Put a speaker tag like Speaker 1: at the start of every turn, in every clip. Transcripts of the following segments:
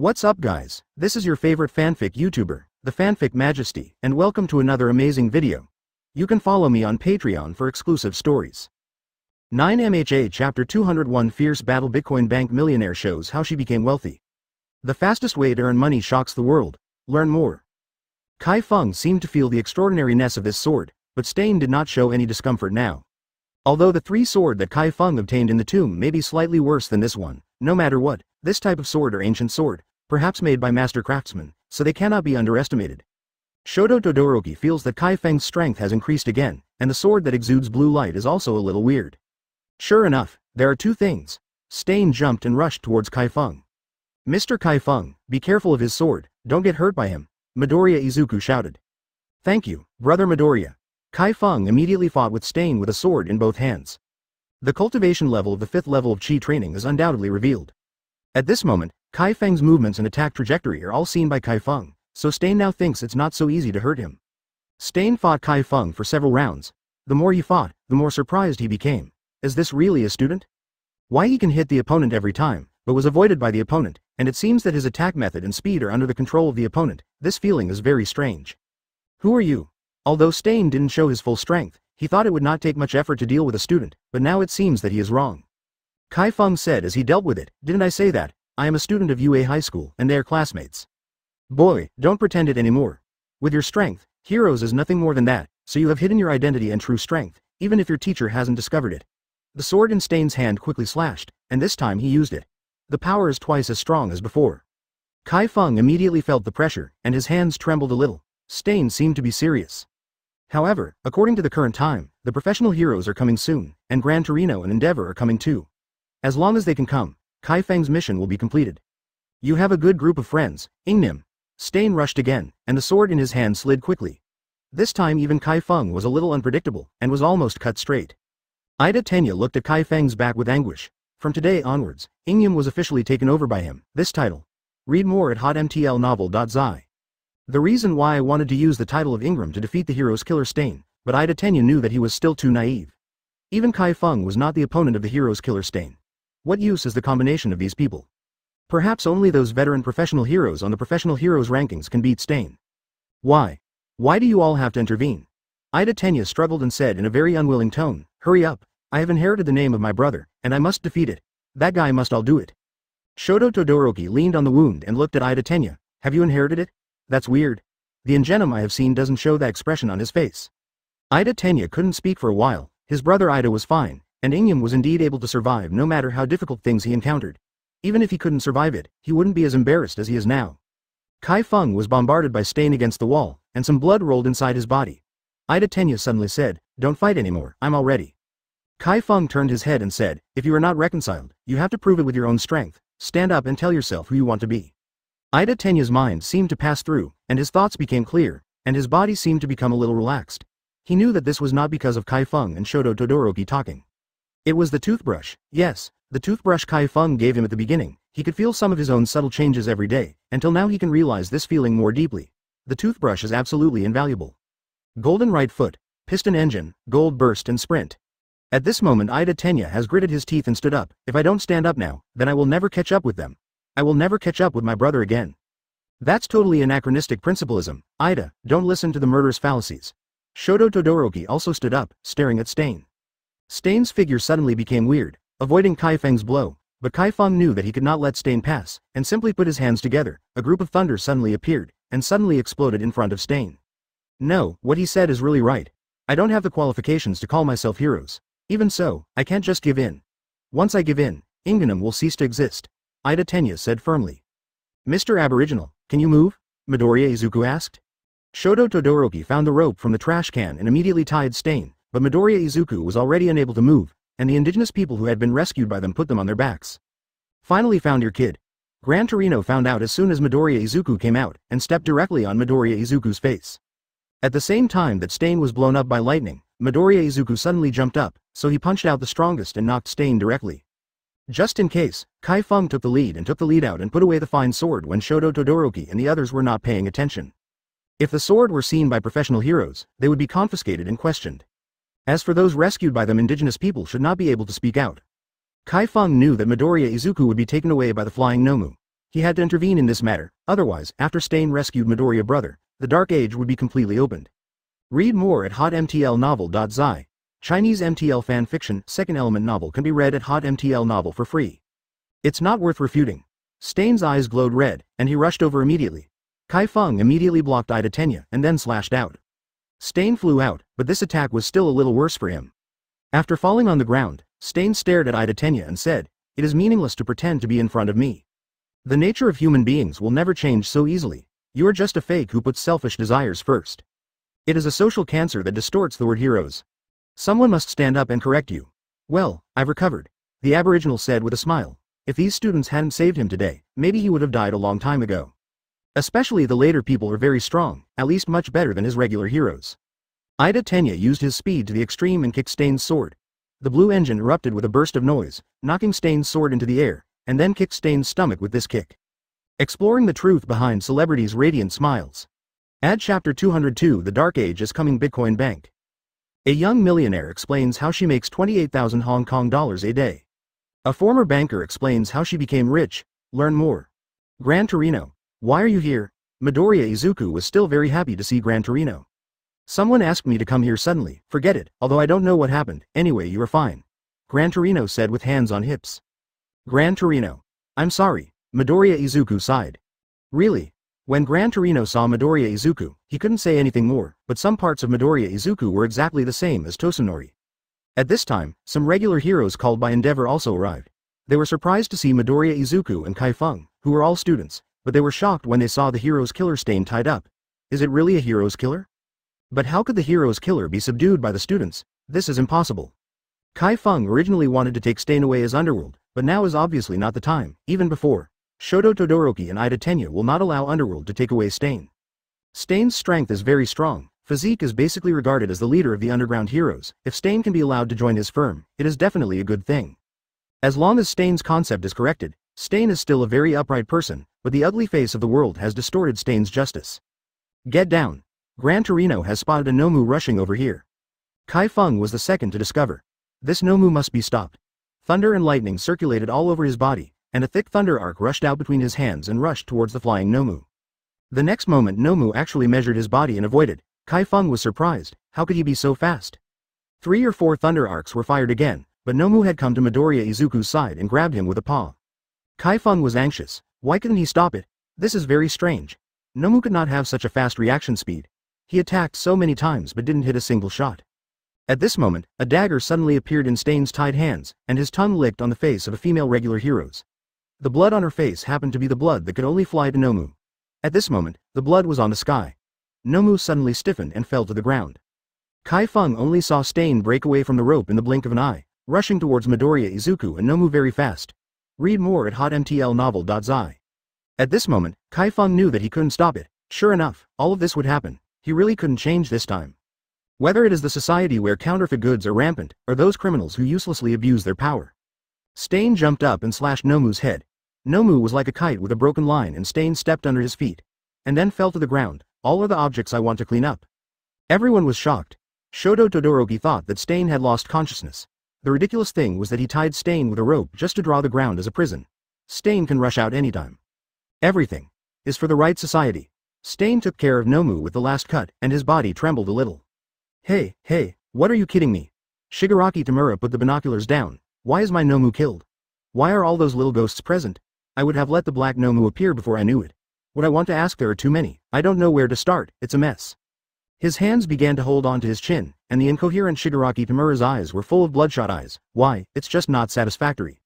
Speaker 1: What's up guys, this is your favorite fanfic YouTuber, the Fanfic Majesty, and welcome to another amazing video. You can follow me on Patreon for exclusive stories. 9MHA Chapter 201 Fierce Battle Bitcoin Bank Millionaire shows how she became wealthy. The fastest way to earn money shocks the world. Learn more. Kai Feng seemed to feel the extraordinariness of this sword, but Stain did not show any discomfort now. Although the three sword that Kai Feng obtained in the tomb may be slightly worse than this one, no matter what, this type of sword or ancient sword, perhaps made by master craftsmen, so they cannot be underestimated. Shoto Todoroki feels that Kai Feng's strength has increased again, and the sword that exudes blue light is also a little weird. Sure enough, there are two things. Stain jumped and rushed towards Kai Feng. Mr. Kai Feng, be careful of his sword, don't get hurt by him, Midoriya Izuku shouted. Thank you, brother Midoriya. Kai Feng immediately fought with Stain with a sword in both hands. The cultivation level of the fifth level of Qi training is undoubtedly revealed. At this moment, Kai Feng's movements and attack trajectory are all seen by Kai Feng, so Stain now thinks it's not so easy to hurt him. Stain fought Kai Feng for several rounds. The more he fought, the more surprised he became. Is this really a student? Why he can hit the opponent every time, but was avoided by the opponent, and it seems that his attack method and speed are under the control of the opponent, this feeling is very strange. Who are you? Although Stain didn't show his full strength, he thought it would not take much effort to deal with a student, but now it seems that he is wrong. Kai Feng said as he dealt with it, didn't I say that? I am a student of UA High School, and they are classmates. Boy, don't pretend it anymore. With your strength, heroes is nothing more than that, so you have hidden your identity and true strength, even if your teacher hasn't discovered it. The sword in Stain's hand quickly slashed, and this time he used it. The power is twice as strong as before. Kai Feng immediately felt the pressure, and his hands trembled a little. Stain seemed to be serious. However, according to the current time, the professional heroes are coming soon, and Gran Torino and Endeavor are coming too. As long as they can come, Kai Feng's mission will be completed. You have a good group of friends, Ingenium. Stain rushed again, and the sword in his hand slid quickly. This time even Kai Feng was a little unpredictable, and was almost cut straight. Ida Tenya looked at Kai Feng's back with anguish. From today onwards, Ingenium was officially taken over by him, this title. Read more at hotmtlnovel.zi. The reason why I wanted to use the title of Ingenium to defeat the hero's killer Stain, but Ida Tenya knew that he was still too naive. Even Kai Feng was not the opponent of the hero's killer Stain. What use is the combination of these people? Perhaps only those veteran professional heroes on the professional heroes rankings can beat Stain. Why? Why do you all have to intervene? Ida Tenya struggled and said in a very unwilling tone, Hurry up, I have inherited the name of my brother, and I must defeat it. That guy must all do it. Shoto Todoroki leaned on the wound and looked at Ida Tenya. Have you inherited it? That's weird. The Ingenium I have seen doesn't show that expression on his face. Ida Tenya couldn't speak for a while, his brother Ida was fine, and Ingenium was indeed able to survive no matter how difficult things he encountered. Even if he couldn't survive it, he wouldn't be as embarrassed as he is now. Kai Feng was bombarded by Stain against the wall, and some blood rolled inside his body. Ida Tenya suddenly said, Don't fight anymore, I'm all ready. Kai Feng turned his head and said, If you are not reconciled, you have to prove it with your own strength, stand up and tell yourself who you want to be. Ida Tenya's mind seemed to pass through, and his thoughts became clear, and his body seemed to become a little relaxed. He knew that this was not because of Kai Feng and Shoto Todoroki talking. It was the toothbrush, yes, the toothbrush Kai Feng gave him at the beginning, he could feel some of his own subtle changes every day, until now he can realize this feeling more deeply. The toothbrush is absolutely invaluable. Golden right foot, piston engine, gold burst and sprint. At this moment Ida Tenya has gritted his teeth and stood up, if I don't stand up now, then I will never catch up with them. I will never catch up with my brother again. That's totally anachronistic principalism, Ida, don't listen to the murderous fallacies. Shoto Todoroki also stood up, staring at Stain. Stain's figure suddenly became weird, avoiding Kai Feng's blow, but Kai Feng knew that he could not let Stain pass, and simply put his hands together, a group of thunder suddenly appeared, and suddenly exploded in front of Stain. No, what he said is really right. I don't have the qualifications to call myself heroes. Even so, I can't just give in. Once I give in, Ingenium will cease to exist. Ida Tenya said firmly. Mr. Aboriginal, can you move? Midoriya Izuku asked. Shoto Todoroki found the rope from the trash can and immediately tied Stain, but Midoriya Izuku was already unable to move, and the indigenous people who had been rescued by them put them on their backs. Finally found your kid. Gran Torino found out as soon as Midoriya Izuku came out, and stepped directly on Midoriya Izuku's face. At the same time that Stain was blown up by lightning, Midoriya Izuku suddenly jumped up, so he punched out the strongest and knocked Stain directly. Just in case, Kai Feng took the lead and took the lead out and put away the fine sword when Shoto Todoroki and the others were not paying attention. If the sword were seen by professional heroes, they would be confiscated and questioned. As for those rescued by them indigenous people should not be able to speak out. Kai Feng knew that Midoriya Izuku would be taken away by the flying Nomu. He had to intervene in this matter, otherwise, after Stain rescued Midoriya brother, the Dark Age would be completely opened. Read more at hotmtlnovel.zi. Chinese MTL fan fiction, second element novel can be read at Hot MTL Novel for free. It's not worth refuting. Stain's eyes glowed red, and he rushed over immediately. Kai Feng immediately blocked Ida Tenya and then slashed out. Stain flew out, but this attack was still a little worse for him. After falling on the ground, Stain stared at Ida Tenya and said, It is meaningless to pretend to be in front of me. The nature of human beings will never change so easily. You are just a fake who puts selfish desires first. It is a social cancer that distorts the word heroes. Someone must stand up and correct you. Well, I've recovered. The Aboriginal said with a smile. If these students hadn't saved him today, maybe he would have died a long time ago. Especially the later people are very strong, at least much better than his regular heroes. Ida Tenya used his speed to the extreme and kicked Stain's sword. The blue engine erupted with a burst of noise, knocking Stain's sword into the air, and then kicked Stain's stomach with this kick. Exploring the truth behind celebrities' radiant smiles. Add chapter 202 The Dark Age is coming Bitcoin Bank. A young millionaire explains how she makes 28,000 Hong Kong dollars a day. A former banker explains how she became rich. Learn more. Gran Torino. Why are you here? Midoriya Izuku was still very happy to see Gran Torino. Someone asked me to come here suddenly, forget it, although I don't know what happened, anyway you are fine. Gran Torino said with hands on hips. Gran Torino. I'm sorry, Midoriya Izuku sighed. Really, when Gran Torino saw Midoriya Izuku, he couldn't say anything more, but some parts of Midoriya Izuku were exactly the same as Toshinori. At this time, some regular heroes called by Endeavor also arrived. They were surprised to see Midoriya Izuku and Kai Feng, who were all students, but they were shocked when they saw the hero's killer stain tied up. Is it really a hero's killer? But how could the hero's killer be subdued by the students? This is impossible. Kai Feng originally wanted to take Stain away as Underworld, but now is obviously not the time, even before. Shoto Todoroki and Ida Tenya will not allow Underworld to take away Stain. Stain's strength is very strong, Physique is basically regarded as the leader of the underground heroes, if Stain can be allowed to join his firm, it is definitely a good thing. As long as Stain's concept is corrected, Stain is still a very upright person, but the ugly face of the world has distorted Stain's justice. Get down. Gran Torino has spotted a Nomu rushing over here. Kai Feng was the second to discover. This Nomu must be stopped. Thunder and lightning circulated all over his body, and a thick thunder arc rushed out between his hands and rushed towards the flying Nomu. The next moment Nomu actually measured his body and avoided. Kai Feng was surprised, how could he be so fast? Three or four thunder arcs were fired again, but Nomu had come to Midoriya Izuku's side and grabbed him with a paw. Kai Feng was anxious, why couldn't he stop it? This is very strange. Nomu could not have such a fast reaction speed. He attacked so many times but didn't hit a single shot. At this moment, a dagger suddenly appeared in Stain's tied hands, and his tongue licked on the face of a female regular heroes. The blood on her face happened to be the blood that could only fly to Nomu. At this moment, the blood was on the sky. Nomu suddenly stiffened and fell to the ground. Kai Feng only saw Stain break away from the rope in the blink of an eye, rushing towards Midoriya Izuku and Nomu very fast. Read more at hotmtlnovel.zi. At this moment, Kai Feng knew that he couldn't stop it. Sure enough, all of this would happen. He really couldn't change this time. Whether it is the society where counterfeit goods are rampant, or those criminals who uselessly abuse their power. Stain jumped up and slashed Nomu's head, Nomu was like a kite with a broken line and Stain stepped under his feet. And then fell to the ground, all are the objects I want to clean up. Everyone was shocked. Shoto Todoroki thought that Stain had lost consciousness. The ridiculous thing was that he tied Stain with a rope just to draw the ground as a prison. Stain can rush out anytime. Everything is for the right society. Stain took care of Nomu with the last cut, and his body trembled a little. Hey, hey, what are you kidding me? Shigaraki Tomura put the binoculars down. Why is my Nomu killed? Why are all those little ghosts present? I would have let the black Nomu appear before I knew it. What I want to ask there are too many, I don't know where to start, it's a mess. His hands began to hold on to his chin, and the incoherent Shigaraki Tomura's eyes were full of bloodshot eyes. Why, it's just not satisfactory.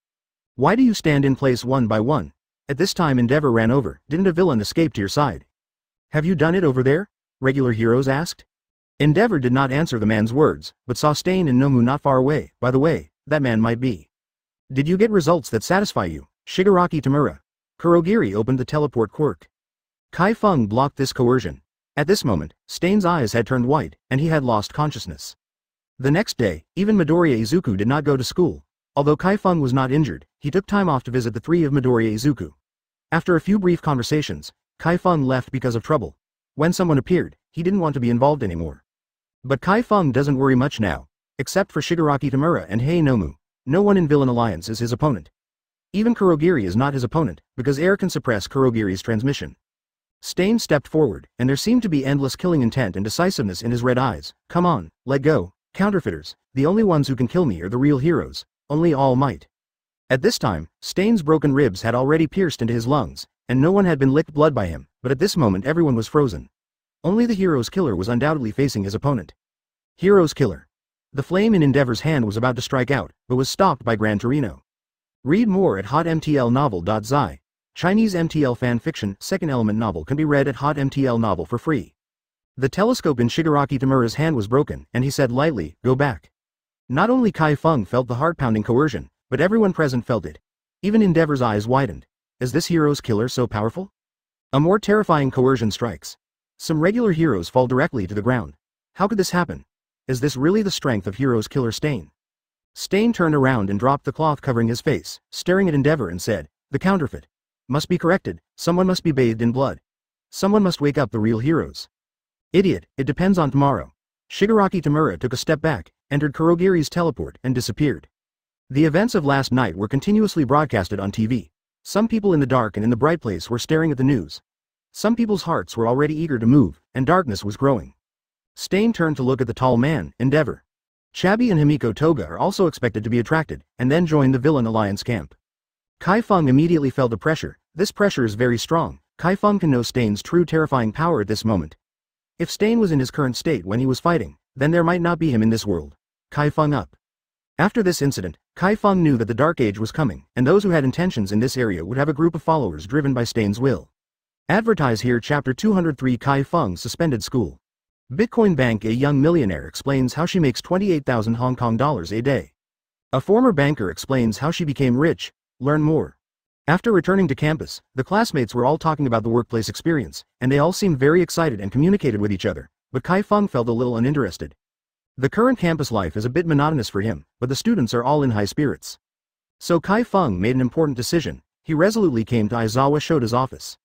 Speaker 1: Why do you stand in place one by one? At this time Endeavor ran over, didn't a villain escape to your side? Have you done it over there? Regular heroes asked. Endeavor did not answer the man's words, but saw Stain and Nomu not far away, by the way, that man might be. Did you get results that satisfy you? Shigaraki Tomura. Kurogiri opened the teleport quirk. Kai Feng blocked this coercion. At this moment, Stain's eyes had turned white, and he had lost consciousness. The next day, even Midoriya Izuku did not go to school. Although Kai Feng was not injured, he took time off to visit the three of Midoriya Izuku. After a few brief conversations, Kai Feng left because of trouble. When someone appeared, he didn't want to be involved anymore. But Kai Feng doesn't worry much now. Except for Shigaraki Tomura and Hei Nomu. No one in Villain Alliance is his opponent. Even Kurogiri is not his opponent, because air can suppress Kurogiri's transmission. Stain stepped forward, and there seemed to be endless killing intent and decisiveness in his red eyes. Come on, let go, counterfeiters, the only ones who can kill me are the real heroes, only all might. At this time, Stain's broken ribs had already pierced into his lungs, and no one had been licked blood by him, but at this moment everyone was frozen. Only the hero's killer was undoubtedly facing his opponent. Hero's killer. The flame in Endeavor's hand was about to strike out, but was stopped by Gran Torino. Read more at hotmtlnovel.zi. Chinese MTL fan fiction, second element novel can be read at Hot MTL novel for free. The telescope in Shigaraki Tomura's hand was broken, and he said lightly, go back. Not only Kai Feng felt the heart-pounding coercion, but everyone present felt it. Even Endeavor's eyes widened. Is this hero's killer so powerful? A more terrifying coercion strikes. Some regular heroes fall directly to the ground. How could this happen? Is this really the strength of Hero's killer Stain? Stain turned around and dropped the cloth covering his face, staring at Endeavor and said, The counterfeit. Must be corrected, someone must be bathed in blood. Someone must wake up the real heroes. Idiot, it depends on tomorrow. Shigaraki Tomura took a step back, entered Kurogiri's teleport, and disappeared. The events of last night were continuously broadcasted on TV. Some people in the dark and in the bright place were staring at the news. Some people's hearts were already eager to move, and darkness was growing. Stain turned to look at the tall man, Endeavor. Dabi and Himiko Toga are also expected to be attracted, and then join the villain alliance camp. Kai Feng immediately felt the pressure, this pressure is very strong, Kai Feng can know Stain's true terrifying power at this moment. If Stain was in his current state when he was fighting, then there might not be him in this world. Kai Feng up. After this incident, Kai Feng knew that the Dark Age was coming, and those who had intentions in this area would have a group of followers driven by Stain's will. Advertise here Chapter 203 Kai Feng Suspended School. Bitcoin Bank A young millionaire explains how she makes 28,000 Hong Kong dollars a day. A former banker explains how she became rich, learn more. After returning to campus, the classmates were all talking about the workplace experience, and they all seemed very excited and communicated with each other, but Kai Feng felt a little uninterested. The current campus life is a bit monotonous for him, but the students are all in high spirits. So Kai Feng made an important decision, he resolutely came to Aizawa Shota's office.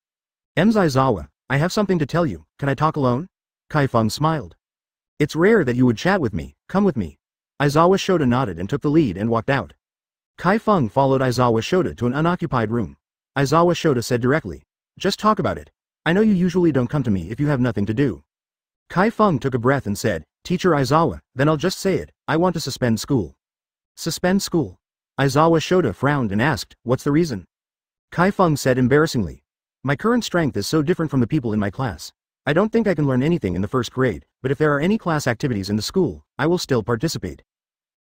Speaker 1: Ms. Aizawa, I have something to tell you, can I talk alone? Kai Feng smiled. It's rare that you would chat with me, come with me. Aizawa Shota nodded and took the lead and walked out. Kai Feng followed Aizawa Shota to an unoccupied room. Aizawa Shota said directly, Just talk about it. I know you usually don't come to me if you have nothing to do. Kai Feng took a breath and said, Teacher Aizawa, then I'll just say it, I want to suspend school. Suspend school? Aizawa Shota frowned and asked, What's the reason? Kai Feng said embarrassingly, My current strength is so different from the people in my class. I don't think I can learn anything in the first grade, but if there are any class activities in the school, I will still participate.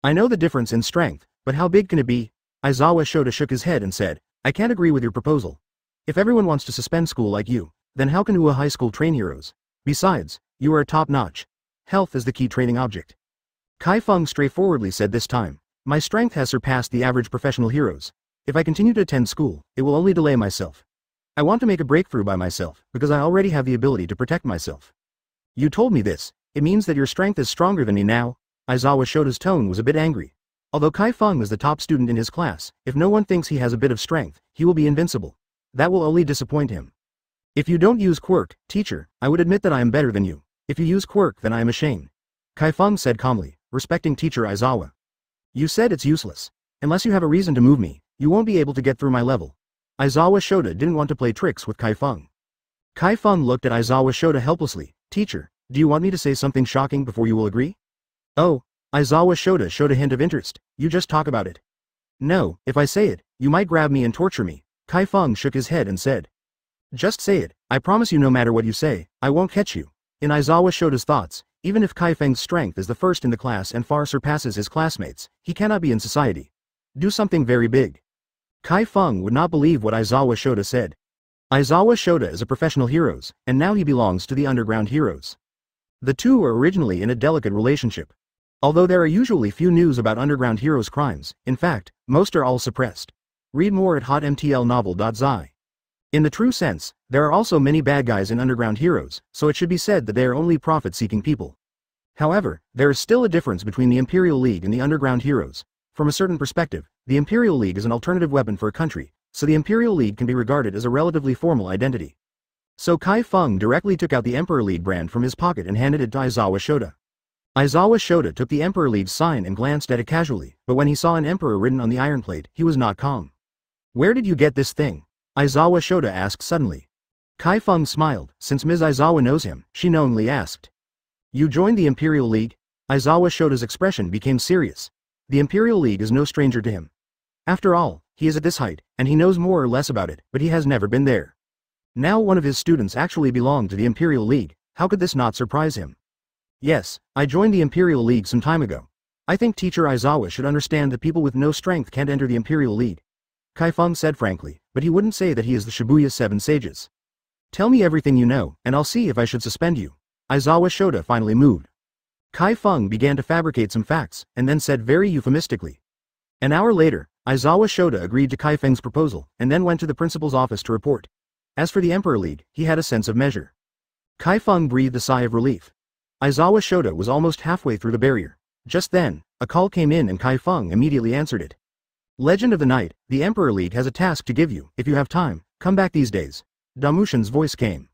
Speaker 1: I know the difference in strength, but how big can it be? Aizawa Shota shook his head and said, I can't agree with your proposal. If everyone wants to suspend school like you, then how can UA High School train heroes? Besides, you are top-notch. Health is the key training object. Kai Feng straightforwardly said this time, My strength has surpassed the average professional heroes. If I continue to attend school, it will only delay myself. I want to make a breakthrough by myself, because I already have the ability to protect myself. You told me this, it means that your strength is stronger than me now. Aizawa Shota's tone was a bit angry. Although Kai Feng is the top student in his class, if no one thinks he has a bit of strength, he will be invincible. That will only disappoint him. If you don't use quirk, teacher, I would admit that I am better than you. If you use quirk then I am ashamed. Kai Feng said calmly, respecting teacher Aizawa. You said it's useless. Unless you have a reason to move me, you won't be able to get through my level. Aizawa Shota didn't want to play tricks with Kai Feng. Kai Feng looked at Aizawa Shota helplessly. Teacher, do you want me to say something shocking before you will agree? Oh, Aizawa Shota showed a hint of interest. You just talk about it. No, if I say it, you might grab me and torture me. Kai Feng shook his head and said. Just say it, I promise you no matter what you say, I won't catch you. In Aizawa Shota's thoughts, even if Kai Feng's strength is the first in the class and far surpasses his classmates, he cannot be in society. Do something very big. Kai Feng would not believe what Aizawa Shota said. Aizawa Shota is a professional heroes, and now he belongs to the underground heroes. The two were originally in a delicate relationship. Although there are usually few news about underground heroes' crimes, in fact, most are all suppressed. Read more at hotmtlnovel.zi. In the true sense, there are also many bad guys in underground heroes, so it should be said that they are only profit-seeking people. However, there is still a difference between the Imperial League and the underground heroes. From a certain perspective, the Imperial League is an alternative weapon for a country, so the Imperial League can be regarded as a relatively formal identity. So Kai Feng directly took out the Emperor League brand from his pocket and handed it to Aizawa Shota. Aizawa Shota took the Emperor League sign and glanced at it casually, but when he saw an Emperor written on the iron plate, he was not calm. Where did you get this thing? Aizawa Shota asked suddenly. Kai Feng smiled, since Ms. Aizawa knows him, she knowingly asked. You joined the Imperial League? Aizawa Shota's expression became serious. The Imperial League is no stranger to him. After all, he is at this height, and he knows more or less about it, but he has never been there. Now one of his students actually belonged to the Imperial League, how could this not surprise him? Yes, I joined the Imperial League some time ago. I think teacher Aizawa should understand that people with no strength can't enter the Imperial League. Kai Feng said frankly, but he wouldn't say that he is the Shibuya Seven Sages. Tell me everything you know, and I'll see if I should suspend you. Aizawa Shota finally moved. Kai Feng began to fabricate some facts, and then said very euphemistically. An hour later, Aizawa Shota agreed to Kai Feng's proposal, and then went to the principal's office to report. As for the Emperor League, he had a sense of measure. Kai Feng breathed a sigh of relief. Aizawa Shota was almost halfway through the barrier. Just then, a call came in and Kai Feng immediately answered it. Legend of the Night, the Emperor League has a task to give you, if you have time, come back these days. Damushin's voice came.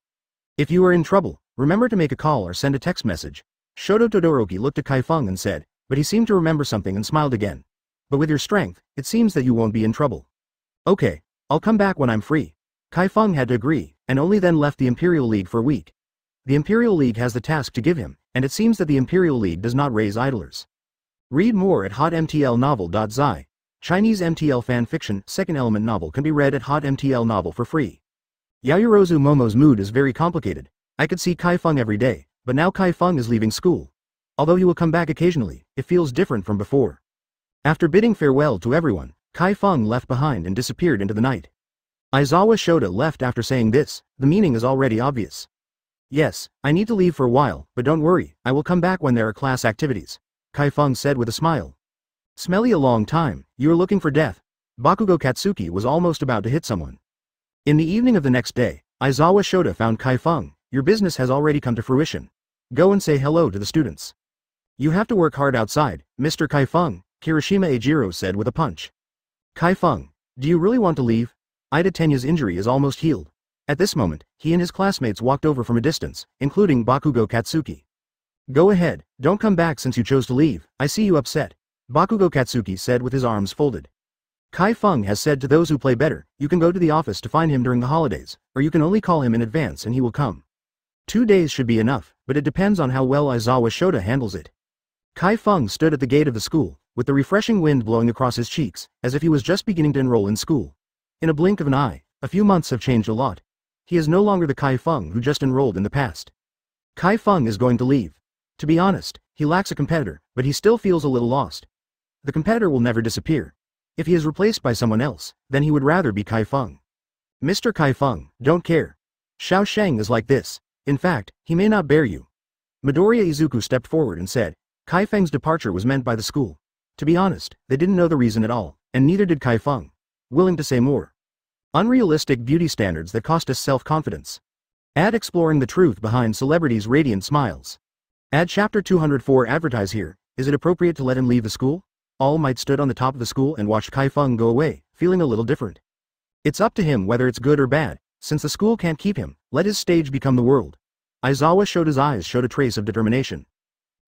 Speaker 1: If you are in trouble, remember to make a call or send a text message. Shoto Todoroki looked at Kai Feng and said, but he seemed to remember something and smiled again. But with your strength, it seems that you won't be in trouble. Okay, I'll come back when I'm free. Kai Feng had to agree, and only then left the Imperial League for a week. The Imperial League has the task to give him, and it seems that the Imperial League does not raise idlers. Read more at hotmtlnovel.zi. Chinese MTL fan fiction, second element novel can be read at hotmtl novel for free. Yaoyorozu Momo's mood is very complicated. I could see Kai Feng every day, but now Kai Feng is leaving school. Although he will come back occasionally, it feels different from before. After bidding farewell to everyone, Kai Feng left behind and disappeared into the night. Aizawa Shota left after saying this, the meaning is already obvious. Yes, I need to leave for a while, but don't worry, I will come back when there are class activities. Kai Feng said with a smile. Smelly a long time, you are looking for death. Bakugo Katsuki was almost about to hit someone. In the evening of the next day, Aizawa Shota found Kai Feng, your business has already come to fruition. Go and say hello to the students. You have to work hard outside, Mr. Kai Feng, Kirishima Eijiro said with a punch. Kai Feng, do you really want to leave? Ida Tenya's injury is almost healed. At this moment, he and his classmates walked over from a distance, including Bakugo Katsuki. Go ahead, don't come back since you chose to leave, I see you upset. Bakugo Katsuki said with his arms folded. Kai Feng has said to those who play better, you can go to the office to find him during the holidays, or you can only call him in advance and he will come. Two days should be enough, but it depends on how well Aizawa Shota handles it. Kai Feng stood at the gate of the school, with the refreshing wind blowing across his cheeks, as if he was just beginning to enroll in school. In a blink of an eye, a few months have changed a lot. He is no longer the Kai Feng who just enrolled in the past. Kai Feng is going to leave. To be honest, he lacks a competitor, but he still feels a little lost. The competitor will never disappear. If he is replaced by someone else, then he would rather be Kai Feng. Mr. Kai Feng, don't care. Xiao Sheng is like this. In fact, he may not bear you. Midoriya Izuku stepped forward and said, Kai Feng's departure was meant by the school. To be honest, they didn't know the reason at all, and neither did Kai Feng. Willing to say more. Unrealistic beauty standards that cost us self-confidence. Add exploring the truth behind celebrities' radiant smiles. Add chapter 204 advertise here, is it appropriate to let him leave the school? All Might stood on the top of the school and watched Kai Feng go away, feeling a little different. It's up to him whether it's good or bad, since the school can't keep him, let his stage become the world. Aizawa showed his eyes showed a trace of determination.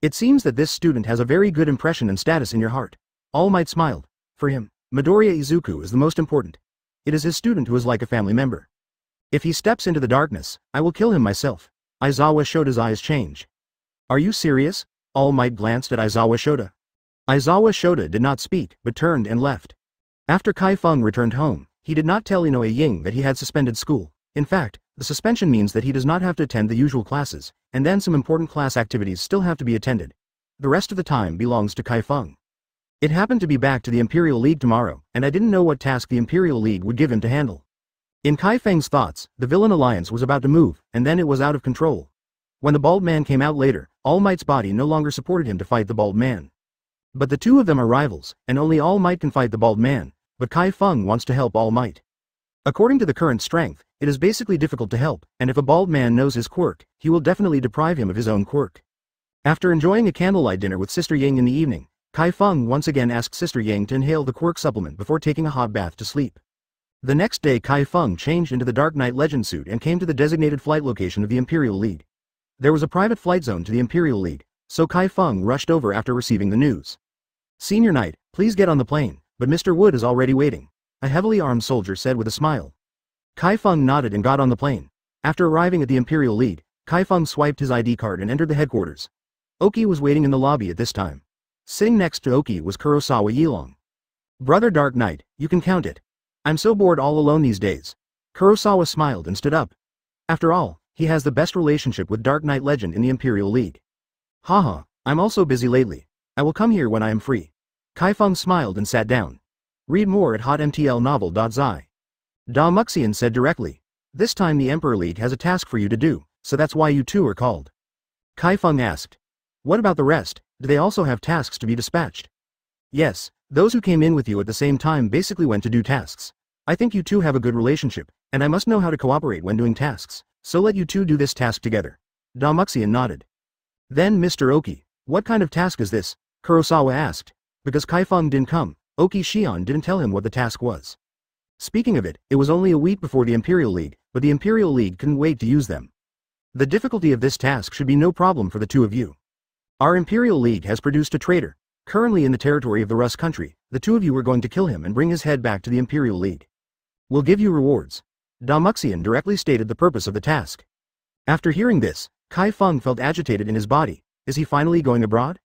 Speaker 1: It seems that this student has a very good impression and status in your heart. All Might smiled. For him, Midoriya Izuku is the most important. It is his student who is like a family member. If he steps into the darkness, I will kill him myself. Aizawa showed his eyes change. Are you serious? All Might glanced at Aizawa Shota. Aizawa Shota did not speak, but turned and left. After Kai Feng returned home, he did not tell Inoue Ying that he had suspended school. In fact, the suspension means that he does not have to attend the usual classes, and then some important class activities still have to be attended. The rest of the time belongs to Kai Feng. It happened to be back to the Imperial League tomorrow, and I didn't know what task the Imperial League would give him to handle. In Kai Feng's thoughts, the villain alliance was about to move, and then it was out of control. When the bald man came out later, All Might's body no longer supported him to fight the bald man. But the two of them are rivals, and only All Might can fight the bald man, but Kai Feng wants to help All Might. According to the current strength, it is basically difficult to help, and if a bald man knows his quirk, he will definitely deprive him of his own quirk. After enjoying a candlelight dinner with Sister Ying in the evening, Kai Feng once again asked Sister Yang to inhale the quirk supplement before taking a hot bath to sleep. The next day Kai Feng changed into the Dark Knight Legend suit and came to the designated flight location of the Imperial League. There was a private flight zone to the Imperial League, so Kai Feng rushed over after receiving the news. Senior Knight, please get on the plane, but Mr. Wood is already waiting. a heavily armed soldier said with a smile. Kai Feng nodded and got on the plane. After arriving at the Imperial League, Kai Feng swiped his ID card and entered the headquarters. Oki was waiting in the lobby at this time. Sitting next to Oki was Kurosawa Yilong. Brother Dark Knight, you can count it. I'm so bored all alone these days. Kurosawa smiled and stood up. After all, he has the best relationship with Dark Knight Legend in the Imperial League. Haha, I'm also busy lately. I will come here when I am free. Kai Feng smiled and sat down. Read more at hotmtlnovel.zi. Da Muxian said directly. This time the Emperor League has a task for you to do, so that's why you two are called. Kai Feng asked. What about the rest, do they also have tasks to be dispatched? Yes, those who came in with you at the same time basically went to do tasks. I think you two have a good relationship, and I must know how to cooperate when doing tasks. So let you two do this task together. Damuxian nodded. Then Mr. Oki, what kind of task is this? Kurosawa asked. Because Kaifeng didn't come, Oki Shion didn't tell him what the task was. Speaking of it, it was only a week before the Imperial League, but the Imperial League couldn't wait to use them. The difficulty of this task should be no problem for the two of you. Our Imperial League has produced a traitor, currently in the territory of the Rus country, the two of you are going to kill him and bring his head back to the Imperial League. We'll give you rewards. Damuxian directly stated the purpose of the task. After hearing this, Kai Feng felt agitated in his body. Is he finally going abroad?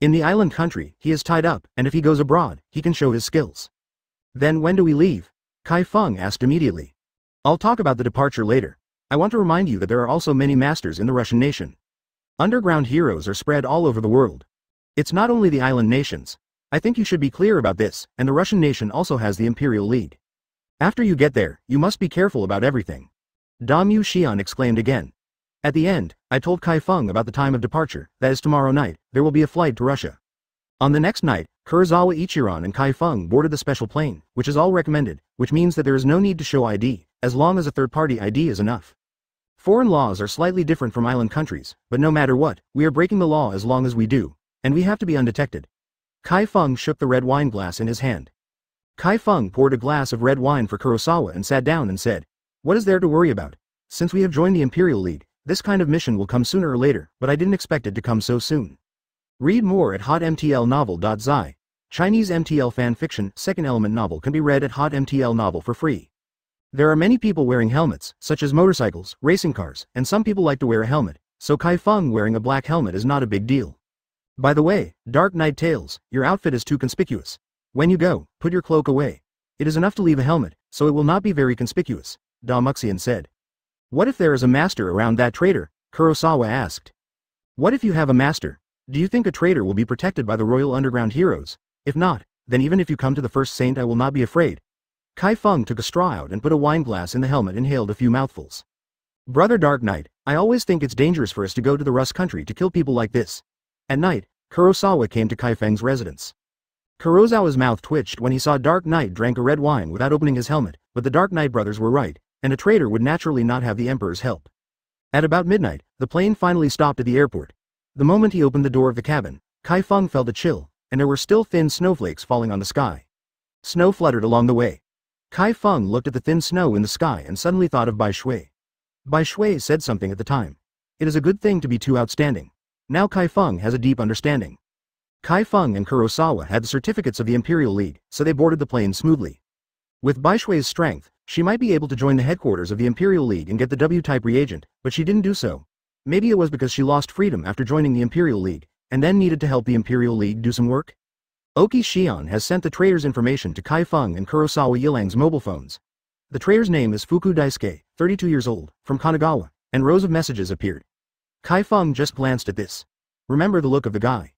Speaker 1: In the island country, he is tied up, and if he goes abroad, he can show his skills. Then when do we leave? Kai Feng asked immediately. I'll talk about the departure later. I want to remind you that there are also many masters in the Russian nation. Underground heroes are spread all over the world. It's not only the island nations. I think you should be clear about this, and the Russian nation also has the Imperial League. After you get there, you must be careful about everything. Da Mu Xian exclaimed again. At the end, I told Kai Feng about the time of departure, that is tomorrow night, there will be a flight to Russia. On the next night, Kurosawa Ichiran and Kai Feng boarded the special plane, which is all recommended, which means that there is no need to show ID, as long as a third-party ID is enough. Foreign laws are slightly different from island countries, but no matter what, we are breaking the law as long as we do, and we have to be undetected. Kai Feng shook the red wine glass in his hand. Kai Feng poured a glass of red wine for Kurosawa and sat down and said, What is there to worry about? Since we have joined the Imperial League, this kind of mission will come sooner or later, but I didn't expect it to come so soon. Read more at hotmtlnovel.zi. Chinese MTL fan fiction, second element novel can be read at hotmtl novel for free. There are many people wearing helmets, such as motorcycles, racing cars, and some people like to wear a helmet, so Kai Feng wearing a black helmet is not a big deal. By the way, Dark Knight Tales, your outfit is too conspicuous. When you go, put your cloak away. It is enough to leave a helmet, so it will not be very conspicuous, Damuxian said. What if there is a master around that traitor? Kurosawa asked. What if you have a master? Do you think a traitor will be protected by the Royal Underground heroes? If not, then even if you come to the first saint I will not be afraid. Kai Feng took a straw out and put a wine glass in the helmet and inhaled a few mouthfuls. Brother Dark Knight, I always think it's dangerous for us to go to the Rus country to kill people like this. At night, Kurosawa came to Kai Feng's residence. Kurosawa's mouth twitched when he saw Dark Knight drank a red wine without opening his helmet, but the Dark Knight brothers were right, and a traitor would naturally not have the Emperor's help. At about midnight, the plane finally stopped at the airport. The moment he opened the door of the cabin, Kai Feng felt a chill, and there were still thin snowflakes falling on the sky. Snow fluttered along the way. Kai Feng looked at the thin snow in the sky and suddenly thought of Bai Shui. Bai Shui said something at the time. It is a good thing to be too outstanding. Now Kai Feng has a deep understanding. Kai Feng and Kurosawa had the certificates of the Imperial League, so they boarded the plane smoothly. With Baishui's strength, she might be able to join the headquarters of the Imperial League and get the W-type reagent, but she didn't do so. Maybe it was because she lost freedom after joining the Imperial League, and then needed to help the Imperial League do some work? Oki Shion has sent the trader's information to Kai Feng and Kurosawa Yilang's mobile phones. The trader's name is Fuku Daisuke, 32 years old, from Kanagawa, and rows of messages appeared. Kai Feng just glanced at this. Remember the look of the guy.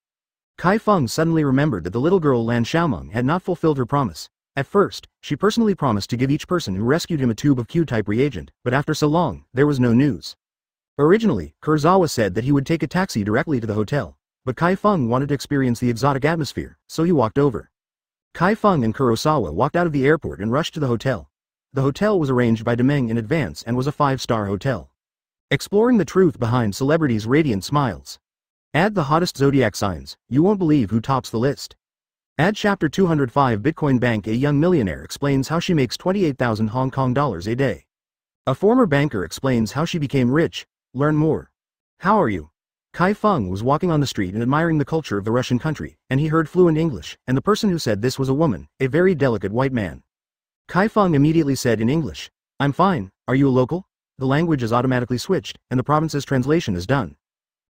Speaker 1: Kai Feng suddenly remembered that the little girl Lan Xiaomeng had not fulfilled her promise. At first, she personally promised to give each person who rescued him a tube of Q-type reagent, but after so long, there was no news. Originally, Kurosawa said that he would take a taxi directly to the hotel, but Kai Feng wanted to experience the exotic atmosphere, so he walked over. Kai Feng and Kurosawa walked out of the airport and rushed to the hotel. The hotel was arranged by Demeng in advance and was a five-star hotel. Exploring the truth behind celebrities' radiant smiles. Add the hottest zodiac signs, you won't believe who tops the list. Add chapter 205 Bitcoin Bank A young millionaire explains how she makes 28,000 Hong Kong dollars a day. A former banker explains how she became rich, learn more. How are you? Kai Feng was walking on the street and admiring the culture of the Russian country, and he heard fluent English, and the person who said this was a woman, a very delicate white man. Kai Feng immediately said in English, I'm fine, are you a local? The language is automatically switched, and the province's translation is done.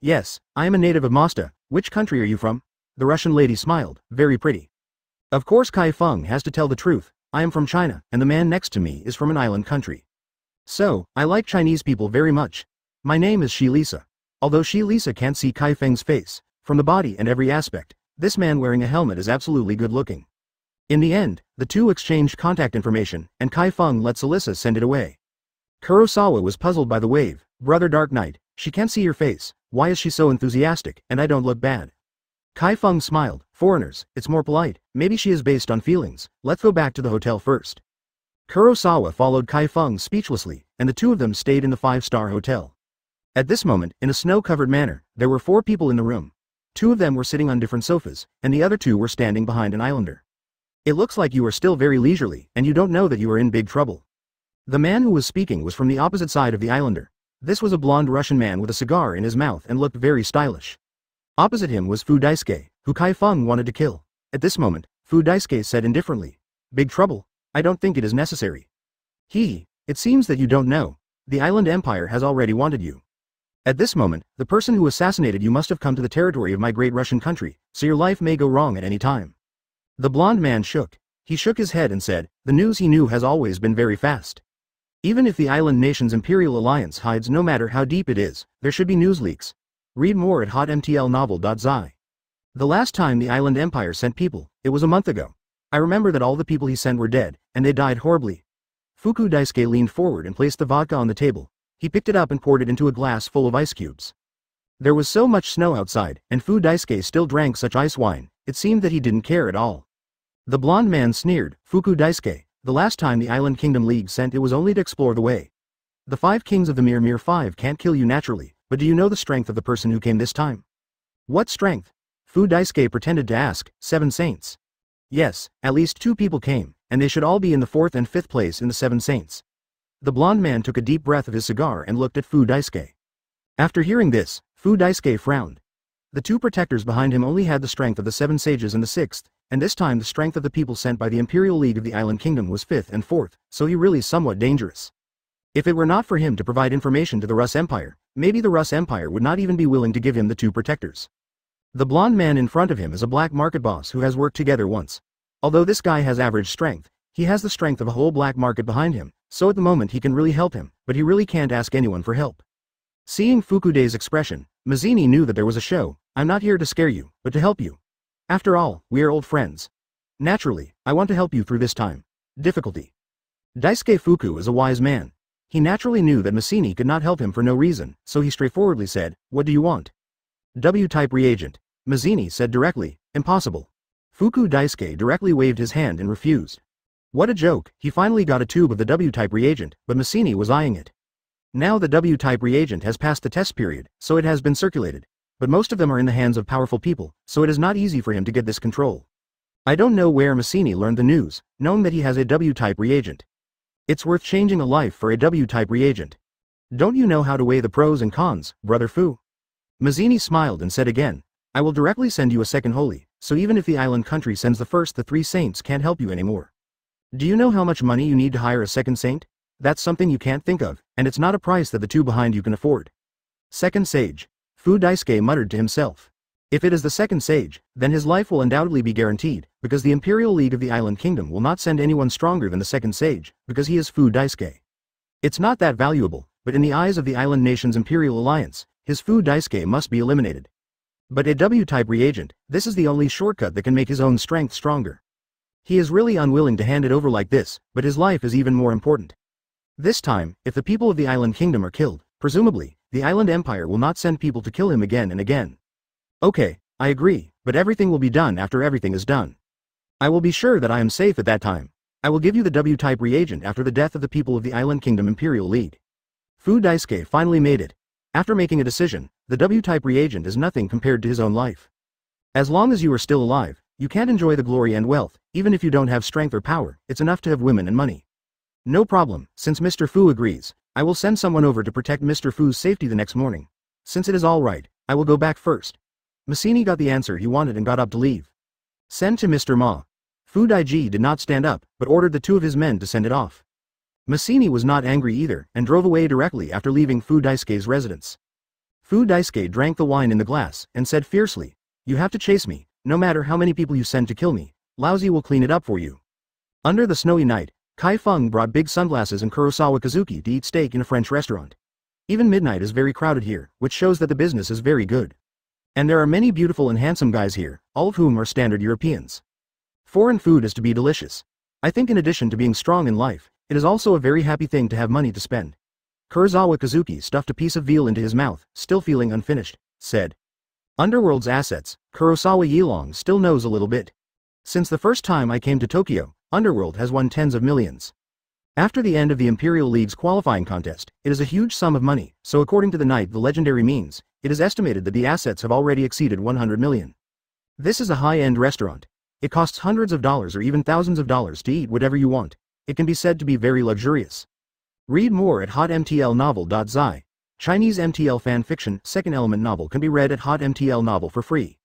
Speaker 1: Yes, I am a native of Mosta, which country are you from? The Russian lady smiled, very pretty. Of course Kai Feng has to tell the truth, I am from China, and the man next to me is from an island country. So, I like Chinese people very much. My name is Shi Lisa. Although Shi Lisa can't see Kai Feng's face, from the body and every aspect, this man wearing a helmet is absolutely good looking. In the end, the two exchanged contact information, and Kai Feng let Salissa send it away. Kurosawa was puzzled by the wave, Brother Dark Knight, she can't see your face, why is she so enthusiastic, and I don't look bad. Kai Feng smiled, foreigners, it's more polite, maybe she is based on feelings, let's go back to the hotel first. Kurosawa followed Kai Feng speechlessly, and the two of them stayed in the five-star hotel. At this moment, in a snow-covered manner, there were four people in the room. Two of them were sitting on different sofas, and the other two were standing behind an islander. It looks like you are still very leisurely, and you don't know that you are in big trouble. The man who was speaking was from the opposite side of the islander. This was a blond Russian man with a cigar in his mouth and looked very stylish. Opposite him was Fu Daisuke, who Kai Feng wanted to kill. At this moment, Fu Daisuke said indifferently, Big trouble? I don't think it is necessary. He, it seems that you don't know. The island empire has already wanted you. At this moment, the person who assassinated you must have come to the territory of my great Russian country, so your life may go wrong at any time. The blond man shook. He shook his head and said, the news he knew has always been very fast. Even if the island nation's imperial alliance hides no matter how deep it is, there should be news leaks. Read more at hotmtlnovel.zi. The last time the island empire sent people, it was a month ago. I remember that all the people he sent were dead, and they died horribly. Fuku Daisuke leaned forward and placed the vodka on the table. He picked it up and poured it into a glass full of ice cubes. There was so much snow outside, and Fu Daisuke still drank such ice wine, it seemed that he didn't care at all. The blond man sneered, Fuku Daisuke, the last time the Island Kingdom League sent it was only to explore the way. The five kings of the Mirror Five can't kill you naturally, but do you know the strength of the person who came this time? What strength? Fu Daisuke pretended to ask, seven saints. Yes, at least two people came, and they should all be in the fourth and fifth place in the seven saints. The blond man took a deep breath of his cigar and looked at Fu Daisuke. After hearing this, Fu Daisuke frowned. The two protectors behind him only had the strength of the seven sages and the sixth, and this time the strength of the people sent by the Imperial League of the Island Kingdom was fifth and fourth, so he really somewhat dangerous. If it were not for him to provide information to the Russ Empire, maybe the Russ Empire would not even be willing to give him the two protectors. The blond man in front of him is a black market boss who has worked together once. Although this guy has average strength, he has the strength of a whole black market behind him, so at the moment he can really help him, but he really can't ask anyone for help. Seeing Fukude's expression, Mazzini knew that there was a show, I'm not here to scare you, but to help you. After all, we are old friends. Naturally, I want to help you through this time. Difficulty. Daisuke Fuku is a wise man. He naturally knew that Mazzini could not help him for no reason, so he straightforwardly said, What do you want? W-type reagent. Mazzini said directly, Impossible. Fuku Daisuke directly waved his hand and refused. What a joke, he finally got a tube of the W-type reagent, but Mazzini was eyeing it. Now the W-type reagent has passed the test period, so it has been circulated, but most of them are in the hands of powerful people, so it is not easy for him to get this control. I don't know where Mazzini learned the news, knowing that he has a W-type reagent. It's worth changing a life for a W-type reagent. Don't you know how to weigh the pros and cons, brother Fu? Mazzini smiled and said again, I will directly send you a second holy, so even if the island country sends the first the three saints can't help you anymore. Do you know how much money you need to hire a second saint? That's something you can't think of, and it's not a price that the two behind you can afford. Second Sage, Fu Daisuke muttered to himself. If it is the second sage, then his life will undoubtedly be guaranteed, because the Imperial League of the Island Kingdom will not send anyone stronger than the second sage, because he is Fu Daisuke. It's not that valuable, but in the eyes of the island nation's Imperial Alliance, his Fu Daisuke must be eliminated. But a W-type reagent, this is the only shortcut that can make his own strength stronger. He is really unwilling to hand it over like this, but his life is even more important. This time, if the people of the island kingdom are killed, presumably, the island empire will not send people to kill him again and again. Okay, I agree, but everything will be done after everything is done. I will be sure that I am safe at that time. I will give you the W-type reagent after the death of the people of the Island Kingdom Imperial League. Fu Daisuke finally made it. After making a decision, the W-type reagent is nothing compared to his own life. As long as you are still alive, you can't enjoy the glory and wealth, even if you don't have strength or power, it's enough to have women and money. No problem, since Mr. Fu agrees, I will send someone over to protect Mr. Fu's safety the next morning. Since it is all right, I will go back first. Massini got the answer he wanted and got up to leave. Send to Mr. Ma. Fu Daiji did not stand up, but ordered the two of his men to send it off. Massini was not angry either, and drove away directly after leaving Fu Daisuke's residence. Fu Daisuke drank the wine in the glass, and said fiercely, You have to chase me, no matter how many people you send to kill me, Laozi will clean it up for you. Under the snowy night, Kai Feng brought big sunglasses and Kurosawa Kazuki to eat steak in a French restaurant. Even midnight is very crowded here, which shows that the business is very good. And there are many beautiful and handsome guys here, all of whom are standard Europeans. Foreign food is to be delicious. I think in addition to being strong in life, it is also a very happy thing to have money to spend. Kurosawa Kazuki stuffed a piece of veal into his mouth, still feeling unfinished, said. Underworld's assets, Kurosawa Yilong still knows a little bit. Since the first time I came to Tokyo, Underworld has won tens of millions. After the end of the Imperial League's qualifying contest, it is a huge sum of money, so according to the Knight the legendary means, it is estimated that the assets have already exceeded 100 million. This is a high-end restaurant, it costs hundreds of dollars or even thousands of dollars to eat whatever you want. It can be said to be very luxurious. Read more at hotmtlnovel.zi. Chinese MTL fan fiction, second element novel can be read at hotmtl novel for free.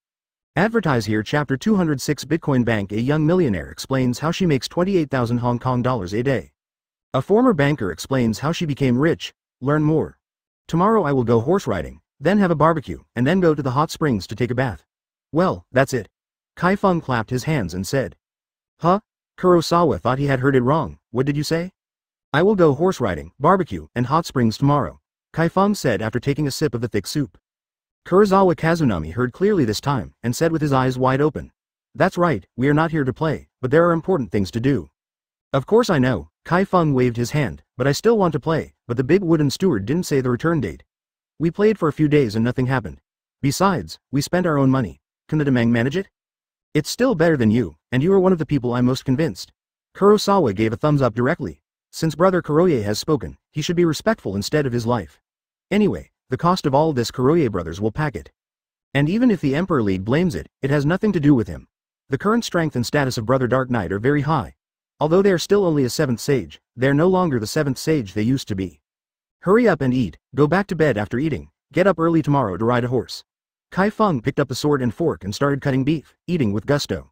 Speaker 1: Advertise here chapter 206 Bitcoin Bank A young millionaire explains how she makes 28,000 Hong Kong dollars a day. A former banker explains how she became rich, learn more. Tomorrow I will go horse riding, then have a barbecue, and then go to the hot springs to take a bath. Well, that's it. Kai Feng clapped his hands and said. Huh? Kurosawa thought he had heard it wrong, what did you say? I will go horse riding, barbecue, and hot springs tomorrow, Kai Feng said after taking a sip of the thick soup. Kurosawa Kazunami heard clearly this time, and said with his eyes wide open. That's right, we are not here to play, but there are important things to do. Of course I know, Kai Feng waved his hand, but I still want to play, but the big wooden steward didn't say the return date. We played for a few days and nothing happened. Besides, we spent our own money. Can the Demang manage it? It's still better than you, and you are one of the people I'm most convinced. Kurosawa gave a thumbs up directly. Since brother Kuroye has spoken, he should be respectful instead of his life. Anyway, the cost of all this Kuroye brothers will pack it. And even if the Emperor League blames it, it has nothing to do with him. The current strength and status of Brother Dark Knight are very high. Although they are still only a seventh sage, they are no longer the seventh sage they used to be. Hurry up and eat, go back to bed after eating, get up early tomorrow to ride a horse. Kai Feng picked up the sword and fork and started cutting beef, eating with gusto.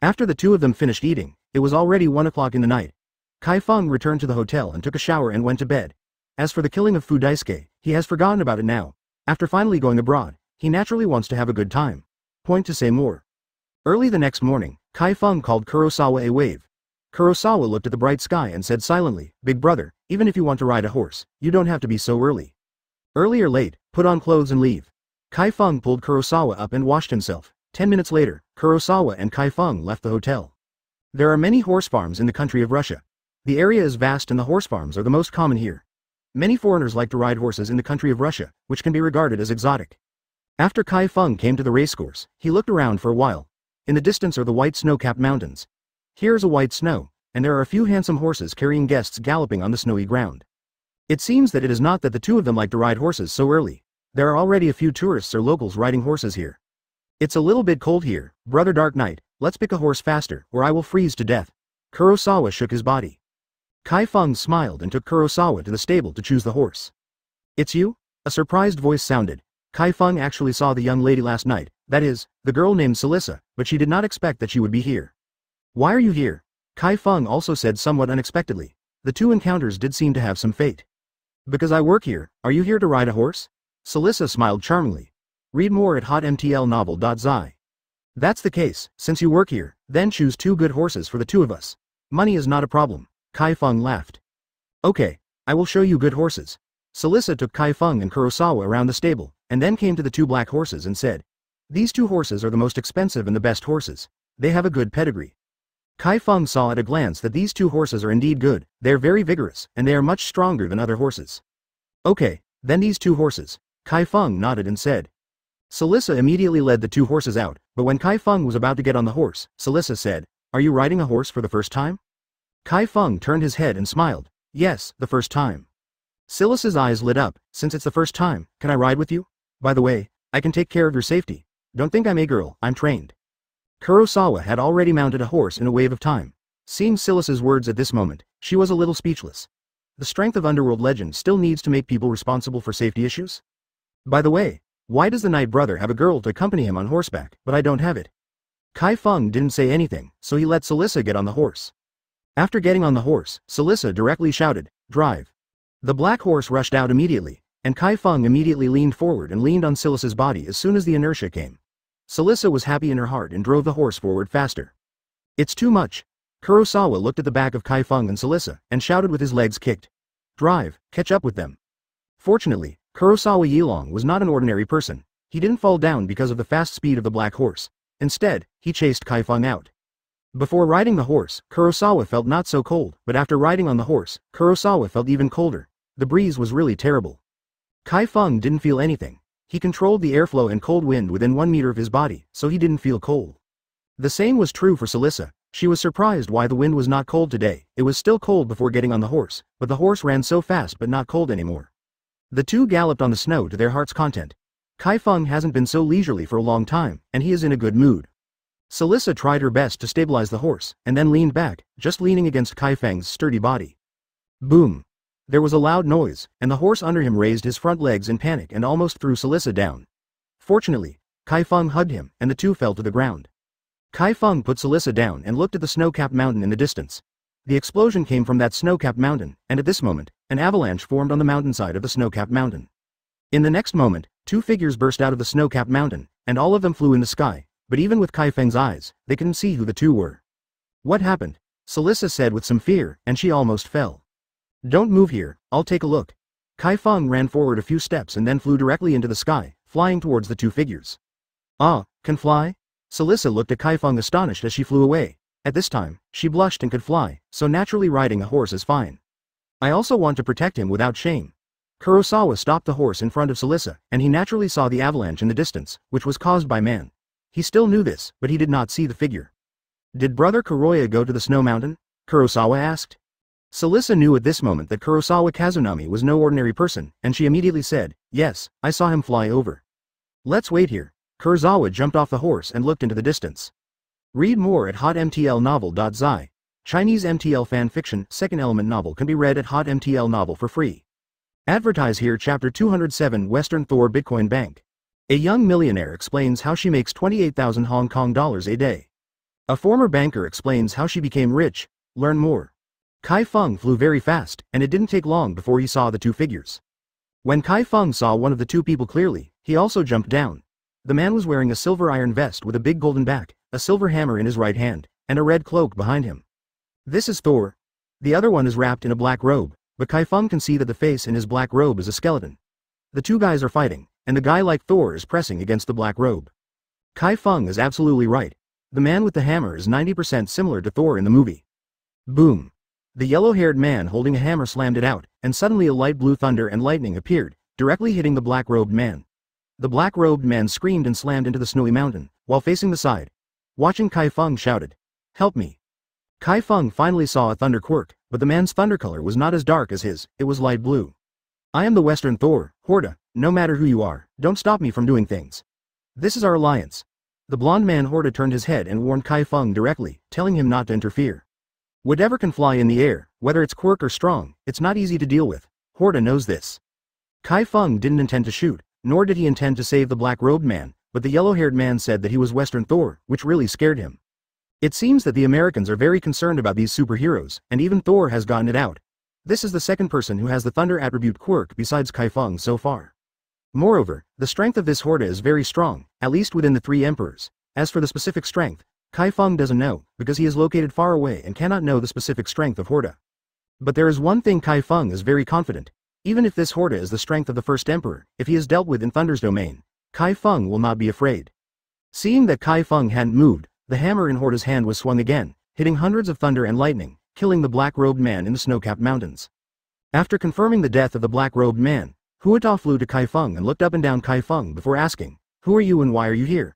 Speaker 1: After the two of them finished eating, it was already one o'clock in the night. Kai Feng returned to the hotel and took a shower and went to bed. As for the killing of Fu Daisuke, he has forgotten about it now. After finally going abroad, he naturally wants to have a good time. Point to say more. Early the next morning, Kai Feng called Kurosawa a wave. Kurosawa looked at the bright sky and said silently, Big brother, even if you want to ride a horse, you don't have to be so early. Early or late, put on clothes and leave. Kai Feng pulled Kurosawa up and washed himself. Ten minutes later, Kurosawa and Kai Feng left the hotel. There are many horse farms in the country of Russia. The area is vast and the horse farms are the most common here. Many foreigners like to ride horses in the country of Russia, which can be regarded as exotic. After Kai Feng came to the racecourse, he looked around for a while. In the distance are the white snow-capped mountains. Here is a white snow, and there are a few handsome horses carrying guests galloping on the snowy ground. It seems that it is not that the two of them like to ride horses so early, there are already a few tourists or locals riding horses here. It's a little bit cold here, brother Dark Knight, let's pick a horse faster, or I will freeze to death. Kurosawa shook his body. Kai Feng smiled and took Kurosawa to the stable to choose the horse. It's you? A surprised voice sounded. Kai Feng actually saw the young lady last night, that is, the girl named Salissa, but she did not expect that she would be here. Why are you here? Kai Feng also said somewhat unexpectedly. The two encounters did seem to have some fate. Because I work here, are you here to ride a horse? Salissa smiled charmingly. Read more at hotmtlnovel.zi. That's the case, since you work here, then choose two good horses for the two of us. Money is not a problem. Kai Feng laughed. Okay, I will show you good horses. Salissa took Kai Feng and Kurosawa around the stable, and then came to the two black horses and said, These two horses are the most expensive and the best horses. They have a good pedigree. Kai Feng saw at a glance that these two horses are indeed good, they are very vigorous, and they are much stronger than other horses. Okay, then these two horses. Kai Feng nodded and said. Salissa immediately led the two horses out, but when Kai Feng was about to get on the horse, Salissa said, Are you riding a horse for the first time? Kai Feng turned his head and smiled. Yes, the first time. Salissa's eyes lit up, since it's the first time, can I ride with you? By the way, I can take care of your safety. Don't think I'm a girl, I'm trained. Kurosawa had already mounted a horse in a wave of time. Seeing Salissa's words at this moment, she was a little speechless. The strength of Underworld legend still needs to make people responsible for safety issues? By the way, why does the Knight brother have a girl to accompany him on horseback, but I don't have it? Kai Feng didn't say anything, so he let Salissa get on the horse. After getting on the horse, Salissa directly shouted, Drive. The black horse rushed out immediately, and Kai Feng immediately leaned forward and leaned on Salissa's body as soon as the inertia came. Salissa was happy in her heart and drove the horse forward faster. It's too much. Kurosawa looked at the back of Kai Feng and Salissa, and shouted with his legs kicked. Drive, catch up with them. Fortunately, Kurosawa Yilong was not an ordinary person. He didn't fall down because of the fast speed of the black horse. Instead, he chased Kai Feng out. Before riding the horse, Kurosawa felt not so cold, but after riding on the horse, Kurosawa felt even colder. The breeze was really terrible. Kai Feng didn't feel anything. He controlled the airflow and cold wind within one meter of his body, so he didn't feel cold. The same was true for Salissa. She was surprised why the wind was not cold today. It was still cold before getting on the horse, but the horse ran so fast but not cold anymore. The two galloped on the snow to their heart's content. Kai Feng hasn't been so leisurely for a long time, and he is in a good mood. Salissa tried her best to stabilize the horse, and then leaned back, just leaning against Kai Feng's sturdy body. Boom. There was a loud noise, and the horse under him raised his front legs in panic and almost threw Salissa down. Fortunately, Kai Feng hugged him, and the two fell to the ground. Kai Feng put Salissa down and looked at the snow-capped mountain in the distance. The explosion came from that snow-capped mountain, and at this moment, an avalanche formed on the mountainside of the snow-capped mountain. In the next moment, two figures burst out of the snow-capped mountain, and all of them flew in the sky, but even with Kai Feng's eyes, they couldn't see who the two were. What happened? Salissa said with some fear, and she almost fell. Don't move here, I'll take a look. Kai Feng ran forward a few steps and then flew directly into the sky, flying towards the two figures. Ah, can fly? Salissa looked at Kai Feng astonished as she flew away. At this time, she blushed and could fly, so naturally riding a horse is fine. I also want to protect him without shame. Kurosawa stopped the horse in front of Salissa, and he naturally saw the avalanche in the distance, which was caused by man. He still knew this, but he did not see the figure. Did Brother Kuroya go to the snow mountain? Kurosawa asked. Salissa knew at this moment that Kurosawa Kazunami was no ordinary person, and she immediately said, Yes, I saw him fly over. Let's wait here. Kurosawa jumped off the horse and looked into the distance. Read more at hotmtlnovel.zi. Chinese MTL fan fiction, second element novel can be read at hotmtlnovel for free. Advertise here Chapter 207 Western Thor Bitcoin Bank. A young millionaire explains how she makes 28,000 Hong Kong dollars a day. A former banker explains how she became rich. Learn more. Kai Feng flew very fast, and it didn't take long before he saw the two figures. When Kai Feng saw one of the two people clearly, he also jumped down. The man was wearing a silver iron vest with a big golden back, a silver hammer in his right hand, and a red cloak behind him. This is Thor. The other one is wrapped in a black robe, but Kai Feng can see that the face in his black robe is a skeleton. The two guys are fighting, and the guy like Thor is pressing against the black robe. Kai Feng is absolutely right. The man with the hammer is 90% similar to Thor in the movie. Boom. The yellow-haired man holding a hammer slammed it out, and suddenly a light blue thunder and lightning appeared, directly hitting the black-robed man. The black-robed man screamed and slammed into the snowy mountain, while facing the side. Watching Kai Feng shouted, Help me. Kai Feng finally saw a thunder quirk, but the man's thunder color was not as dark as his, it was light blue. I am the Western Thor, Horda, no matter who you are, don't stop me from doing things. This is our alliance. The blond man Horda turned his head and warned Kai Feng directly, telling him not to interfere. Whatever can fly in the air, whether it's quirk or strong, it's not easy to deal with. Horda knows this. Kai Feng didn't intend to shoot, nor did he intend to save the black-robed man, but the yellow-haired man said that he was Western Thor, which really scared him. It seems that the Americans are very concerned about these superheroes, and even Thor has gotten it out. This is the second person who has the Thunder attribute quirk besides Kai Feng so far. Moreover, the strength of this Horda is very strong, at least within the three emperors. As for the specific strength, Kai Feng doesn't know, because he is located far away and cannot know the specific strength of Horda. But there is one thing Kai Feng is very confident. Even if this Horda is the strength of the first emperor, if he is dealt with in Thunder's domain, Kai Feng will not be afraid. Seeing that Kai Feng hadn't moved, the hammer in Horda's hand was swung again, hitting hundreds of thunder and lightning, killing the black-robed man in the snow-capped mountains. After confirming the death of the black-robed man, Huata flew to Kai Feng and looked up and down Kai Feng before asking, Who are you and why are you here?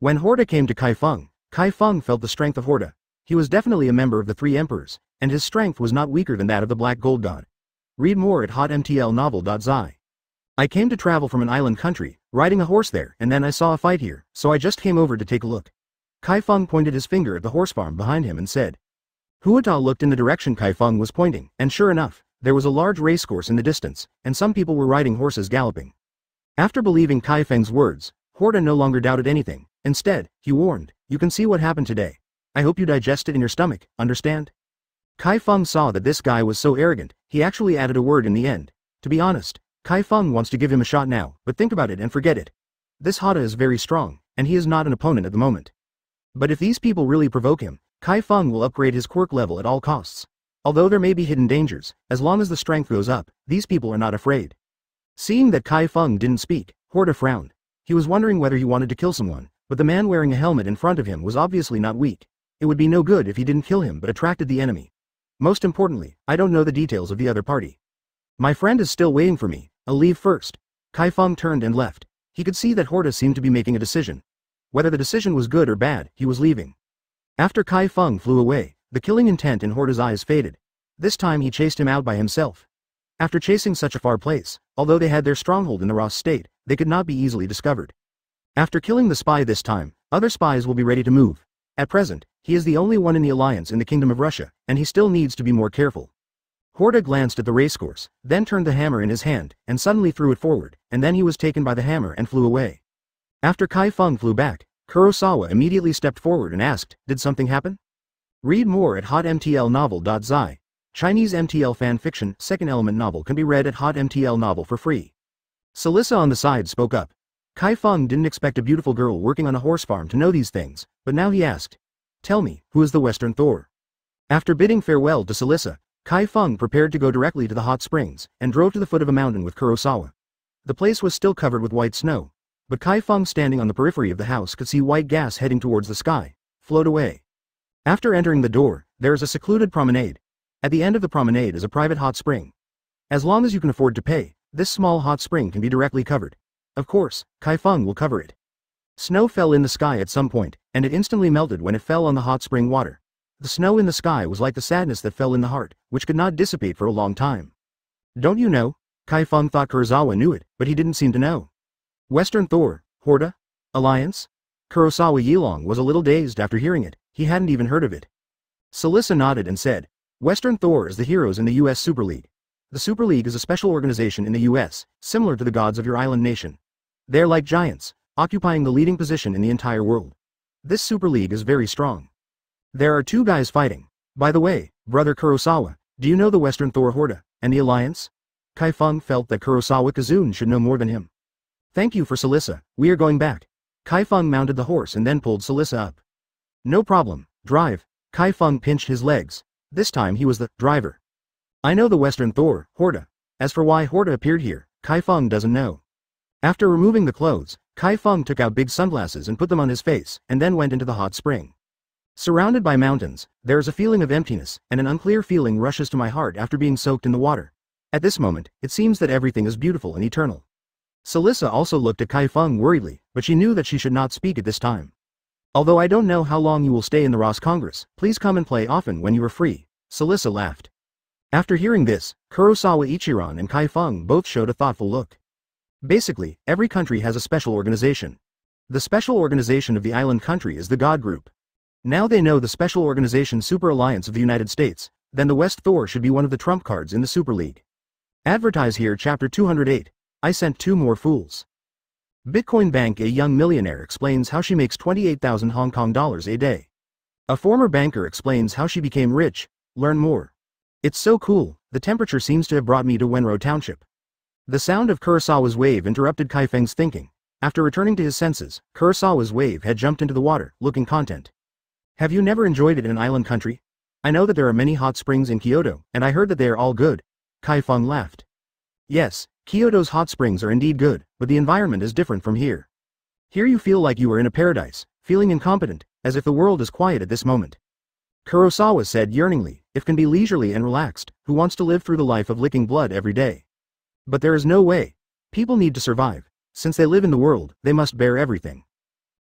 Speaker 1: When Horda came to Kai Feng, Kai Feng felt the strength of Horda. He was definitely a member of the Three Emperors, and his strength was not weaker than that of the Black Gold God. Read more at hotmtlnovel.zi. I came to travel from an island country, riding a horse there, and then I saw a fight here, so I just came over to take a look. Kai Feng pointed his finger at the horse farm behind him and said. Huata looked in the direction Kai Feng was pointing, and sure enough, there was a large racecourse in the distance, and some people were riding horses galloping. After believing Kai Feng's words, Horda no longer doubted anything, Instead, he warned, you can see what happened today. I hope you digest it in your stomach, understand? Kai Feng saw that this guy was so arrogant, he actually added a word in the end. To be honest, Kai Feng wants to give him a shot now, but think about it and forget it. This Hada is very strong, and he is not an opponent at the moment. But if these people really provoke him, Kai Feng will upgrade his quirk level at all costs. Although there may be hidden dangers, as long as the strength goes up, these people are not afraid. Seeing that Kai Feng didn't speak, Horta frowned. He was wondering whether he wanted to kill someone, but the man wearing a helmet in front of him was obviously not weak. It would be no good if he didn't kill him but attracted the enemy. Most importantly, I don't know the details of the other party. My friend is still waiting for me, I'll leave first. Kai Feng turned and left. He could see that Horta seemed to be making a decision. Whether the decision was good or bad, he was leaving. After Kai Feng flew away, the killing intent in Horta's eyes faded. This time he chased him out by himself. After chasing such a far place, although they had their stronghold in the Ross state, they could not be easily discovered. After killing the spy this time, other spies will be ready to move. At present, he is the only one in the alliance in the Kingdom of Russia, and he still needs to be more careful. Horta glanced at the racecourse, then turned the hammer in his hand, and suddenly threw it forward, and then he was taken by the hammer and flew away. After Kai Feng flew back, Kurosawa immediately stepped forward and asked, did something happen? Read more at hotmtlnovel.zi. Chinese MTL fan fiction, second element novel can be read at Hot MTL Novel for free. Salissa on the side spoke up. Kai Feng didn't expect a beautiful girl working on a horse farm to know these things, but now he asked. Tell me, who is the Western Thor? After bidding farewell to Salissa, Kai Feng prepared to go directly to the hot springs, and drove to the foot of a mountain with Kurosawa. The place was still covered with white snow, but Kai Feng standing on the periphery of the house could see white gas heading towards the sky, float away. After entering the door, there is a secluded promenade. At the end of the promenade is a private hot spring. As long as you can afford to pay, this small hot spring can be directly covered. Of course, Kai Feng will cover it. Snow fell in the sky at some point, and it instantly melted when it fell on the hot spring water. The snow in the sky was like the sadness that fell in the heart, which could not dissipate for a long time. Don't you know? Kai Feng thought Kurosawa knew it, but he didn't seem to know. Western Thor, Horta? Alliance? Kurosawa Yilong was a little dazed after hearing it, he hadn't even heard of it. Salissa nodded and said, Western Thor is the heroes in the US Super League. The Super League is a special organization in the US, similar to the gods of your island nation. They're like giants, occupying the leading position in the entire world. This Super League is very strong. There are two guys fighting. By the way, brother Kurosawa, do you know the Western Thor Horta, and the Alliance? Kai Feng felt that Kurosawa Kazun should know more than him. Thank you for Salissa, we are going back. Kai Feng mounted the horse and then pulled Salissa up. No problem, drive. Kai Feng pinched his legs. This time he was the driver. I know the Western Thor, Horta. As for why Horta appeared here, Kai Feng doesn't know. After removing the clothes, Kai Feng took out big sunglasses and put them on his face, and then went into the hot spring. Surrounded by mountains, there is a feeling of emptiness, and an unclear feeling rushes to my heart after being soaked in the water. At this moment, it seems that everything is beautiful and eternal. Salissa also looked at Kai Feng worriedly, but she knew that she should not speak at this time. Although I don't know how long you will stay in the Ross Congress, please come and play often when you are free. Salissa laughed. After hearing this, Kurosawa Ichiran and Kai Feng both showed a thoughtful look. Basically, every country has a special organization. The special organization of the island country is the God Group. Now they know the Special Organization Super Alliance of the United States, then the West Thor should be one of the trump cards in the Super League. Advertise here Chapter 208. I sent two more fools. Bitcoin Bank A young millionaire explains how she makes 28,000 Hong Kong dollars a day. A former banker explains how she became rich, learn more. It's so cool, the temperature seems to have brought me to Wenro Township. The sound of Kurosawa's wave interrupted Kaifeng's thinking. After returning to his senses, Kurosawa's wave had jumped into the water, looking content. Have you never enjoyed it in an island country? I know that there are many hot springs in Kyoto, and I heard that they are all good. Kai Feng laughed. Yes, Kyoto's hot springs are indeed good, but the environment is different from here. Here you feel like you are in a paradise, feeling incompetent, as if the world is quiet at this moment. Kurosawa said yearningly, if can be leisurely and relaxed, who wants to live through the life of licking blood every day. But there is no way. People need to survive. Since they live in the world, they must bear everything.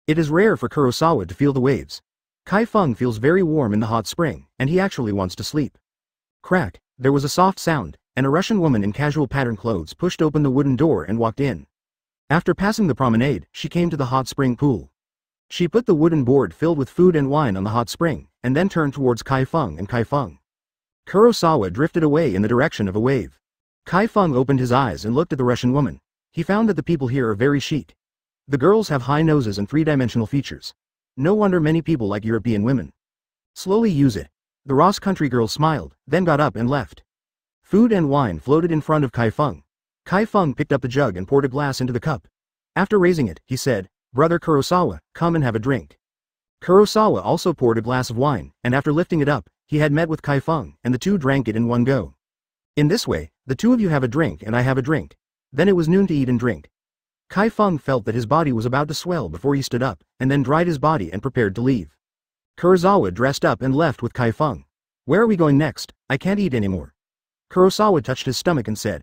Speaker 1: It is rare for Kurosawa to feel the waves, Kai Feng feels very warm in the hot spring, and he actually wants to sleep. Crack, there was a soft sound, and a Russian woman in casual pattern clothes pushed open the wooden door and walked in. After passing the promenade, she came to the hot spring pool. She put the wooden board filled with food and wine on the hot spring, and then turned towards Kai Feng and Kai Feng. Kurosawa drifted away in the direction of a wave. Kai Feng opened his eyes and looked at the Russian woman. He found that the people here are very chic. The girls have high noses and three-dimensional features. No wonder many people like European women. Slowly use it. The Ross country girl smiled, then got up and left. Food and wine floated in front of Kai Feng. Kai Feng picked up the jug and poured a glass into the cup. After raising it, he said, Brother Kurosawa, come and have a drink. Kurosawa also poured a glass of wine, and after lifting it up, he had met with Kai Feng, and the two drank it in one go. In this way, the two of you have a drink and I have a drink. Then it was noon to eat and drink. Kai Feng felt that his body was about to swell before he stood up, and then dried his body and prepared to leave. Kurosawa dressed up and left with Kai Feng. Where are we going next? I can't eat anymore. Kurosawa touched his stomach and said.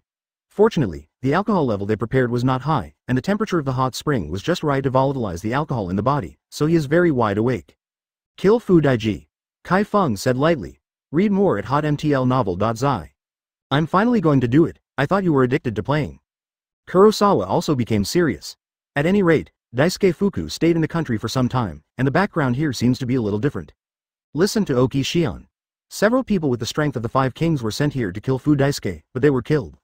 Speaker 1: Fortunately, the alcohol level they prepared was not high, and the temperature of the hot spring was just right to volatilize the alcohol in the body, so he is very wide awake. Kill Fu Daiji. Kai Feng said lightly. Read more at hotmtlnovel.zi. I'm finally going to do it, I thought you were addicted to playing. Kurosawa also became serious. At any rate, Daisuke Fuku stayed in the country for some time, and the background here seems to be a little different. Listen to Oki Shion. Several people with the strength of the five kings were sent here to kill Fu Daisuke, but they were killed.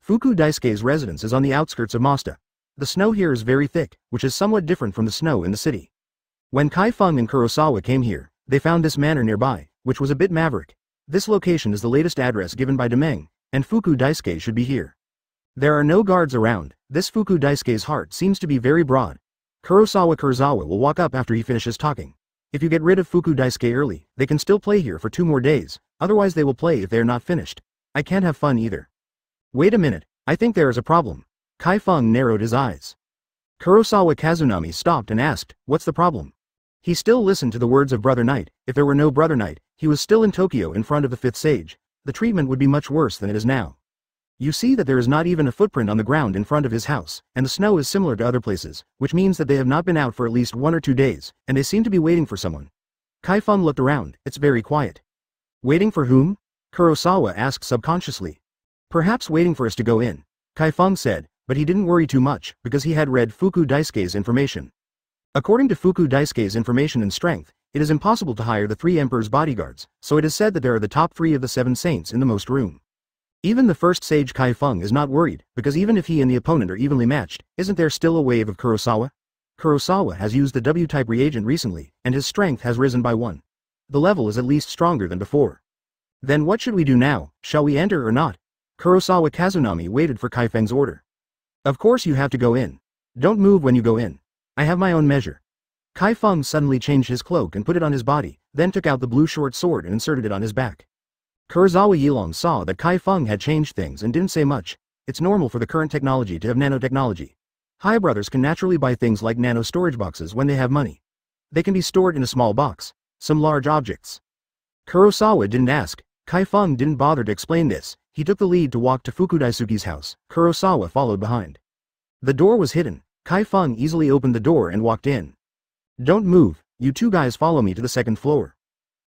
Speaker 1: Fuku Daisuke's residence is on the outskirts of Masta. The snow here is very thick, which is somewhat different from the snow in the city. When Kai Feng and Kurosawa came here, they found this manor nearby, which was a bit maverick. This location is the latest address given by Demeng, and Fuku Daisuke should be here. There are no guards around, this Fuku Daisuke's heart seems to be very broad. Kurosawa Kurosawa will walk up after he finishes talking. If you get rid of Fuku Daisuke early, they can still play here for two more days, otherwise they will play if they are not finished. I can't have fun either. Wait a minute, I think there is a problem. Kai Feng narrowed his eyes. Kurosawa Kazunami stopped and asked, what's the problem? He still listened to the words of Brother Knight, if there were no Brother Knight, he was still in Tokyo in front of the fifth sage, the treatment would be much worse than it is now. You see that there is not even a footprint on the ground in front of his house, and the snow is similar to other places, which means that they have not been out for at least one or two days, and they seem to be waiting for someone. Kai Feng looked around, it's very quiet. Waiting for whom? Kurosawa asked subconsciously. Perhaps waiting for us to go in. Kai Feng said, but he didn't worry too much, because he had read Fuku Daisuke's information. According to Fuku Daisuke's information and strength, it is impossible to hire the three emperor's bodyguards, so it is said that there are the top three of the seven saints in the most room. Even the first sage Kai Feng is not worried, because even if he and the opponent are evenly matched, isn't there still a wave of Kurosawa? Kurosawa has used the W-type reagent recently, and his strength has risen by one. The level is at least stronger than before. Then what should we do now, shall we enter or not? Kurosawa Kazunami waited for Kai Feng's order. Of course you have to go in. Don't move when you go in. I have my own measure. Kai Feng suddenly changed his cloak and put it on his body, then took out the blue short sword and inserted it on his back. Kurosawa Yilong saw that Kai Feng had changed things and didn't say much. It's normal for the current technology to have nanotechnology. High brothers can naturally buy things like nano storage boxes when they have money. They can be stored in a small box, some large objects. Kurosawa didn't ask, Kai Feng didn't bother to explain this, he took the lead to walk to Fukudaisuke's house, Kurosawa followed behind. The door was hidden, Kai Feng easily opened the door and walked in. Don't move, you two guys follow me to the second floor.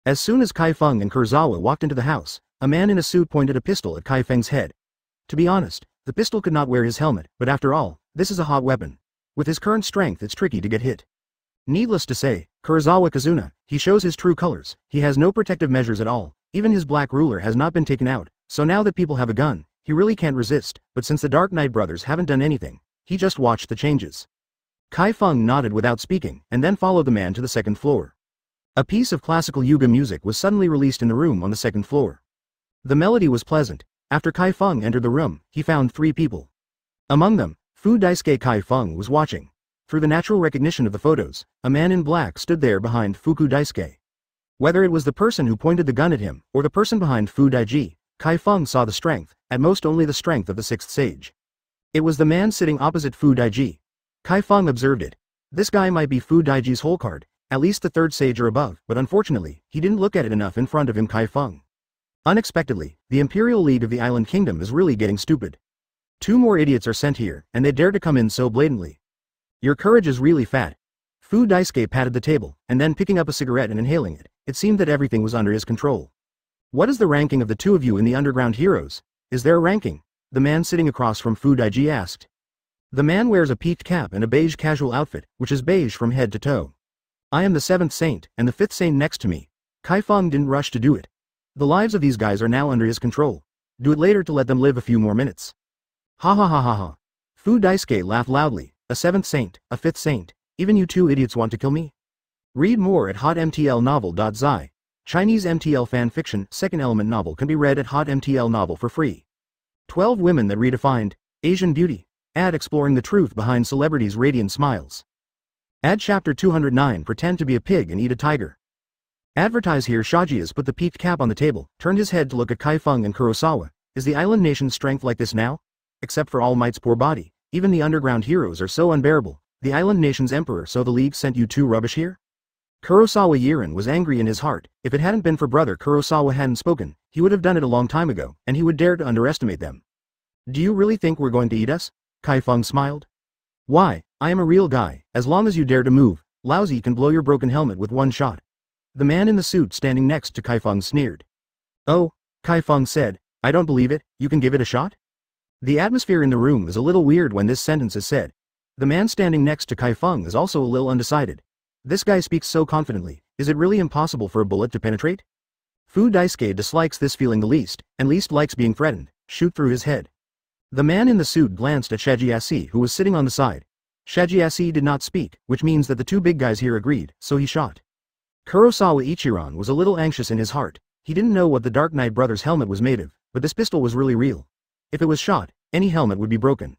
Speaker 1: As soon as Kai Feng and Kurosawa walked into the house, a man in a suit pointed a pistol at Kai Feng's head. To be honest, the pistol could not wear his helmet, but after all, this is a hot weapon. With his current strength it's tricky to get hit. Needless to say, Kurosawa Kazuna, he shows his true colors, he has no protective measures at all, even his black ruler has not been taken out, so now that people have a gun, he really can't resist, but since the Dark Knight brothers haven't done anything, he just watched the changes. Kai Feng nodded without speaking, and then followed the man to the second floor. A piece of classical yuga music was suddenly released in the room on the second floor. The melody was pleasant. After Kai Feng entered the room, he found three people. Among them, Fu Daisuke Kai Feng was watching. Through the natural recognition of the photos, a man in black stood there behind Fuku Daisuke. Whether it was the person who pointed the gun at him, or the person behind Fu Daiji, Kai Feng saw the strength, at most only the strength of the sixth sage. It was the man sitting opposite Fu Daiji, Kai Feng observed it. This guy might be Fu Daiji's hole card, at least the third sage or above, but unfortunately, he didn't look at it enough in front of him Kai Feng. Unexpectedly, the Imperial League of the Island Kingdom is really getting stupid. Two more idiots are sent here, and they dare to come in so blatantly. Your courage is really fat. Fu Daisuke patted the table, and then picking up a cigarette and inhaling it, it seemed that everything was under his control. What is the ranking of the two of you in the underground heroes? Is there a ranking? The man sitting across from Fu Daiji asked. The man wears a peaked cap and a beige casual outfit, which is beige from head to toe. I am the seventh saint, and the fifth saint next to me. Kai Feng didn't rush to do it. The lives of these guys are now under his control. Do it later to let them live a few more minutes. Ha ha ha ha ha. Fu Daisuke laughed loudly, a seventh saint, a fifth saint. Even you two idiots want to kill me? Read more at hotmtlnovel.zi. Chinese MTL fan fiction, second element novel can be read at Hot MTL Novel for free. 12 Women That Redefined Asian Beauty. Ad exploring the truth behind celebrities' radiant smiles. Ad chapter 209 Pretend to be a pig and eat a tiger. Advertise here Shajias put the peaked cap on the table, turned his head to look at Kai Feng and Kurosawa. Is the island nation's strength like this now? Except for All Might's poor body. Even the underground heroes are so unbearable. The island nation's emperor so the league sent you two rubbish here? Kurosawa Yiren was angry in his heart. If it hadn't been for brother Kurosawa hadn't spoken, he would have done it a long time ago, and he would dare to underestimate them. Do you really think we're going to eat us? Kai Feng smiled. Why, I am a real guy, as long as you dare to move, Lousy can blow your broken helmet with one shot. The man in the suit standing next to Kai Feng sneered. Oh, Kai Feng said, I don't believe it, you can give it a shot? The atmosphere in the room is a little weird when this sentence is said. The man standing next to Kai Feng is also a little undecided. This guy speaks so confidently, is it really impossible for a bullet to penetrate? Fu Daisuke dislikes this feeling the least, and least likes being threatened, shoot through his head. The man in the suit glanced at Shajiasi who was sitting on the side. Shajiasi did not speak, which means that the two big guys here agreed, so he shot. Kurosawa Ichiran was a little anxious in his heart, he didn't know what the Dark Knight brother's helmet was made of, but this pistol was really real. If it was shot, any helmet would be broken.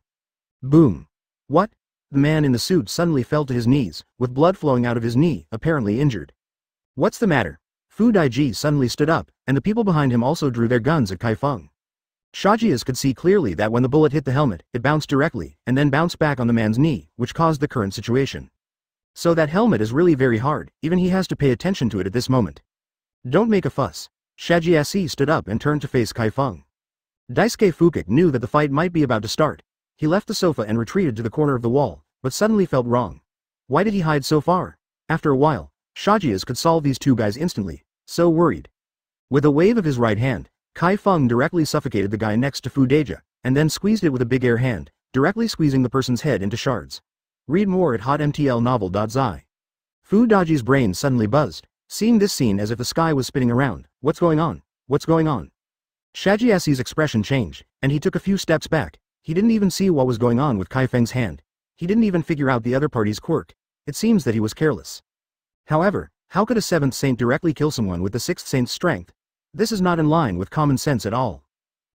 Speaker 1: Boom. What? The man in the suit suddenly fell to his knees, with blood flowing out of his knee, apparently injured. What's the matter? Fu Daiji suddenly stood up, and the people behind him also drew their guns at Kai Feng. Shajias could see clearly that when the bullet hit the helmet, it bounced directly, and then bounced back on the man's knee, which caused the current situation. So that helmet is really very hard, even he has to pay attention to it at this moment. Don't make a fuss. Shajiasi stood up and turned to face Kai Feng. Daisuke Fukik knew that the fight might be about to start, he left the sofa and retreated to the corner of the wall, but suddenly felt wrong. Why did he hide so far? After a while, Shajias could solve these two guys instantly, so worried. With a wave of his right hand, Kai Feng directly suffocated the guy next to Fu Deja, and then squeezed it with a big air hand, directly squeezing the person's head into shards. Read more at hotmtlnovel.zi. Fu Daji's brain suddenly buzzed, seeing this scene as if the sky was spinning around. What's going on? What's going on? Shajiasi's expression changed, and he took a few steps back, he didn't even see what was going on with Kai Feng's hand. He didn't even figure out the other party's quirk. It seems that he was careless. However, how could a seventh saint directly kill someone with the sixth saint's strength? This is not in line with common sense at all.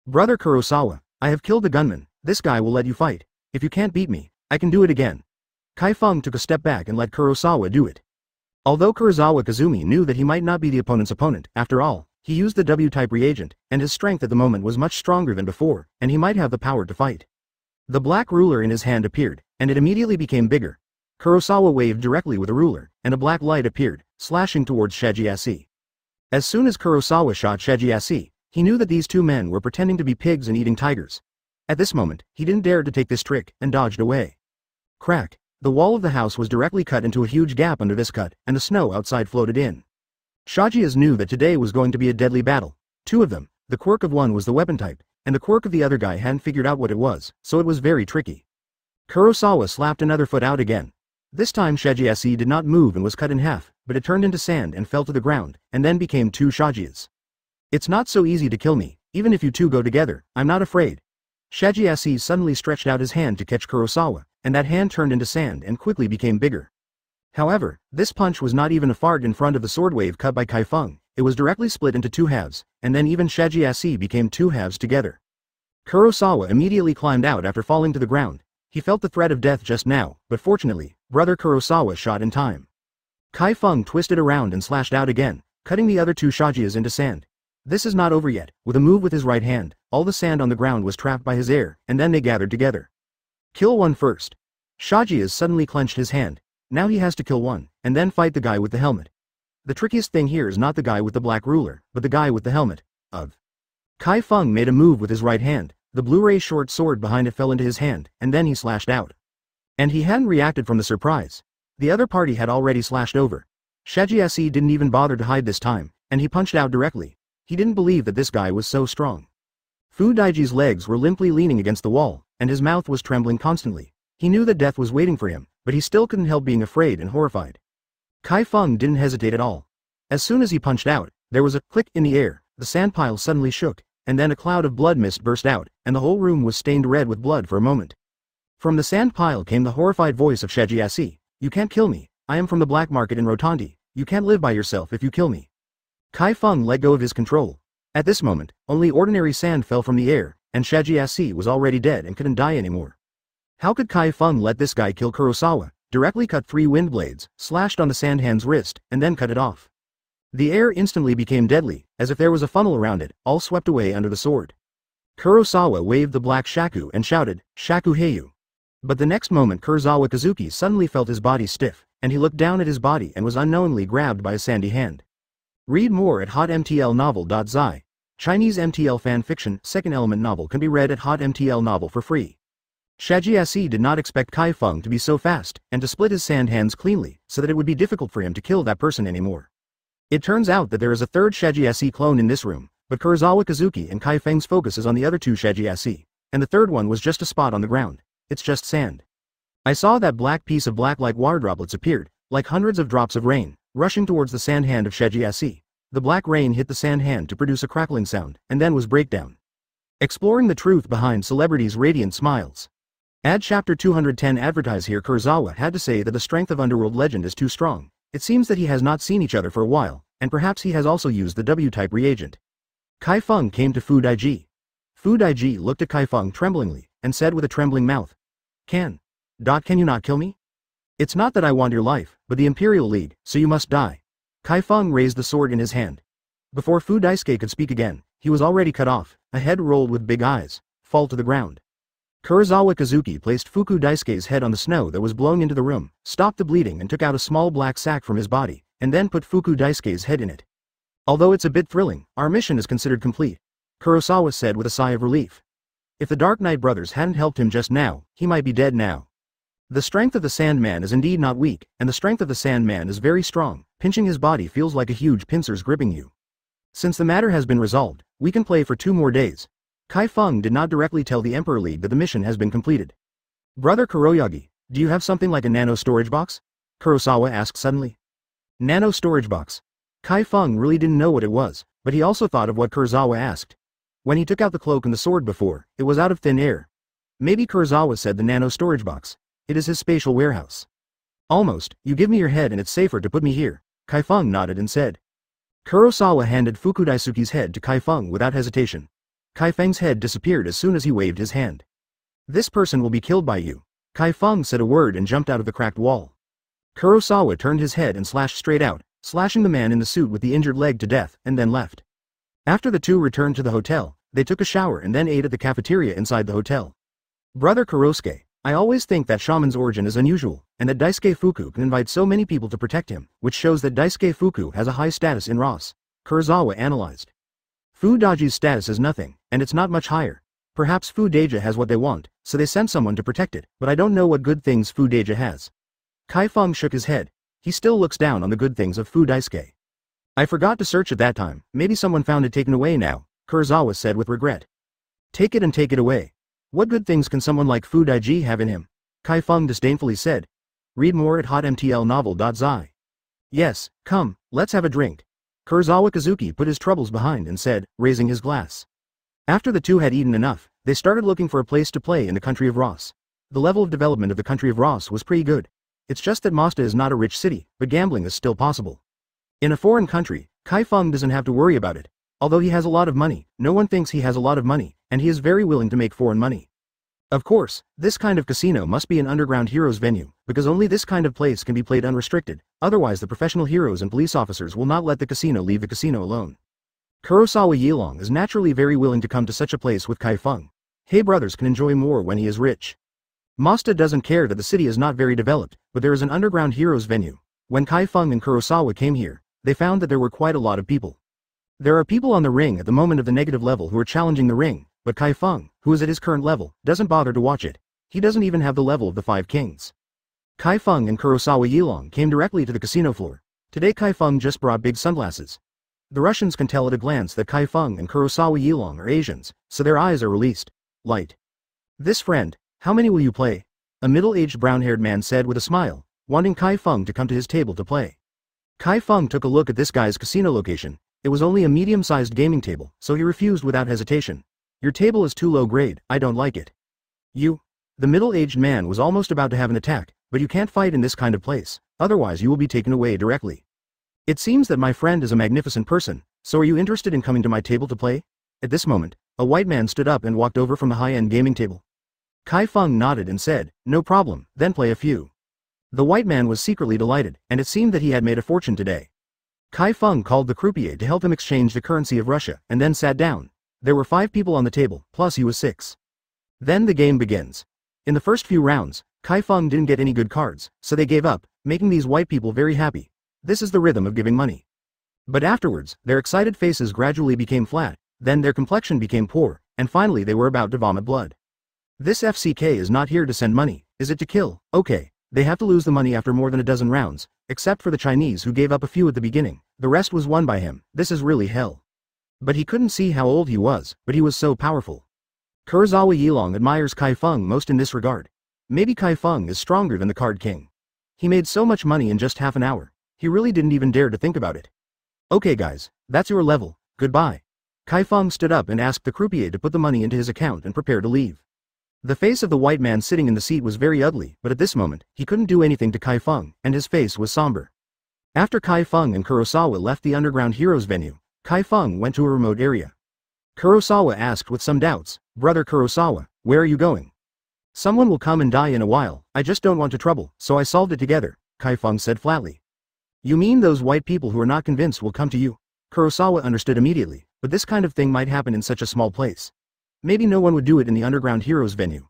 Speaker 1: Brother Kurosawa, I have killed the gunman, this guy will let you fight. If you can't beat me, I can do it again. Kai Feng took a step back and let Kurosawa do it. Although Kurosawa Kazumi knew that he might not be the opponent's opponent, after all, he used the W-type reagent, and his strength at the moment was much stronger than before, and he might have the power to fight. The black ruler in his hand appeared, and it immediately became bigger. Kurosawa waved directly with a ruler, and a black light appeared, slashing towards Shajiasi. As soon as Kurosawa shot Shajiasi, he knew that these two men were pretending to be pigs and eating tigers. At this moment, he didn't dare to take this trick, and dodged away. Crack. The wall of the house was directly cut into a huge gap under this cut, and the snow outside floated in. Shajias knew that today was going to be a deadly battle. Two of them, the quirk of one was the weapon type, and the quirk of the other guy hadn't figured out what it was, so it was very tricky. Kurosawa slapped another foot out again. This time Shajiasi did not move and was cut in half, but it turned into sand and fell to the ground, and then became two Shajias. It's not so easy to kill me, even if you two go together, I'm not afraid. Shajiasi suddenly stretched out his hand to catch Kurosawa, and that hand turned into sand and quickly became bigger. However, this punch was not even a fart in front of the sword wave cut by Kai Feng, it was directly split into two halves, and then even Shajiasi became two halves together. Kurosawa immediately climbed out after falling to the ground. He felt the threat of death just now, but fortunately, brother Kurosawa shot in time. Kai Feng twisted around and slashed out again, cutting the other two Shajias into sand. This is not over yet, with a move with his right hand, all the sand on the ground was trapped by his air, and then they gathered together. Kill one first. Shajias suddenly clenched his hand, now he has to kill one, and then fight the guy with the helmet. The trickiest thing here is not the guy with the black ruler, but the guy with the helmet. Of. Kai Feng made a move with his right hand, the Blu-ray short sword behind it fell into his hand, and then he slashed out. And he hadn't reacted from the surprise. The other party had already slashed over. Shajiasi didn't even bother to hide this time, and he punched out directly. He didn't believe that this guy was so strong. Fu Daiji's legs were limply leaning against the wall, and his mouth was trembling constantly. He knew that death was waiting for him, but he still couldn't help being afraid and horrified. Kai Feng didn't hesitate at all. As soon as he punched out, there was a click in the air, the sand pile suddenly shook, and then a cloud of blood mist burst out, and the whole room was stained red with blood for a moment. From the sand pile came the horrified voice of Shajiasi. You can't kill me, I am from the black market in Rotondi, you can't live by yourself if you kill me. Kai Feng let go of his control. At this moment, only ordinary sand fell from the air, and Shajiasi was already dead and couldn't die anymore. How could Kai Feng let this guy kill Kurosawa, directly cut three wind blades, slashed on the sand hand's wrist, and then cut it off? The air instantly became deadly, as if there was a funnel around it, all swept away under the sword. Kurosawa waved the black shaku and shouted, Shaku Heiyu. But the next moment Kurosawa Kazuki suddenly felt his body stiff, and he looked down at his body and was unknowingly grabbed by a sandy hand. Read more at hotmtlnovel.zi. Chinese MTL fan fiction, second element novel can be read at Hot MTL Novel for free. Shajiasi did not expect Kai Feng to be so fast, and to split his sand hands cleanly, so that it would be difficult for him to kill that person anymore. It turns out that there is a third Shajiasi clone in this room, but Kurosawa Kazuki and Kai Feng's focus is on the other two Shajiasi, and the third one was just a spot on the ground. It's just sand. I saw that black piece of black like water droplets appeared, like hundreds of drops of rain, rushing towards the sand hand of Shajiasi. The black rain hit the sand hand to produce a crackling sound, and then was breakdown. Exploring the truth behind celebrities' radiant smiles. Add chapter 210 advertise here Kurosawa had to say that the strength of Underworld legend is too strong. It seems that he has not seen each other for a while, and perhaps he has also used the W-type reagent. Kai Feng came to Fu Daiji. Fu Daiji looked at Kai Feng tremblingly, and said with a trembling mouth. Can. Dot can you not kill me? It's not that I want your life, but the Imperial League, so you must die. Kai Feng raised the sword in his hand. Before Fu Daisuke could speak again, he was already cut off, a head rolled with big eyes, fall to the ground. Kurosawa Kazuki placed Fuku Daisuke's head on the snow that was blown into the room, stopped the bleeding and took out a small black sack from his body, and then put Fuku Daisuke's head in it. Although it's a bit thrilling, our mission is considered complete, Kurosawa said with a sigh of relief. If the Dark Knight brothers hadn't helped him just now, he might be dead now. The strength of the Sandman is indeed not weak, and the strength of the Sandman is very strong, pinching his body feels like a huge pincers gripping you. Since the matter has been resolved, we can play for two more days, Kai Feng did not directly tell the Emperor League that the mission has been completed. Brother Kuroyagi, do you have something like a nano storage box? Kurosawa asked suddenly. Nano storage box. Kai Feng really didn't know what it was, but he also thought of what Kurosawa asked. When he took out the cloak and the sword before, it was out of thin air. Maybe Kurosawa said the nano storage box. It is his spatial warehouse. Almost, you give me your head and it's safer to put me here, Kai Feng nodded and said. Kurosawa handed Fukudaisuke's head to Kai Feng without hesitation. Kai Feng's head disappeared as soon as he waved his hand. This person will be killed by you. Kai Feng said a word and jumped out of the cracked wall. Kurosawa turned his head and slashed straight out, slashing the man in the suit with the injured leg to death, and then left. After the two returned to the hotel, they took a shower and then ate at the cafeteria inside the hotel. Brother Kurosuke, I always think that shaman's origin is unusual, and that Daisuke Fuku can invite so many people to protect him, which shows that Daisuke Fuku has a high status in Ross. Kurosawa analyzed. Fu Daji's status is nothing, and it's not much higher. Perhaps Fu Deja has what they want, so they sent someone to protect it, but I don't know what good things Fu Deja has. Kai Feng shook his head. He still looks down on the good things of Fu Daisuke. I forgot to search at that time, maybe someone found it taken away now, Kurosawa said with regret. Take it and take it away. What good things can someone like Fu Daiji have in him? Kai Feng disdainfully said. Read more at hotmtlnovel.zi. Yes, come, let's have a drink. Kurosawa Kazuki put his troubles behind and said, raising his glass. After the two had eaten enough, they started looking for a place to play in the country of Ross. The level of development of the country of Ross was pretty good. It's just that Mazda is not a rich city, but gambling is still possible. In a foreign country, Kai Feng doesn't have to worry about it. Although he has a lot of money, no one thinks he has a lot of money, and he is very willing to make foreign money. Of course, this kind of casino must be an underground heroes venue, because only this kind of place can be played unrestricted, otherwise the professional heroes and police officers will not let the casino leave the casino alone. Kurosawa Yilong is naturally very willing to come to such a place with Kai Feng. Hey brothers can enjoy more when he is rich. Masta doesn't care that the city is not very developed, but there is an underground heroes venue. When Kai Feng and Kurosawa came here, they found that there were quite a lot of people. There are people on the ring at the moment of the negative level who are challenging the ring, but Kai Feng, who is at his current level, doesn't bother to watch it. He doesn't even have the level of the Five Kings. Kai Feng and Kurosawa Yilong came directly to the casino floor. Today Kai Feng just brought big sunglasses. The Russians can tell at a glance that Kai Feng and Kurosawa Yilong are Asians, so their eyes are released. Light. This friend, how many will you play? A middle-aged brown-haired man said with a smile, wanting Kai Feng to come to his table to play. Kai Feng took a look at this guy's casino location. It was only a medium-sized gaming table, so he refused without hesitation. Your table is too low grade, I don't like it. You. The middle-aged man was almost about to have an attack, but you can't fight in this kind of place, otherwise you will be taken away directly. It seems that my friend is a magnificent person, so are you interested in coming to my table to play? At this moment, a white man stood up and walked over from the high-end gaming table. Kai Feng nodded and said, no problem, then play a few. The white man was secretly delighted, and it seemed that he had made a fortune today. Kai Feng called the croupier to help him exchange the currency of Russia, and then sat down. There were five people on the table, plus he was six. Then the game begins. In the first few rounds, Kai Feng didn't get any good cards, so they gave up, making these white people very happy. This is the rhythm of giving money. But afterwards, their excited faces gradually became flat, then their complexion became poor, and finally they were about to vomit blood. This FCK is not here to send money, is it to kill? Okay, they have to lose the money after more than a dozen rounds, except for the Chinese who gave up a few at the beginning, the rest was won by him, this is really hell. But he couldn't see how old he was, but he was so powerful. Kurosawa Yilong admires Kai Feng most in this regard. Maybe Kai Feng is stronger than the card king. He made so much money in just half an hour. He really didn't even dare to think about it. Okay guys, that's your level, goodbye. Kai Feng stood up and asked the croupier to put the money into his account and prepare to leave. The face of the white man sitting in the seat was very ugly, but at this moment, he couldn't do anything to Kai Feng, and his face was somber. After Kai Feng and Kurosawa left the Underground Heroes venue, Kai Feng went to a remote area. Kurosawa asked with some doubts, Brother Kurosawa, where are you going? Someone will come and die in a while, I just don't want to trouble, so I solved it together, Kai Feng said flatly. You mean those white people who are not convinced will come to you? Kurosawa understood immediately, but this kind of thing might happen in such a small place. Maybe no one would do it in the Underground Heroes venue.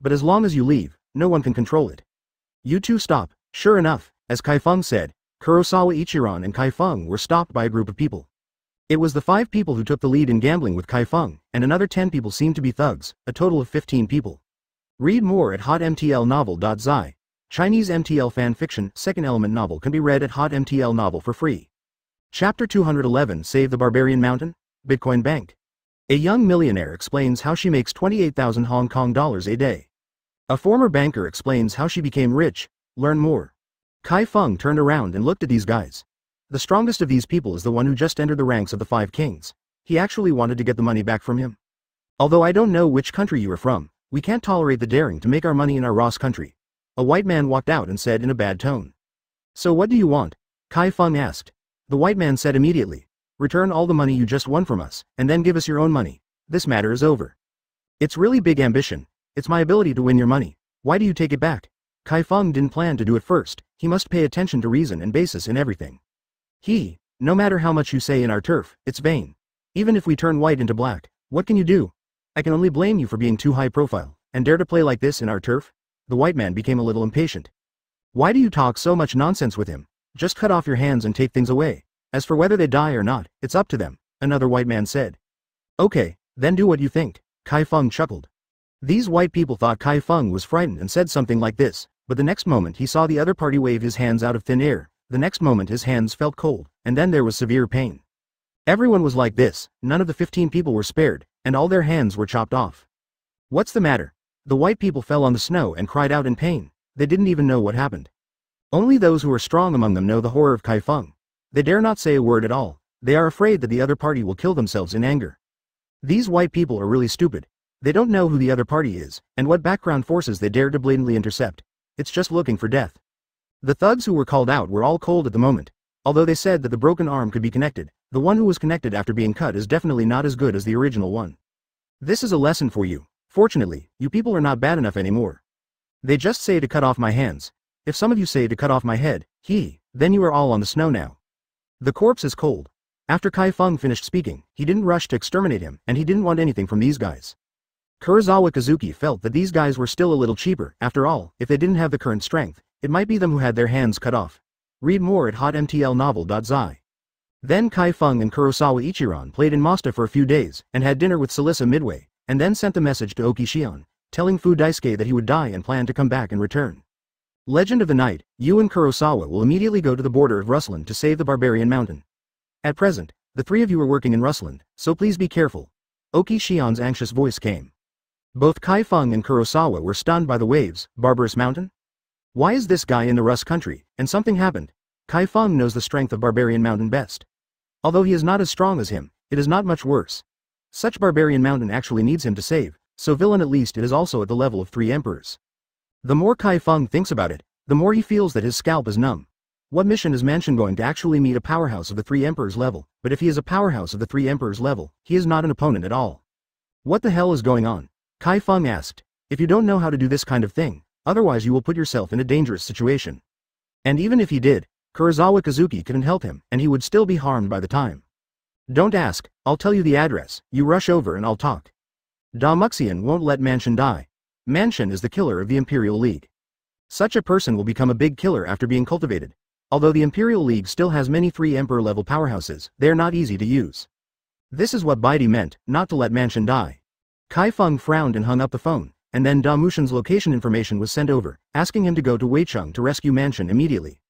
Speaker 1: But as long as you leave, no one can control it. You two stop, sure enough, as Kai Feng said, Kurosawa Ichiran and Kai Feng were stopped by a group of people. It was the five people who took the lead in gambling with Kai Feng, and another 10 people seemed to be thugs, a total of 15 people. Read more at hotmtlnovel.zi. Chinese MTL fan fiction, second element novel can be read at hotmtl novel for free. Chapter 211 Save the Barbarian Mountain? Bitcoin Bank. A young millionaire explains how she makes 28,000 Hong Kong dollars a day. A former banker explains how she became rich. Learn more. Kai Feng turned around and looked at these guys. The strongest of these people is the one who just entered the ranks of the five kings. He actually wanted to get the money back from him. Although I don't know which country you are from, we can't tolerate the daring to make our money in our Ross country. A white man walked out and said in a bad tone. So what do you want? Kai Feng asked. The white man said immediately. Return all the money you just won from us, and then give us your own money. This matter is over. It's really big ambition. It's my ability to win your money. Why do you take it back? Kai Feng didn't plan to do it first, he must pay attention to reason and basis in everything. He, no matter how much you say in our turf, it's vain. Even if we turn white into black, what can you do? I can only blame you for being too high profile, and dare to play like this in our turf? The white man became a little impatient. Why do you talk so much nonsense with him? Just cut off your hands and take things away. As for whether they die or not, it's up to them, another white man said. Okay, then do what you think, Kai Feng chuckled. These white people thought Kai Feng was frightened and said something like this, but the next moment he saw the other party wave his hands out of thin air, the next moment his hands felt cold, and then there was severe pain. Everyone was like this, none of the 15 people were spared, and all their hands were chopped off. What's the matter? The white people fell on the snow and cried out in pain, they didn't even know what happened. Only those who are strong among them know the horror of Kai Feng. They dare not say a word at all, they are afraid that the other party will kill themselves in anger. These white people are really stupid. They don't know who the other party is, and what background forces they dare to blatantly intercept. It's just looking for death. The thugs who were called out were all cold at the moment, Although they said that the broken arm could be connected, the one who was connected after being cut is definitely not as good as the original one. This is a lesson for you. Fortunately, you people are not bad enough anymore. They just say to cut off my hands. If some of you say to cut off my head, he, then you are all on the snow now. The corpse is cold. After Kai Feng finished speaking, he didn't rush to exterminate him, and he didn't want anything from these guys. Kurosawa Kazuki felt that these guys were still a little cheaper, after all, if they didn't have the current strength, it might be them who had their hands cut off. Read more at hotmtlnovel.zi. Then Kai Feng and Kurosawa Ichiran played in Masta for a few days, and had dinner with Salissa Midway, and then sent the message to Oki Shion, telling Fu Daisuke that he would die and plan to come back and return. Legend of the Night, you and Kurosawa will immediately go to the border of Rusland to save the Barbarian Mountain. At present, the three of you are working in Rusland, so please be careful. Oki Shion's anxious voice came. Both Kai Feng and Kurosawa were stunned by the waves, Barbarous Mountain? Why is this guy in the Rus country, and something happened? Kai Feng knows the strength of Barbarian Mountain best. Although he is not as strong as him, it is not much worse. Such Barbarian Mountain actually needs him to save, so villain at least it is also at the level of three emperors. The more Kai Feng thinks about it, the more he feels that his scalp is numb. What mission is Mansion going to actually meet a powerhouse of the three emperors level, but if he is a powerhouse of the three emperors level, he is not an opponent at all. What the hell is going on? Kai Feng asked. If you don't know how to do this kind of thing, otherwise you will put yourself in a dangerous situation. And even if he did, Kurosawa Kazuki couldn't help him, and he would still be harmed by the time. Don't ask, I'll tell you the address, you rush over and I'll talk. Damuxian won't let Mansion die. Mansion is the killer of the Imperial League. Such a person will become a big killer after being cultivated. Although the Imperial League still has many 3 Emperor level powerhouses, they are not easy to use. This is what Baidi meant, not to let Mansion die. Kai Feng frowned and hung up the phone, and then Da Mushin's location information was sent over, asking him to go to Weicheng to rescue Mansion immediately.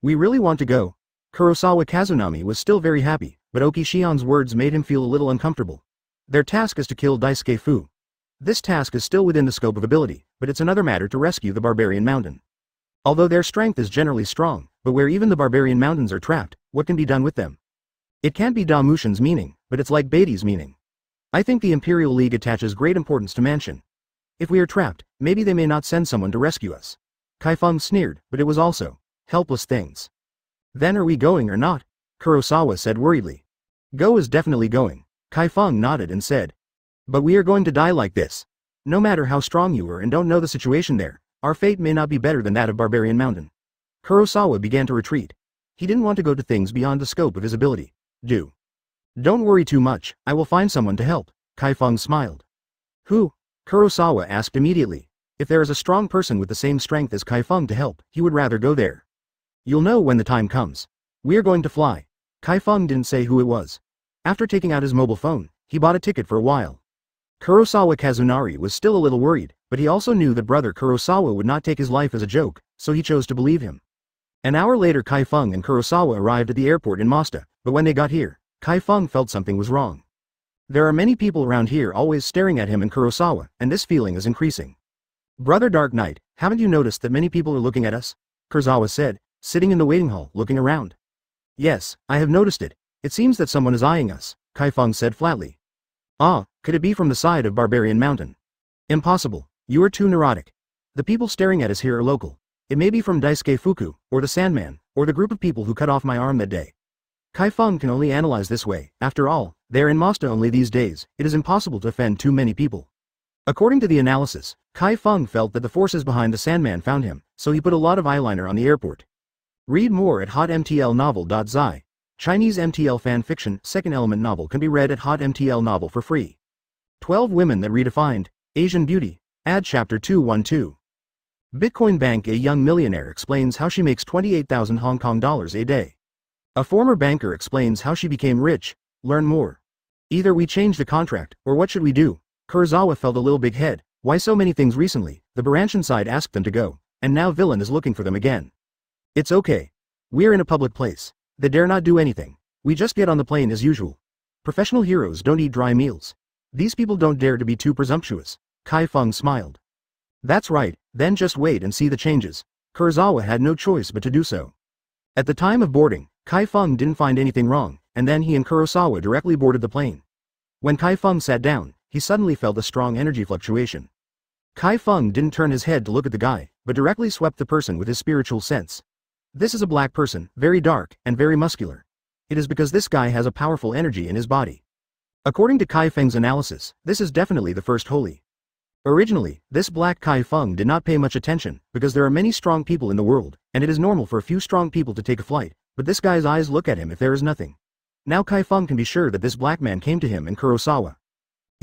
Speaker 1: We really want to go. Kurosawa Kazunami was still very happy, but Oki Shion's words made him feel a little uncomfortable. Their task is to kill Daisuke Fu. This task is still within the scope of ability, but it's another matter to rescue the Barbarian Mountain. Although their strength is generally strong, but where even the Barbarian Mountains are trapped, what can be done with them? It can't be Da Mushin's meaning, but it's like Baidi's meaning. I think the Imperial League attaches great importance to Mansion. If we are trapped, maybe they may not send someone to rescue us. Kai Feng sneered, but it was also helpless things. Then are we going or not? Kurosawa said worriedly. Go is definitely going. Kai Feng nodded and said. But we are going to die like this. No matter how strong you are and don't know the situation there, our fate may not be better than that of Barbarian Mountain. Kurosawa began to retreat. He didn't want to go to things beyond the scope of his ability. Do. Don't worry too much, I will find someone to help, Kai Feng smiled. Who? Kurosawa asked immediately. If there is a strong person with the same strength as Kai Feng to help, he would rather go there. You'll know when the time comes. We are going to fly. Kai Feng didn't say who it was. After taking out his mobile phone, he bought a ticket for a while. Kurosawa Kazunari was still a little worried, but he also knew that brother Kurosawa would not take his life as a joke, so he chose to believe him. An hour later Kai Feng and Kurosawa arrived at the airport in Masta, but when they got here, Kai Feng felt something was wrong. There are many people around here always staring at him and Kurosawa, and this feeling is increasing. Brother Dark Knight, haven't you noticed that many people are looking at us? Kurosawa said, sitting in the waiting hall, looking around. Yes, I have noticed it, it seems that someone is eyeing us, Kai Feng said flatly. Ah, could it be from the side of Barbarian Mountain? Impossible, you are too neurotic. The people staring at us here are local. It may be from Daisuke Fuku, or the Sandman, or the group of people who cut off my arm that day. Kai Feng can only analyze this way, after all, they're in Masta only these days, it is impossible to offend too many people. According to the analysis, Kai Feng felt that the forces behind the Sandman found him, so he put a lot of eyeliner on the airport. Read more at hotmtlnovel.zi. Chinese MTL fan fiction, second element novel can be read at Hot MTL Novel for free. 12 Women That Redefined, Asian Beauty, Add Chapter 212. Bitcoin Bank A young millionaire explains how she makes 28,000 Hong Kong dollars a day. A former banker explains how she became rich, learn more. Either we change the contract, or what should we do? Kurosawa felt a little big head, why so many things recently, the Barantian side asked them to go, and now villain is looking for them again. It's okay. We're in a public place. They dare not do anything. We just get on the plane as usual. Professional heroes don't eat dry meals. These people don't dare to be too presumptuous. Kai Feng smiled. That's right, then just wait and see the changes. Kurosawa had no choice but to do so. At the time of boarding, Kai Feng didn't find anything wrong, and then he and Kurosawa directly boarded the plane. When Kai Feng sat down, he suddenly felt a strong energy fluctuation. Kai Feng didn't turn his head to look at the guy, but directly swept the person with his spiritual sense. This is a black person, very dark, and very muscular. It is because this guy has a powerful energy in his body. According to Kai Feng's analysis, this is definitely the first holy. Originally, this black Kai Feng did not pay much attention, because there are many strong people in the world, and it is normal for a few strong people to take a flight, but this guy's eyes look at him if there is nothing. Now Kai Feng can be sure that this black man came to him in Kurosawa.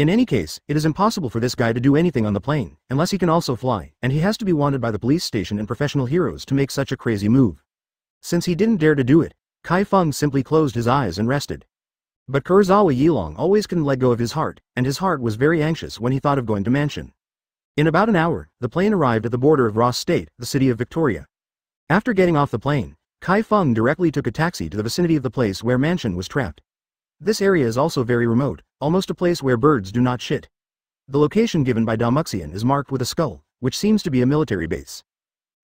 Speaker 1: In any case, it is impossible for this guy to do anything on the plane, unless he can also fly, and he has to be wanted by the police station and professional heroes to make such a crazy move. Since he didn't dare to do it, Kai Feng simply closed his eyes and rested. But Kurosawa Yilong always couldn't let go of his heart, and his heart was very anxious when he thought of going to Mansion. In about an hour, the plane arrived at the border of Ross State, the city of Victoria. After getting off the plane, Kai Feng directly took a taxi to the vicinity of the place where Mansion was trapped. This area is also very remote, almost a place where birds do not shit. The location given by Damuxian is marked with a skull, which seems to be a military base.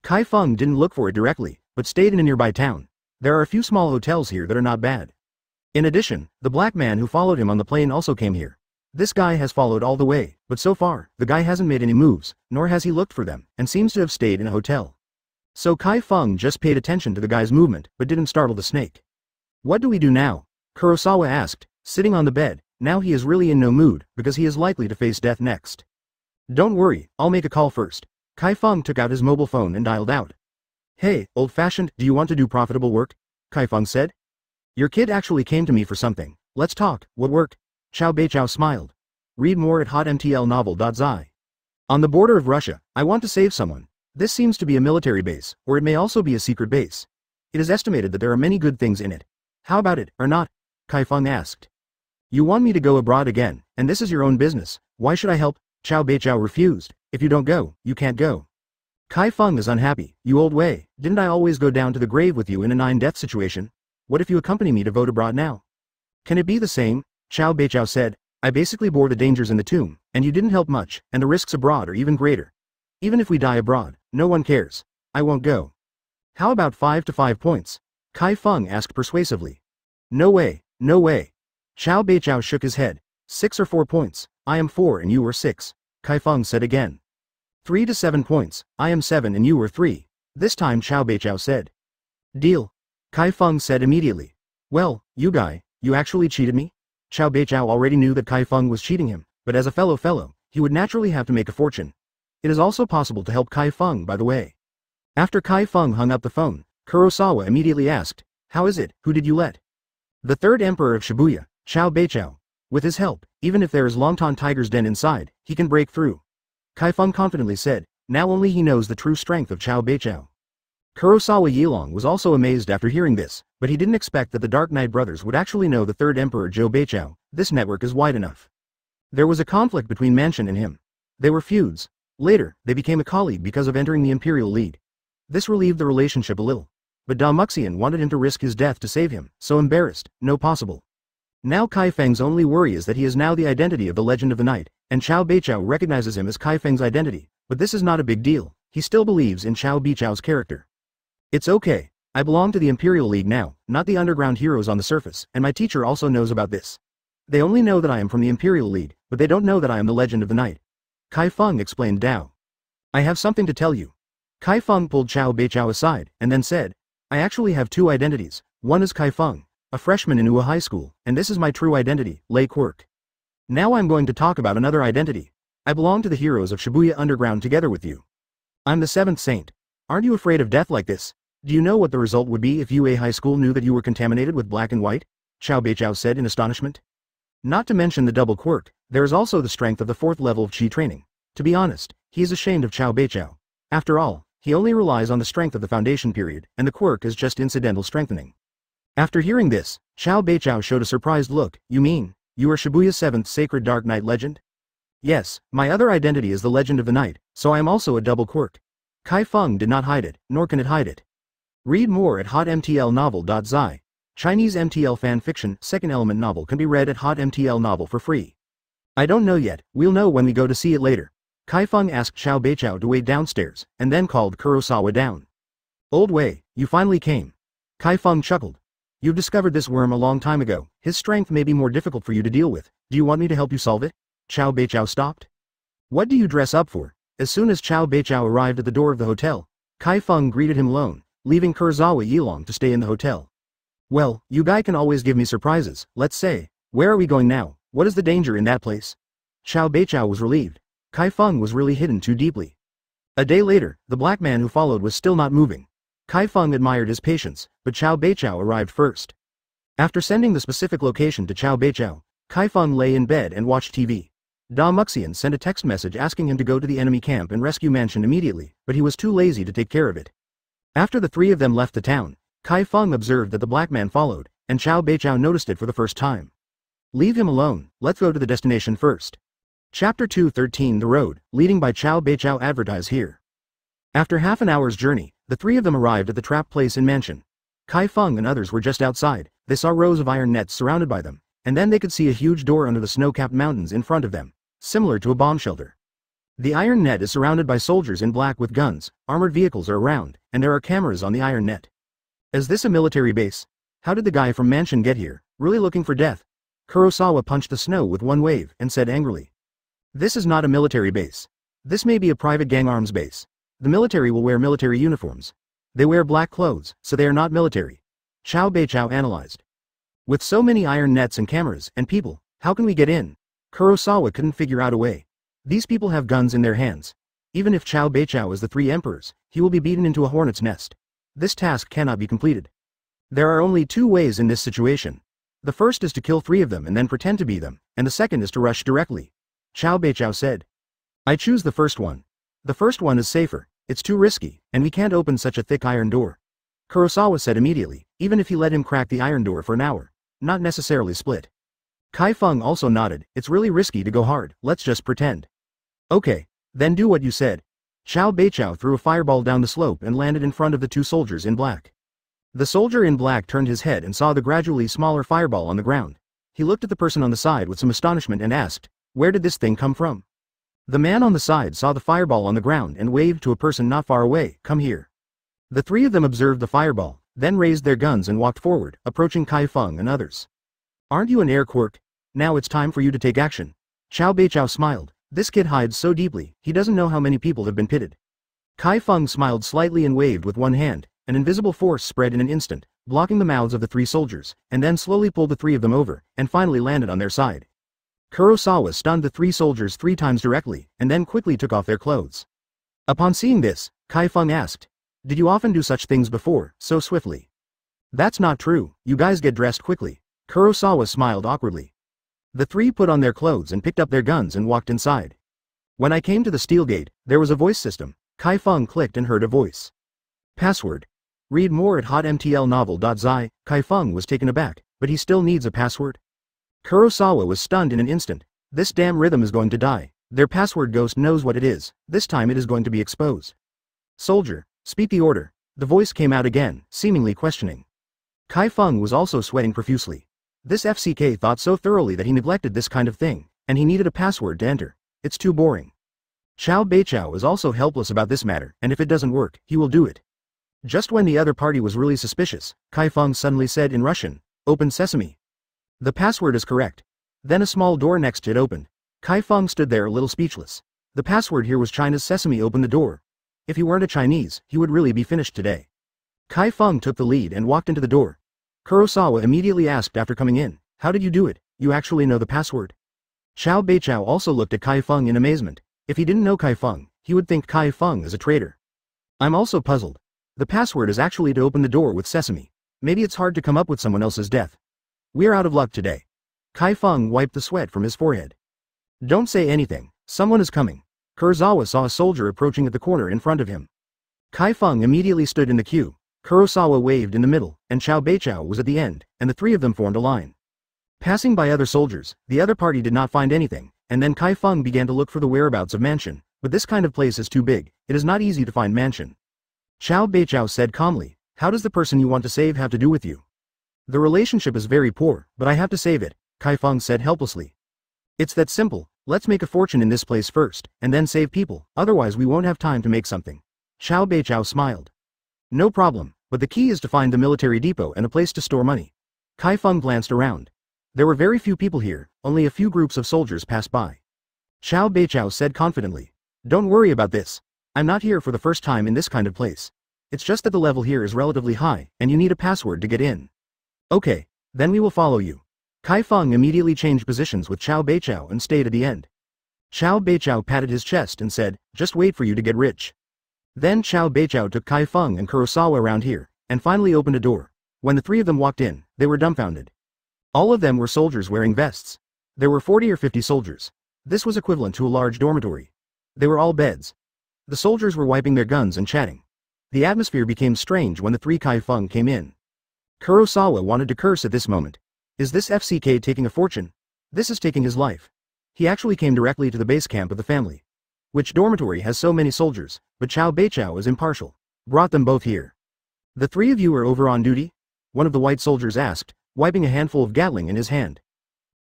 Speaker 1: Kai Feng didn't look for it directly, but stayed in a nearby town. There are a few small hotels here that are not bad. In addition, the black man who followed him on the plane also came here. This guy has followed all the way, but so far, the guy hasn't made any moves, nor has he looked for them, and seems to have stayed in a hotel. So Kai Feng just paid attention to the guy's movement, but didn't startle the snake. What do we do now? Kurosawa asked, sitting on the bed, now he is really in no mood, because he is likely to face death next. Don't worry, I'll make a call first. Kai Feng took out his mobile phone and dialed out. Hey, old-fashioned, do you want to do profitable work? Kai Feng said. Your kid actually came to me for something. Let's talk, what work? Xiao Beichao smiled. Read more at hotmtlnovel.zi. On the border of Russia, I want to save someone. This seems to be a military base, or it may also be a secret base. It is estimated that there are many good things in it. How about it, or not? Kai Feng asked. You want me to go abroad again, and this is your own business. Why should I help? Xiao Beichao refused. If you don't go, you can't go. Kai Feng is unhappy. You old way, didn't I always go down to the grave with you in a nine-death situation? What if you accompany me to vote abroad now? Can it be the same? Xiao Beichao said, I basically bore the dangers in the tomb, and you didn't help much, and the risks abroad are even greater. Even if we die abroad, no one cares. I won't go. How about five to five points? Kai Feng asked persuasively. No way, no way. Chao Beichao shook his head. Six or four points, I am four and you were six. Kai Feng said again. Three to seven points, I am seven and you were three. This time Chao Beichao said. Deal. Kai Feng said immediately. Well, you guy, you actually cheated me? Chao Beichao already knew that Kai Feng was cheating him, but as a fellow fellow, he would naturally have to make a fortune. It is also possible to help Kai Feng by the way. After Kai Feng hung up the phone, Kurosawa immediately asked, How is it, who did you let? The third emperor of Shibuya, Xiao Beichao. With his help, even if there is Longtan Tiger's den inside, he can break through. Kai Feng confidently said, now only he knows the true strength of Xiao Beichao. Kurosawa Yilong was also amazed after hearing this, but he didn't expect that the Dark Knight brothers would actually know the third emperor Zhou Beichao, this network is wide enough. There was a conflict between Mansion and him. They were feuds. Later, they became a colleague because of entering the Imperial League. This relieved the relationship a little. But Da Muxian wanted him to risk his death to save him, so embarrassed, no possible. Now Kai Feng's only worry is that he is now the identity of the Legend of the Night, and Chao Beichao recognizes him as Kai Feng's identity, but this is not a big deal, he still believes in Chao Beichao's character. It's okay, I belong to the Imperial League now, not the underground heroes on the surface, and my teacher also knows about this. They only know that I am from the Imperial League, but they don't know that I am the Legend of the Night. Kai Feng explained Dao. I have something to tell you. Kai Feng pulled Chao Beichao aside, and then said, I actually have two identities, one is Kai Feng, a freshman in UA High School, and this is my true identity, Lei Quirk. Now I'm going to talk about another identity. I belong to the heroes of Shibuya Underground together with you. I'm the seventh saint. Aren't you afraid of death like this? Do you know what the result would be if UA High School knew that you were contaminated with black and white? Chao Beichao said in astonishment. Not to mention the double quirk, there is also the strength of the fourth level of Qi training. To be honest, he is ashamed of Chao Beichao. After all, he only relies on the strength of the foundation period, and the quirk is just incidental strengthening. After hearing this, Xiao Beichao showed a surprised look, you mean, you are Shibuya's seventh sacred Dark Knight legend? Yes, my other identity is the Legend of the Night, so I am also a double quirk. Kai Feng did not hide it, nor can it hide it. Read more at hotmtlnovel.zi. Chinese MTL fan fiction, second element novel can be read at hotmtlnovel for free. I don't know yet, we'll know when we go to see it later. Kai Feng asked Xiao Beichao to wait downstairs, and then called Kurosawa down. Old Wei, you finally came. Kai Feng chuckled, You've discovered this worm a long time ago. His strength may be more difficult for you to deal with. Do you want me to help you solve it? Xiao Beichao stopped. What do you dress up for? As soon as Xiao Beichao arrived at the door of the hotel, Kai Feng greeted him alone, leaving Kurosawa Yilong to stay in the hotel. Well, you guy can always give me surprises, let's say. Where are we going now? What is the danger in that place? Xiao Beichao was relieved. Kai Feng was really hidden too deeply. A day later, the black man who followed was still not moving. Kai Feng admired his patience, but Chao Beichao arrived first. After sending the specific location to Chao Beichao, Kai Feng lay in bed and watched TV. Da Muxian sent a text message asking him to go to the enemy camp and rescue Mansion immediately, but he was too lazy to take care of it. After the three of them left the town, Kai Feng observed that the black man followed, and Chao Beichao noticed it for the first time. Leave him alone, let's go to the destination first. Chapter 213 The Road, leading by Xiao Beichao advertise here. After half an hour's journey, the three of them arrived at the trap place in mansion. Kai Feng and others were just outside, they saw rows of iron nets surrounded by them, and then they could see a huge door under the snow-capped mountains in front of them, similar to a bomb shelter. The iron net is surrounded by soldiers in black with guns, armored vehicles are around, and there are cameras on the iron net. Is this a military base? How did the guy from mansion get here, really looking for death? Kurosawa punched the snow with one wave and said angrily. This is not a military base. This may be a private gang arms base. The military will wear military uniforms. They wear black clothes, so they are not military. Chao Beichao analyzed. With so many iron nets and cameras and people, how can we get in? Kurosawa couldn't figure out a way. These people have guns in their hands. Even if Chao Beichao is the three emperors, he will be beaten into a hornet's nest. This task cannot be completed. There are only two ways in this situation. The first is to kill three of them and then pretend to be them, and the second is to rush directly. Chao Beichao said. I choose the first one. The first one is safer, it's too risky, and we can't open such a thick iron door. Kurosawa said immediately, even if he let him crack the iron door for an hour. Not necessarily split. Kai Feng also nodded, it's really risky to go hard, let's just pretend. Okay, then do what you said. Chao Beichao threw a fireball down the slope and landed in front of the two soldiers in black. The soldier in black turned his head and saw the gradually smaller fireball on the ground. He looked at the person on the side with some astonishment and asked, Where did this thing come from? The man on the side saw the fireball on the ground and waved to a person not far away, Come here. The three of them observed the fireball, then raised their guns and walked forward, approaching Kai Feng and others. Aren't you an air quirk? Now it's time for you to take action. Chao Beichao smiled. This kid hides so deeply, he doesn't know how many people have been pitted. Kai Feng smiled slightly and waved with one hand. An invisible force spread in an instant, blocking the mouths of the three soldiers, and then slowly pulled the three of them over, and finally landed on their side. Kurosawa stunned the three soldiers three times directly, and then quickly took off their clothes. Upon seeing this, Kai Feng asked, Did you often do such things before, so swiftly? That's not true, you guys get dressed quickly. Kurosawa smiled awkwardly. The three put on their clothes and picked up their guns and walked inside. When I came to the steel gate, there was a voice system. Kai Feng clicked and heard a voice. Password. Read more at hotmtlnovel.zi. Kai Feng was taken aback, but he still needs a password. Kurosawa was stunned in an instant. This damn rhythm is going to die. Their password ghost knows what it is. This time it is going to be exposed. Soldier, speak the order. The voice came out again, seemingly questioning. Kai Feng was also sweating profusely. This FCK thought so thoroughly that he neglected this kind of thing, and he needed a password to enter. It's too boring. Chao Beichao is also helpless about this matter, and if it doesn't work, he will do it. Just when the other party was really suspicious, Kai Feng suddenly said in Russian, Open sesame. The password is correct. Then a small door next to it opened. Kai Feng stood there a little speechless. The password here was China's sesame open the door. If he weren't a Chinese, he would really be finished today. Kai Feng took the lead and walked into the door. Kurosawa immediately asked after coming in, How did you do it? You actually know the password? Chao Beichao also looked at Kai Feng in amazement. If he didn't know Kai Feng, he would think Kai Feng is a traitor. I'm also puzzled. The password is actually to open the door with sesame. Maybe it's hard to come up with someone else's death. We're out of luck today. Kai Feng wiped the sweat from his forehead. Don't say anything, someone is coming. Kurosawa saw a soldier approaching at the corner in front of him. Kai Feng immediately stood in the queue. Kurosawa waved in the middle, and Chao Beichao was at the end, and the three of them formed a line. Passing by other soldiers, the other party did not find anything, and then Kai Feng began to look for the whereabouts of Mansion, but this kind of place is too big, it is not easy to find Mansion. Chao Beichao said calmly, how does the person you want to save have to do with you? The relationship is very poor, but I have to save it, Kai Feng said helplessly. It's that simple, let's make a fortune in this place first, and then save people, otherwise we won't have time to make something. Chao Beichao smiled. No problem, but the key is to find the military depot and a place to store money. Kai Feng glanced around. There were very few people here, only a few groups of soldiers passed by. Chao Beichao said confidently. Don't worry about this. I'm not here for the first time in this kind of place. It's just that the level here is relatively high, and you need a password to get in. Okay, then we will follow you. Kai Feng immediately changed positions with Chao Beichao and stayed at the end. Chao Beichao patted his chest and said, just wait for you to get rich. Then Chao Beichao took Kai Feng and Kurosawa around here, and finally opened a door. When the three of them walked in, they were dumbfounded. All of them were soldiers wearing vests. There were 40 or 50 soldiers. This was equivalent to a large dormitory. They were all beds. The soldiers were wiping their guns and chatting. The atmosphere became strange when the three Kai Feng came in. Kurosawa wanted to curse at this moment. Is this FCK taking a fortune? This is taking his life. He actually came directly to the base camp of the family. Which dormitory has so many soldiers, but Chao Beichao is impartial. Brought them both here. The three of you are over on duty? One of the white soldiers asked, wiping a handful of Gatling in his hand.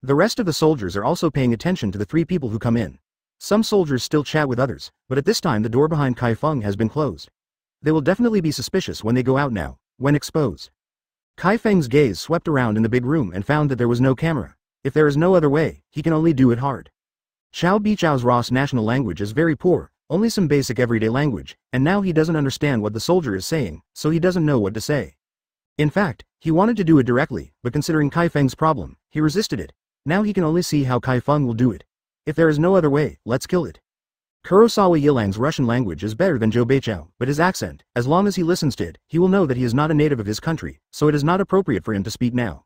Speaker 1: The rest of the soldiers are also paying attention to the three people who come in. Some soldiers still chat with others, but at this time the door behind Kai Feng has been closed. They will definitely be suspicious when they go out now, when exposed. Kai Feng's gaze swept around in the big room and found that there was no camera. If there is no other way, he can only do it hard. Chow Bichow's Ross national language is very poor, only some basic everyday language, and now he doesn't understand what the soldier is saying, so he doesn't know what to say. In fact, he wanted to do it directly, but considering Kai Feng's problem, he resisted it. Now he can only see how Kai Feng will do it. If there is no other way, let's kill it. Kurosawa Yilang's Russian language is better than Zhou Beichao, but his accent, as long as he listens to it, he will know that he is not a native of his country, so it is not appropriate for him to speak now.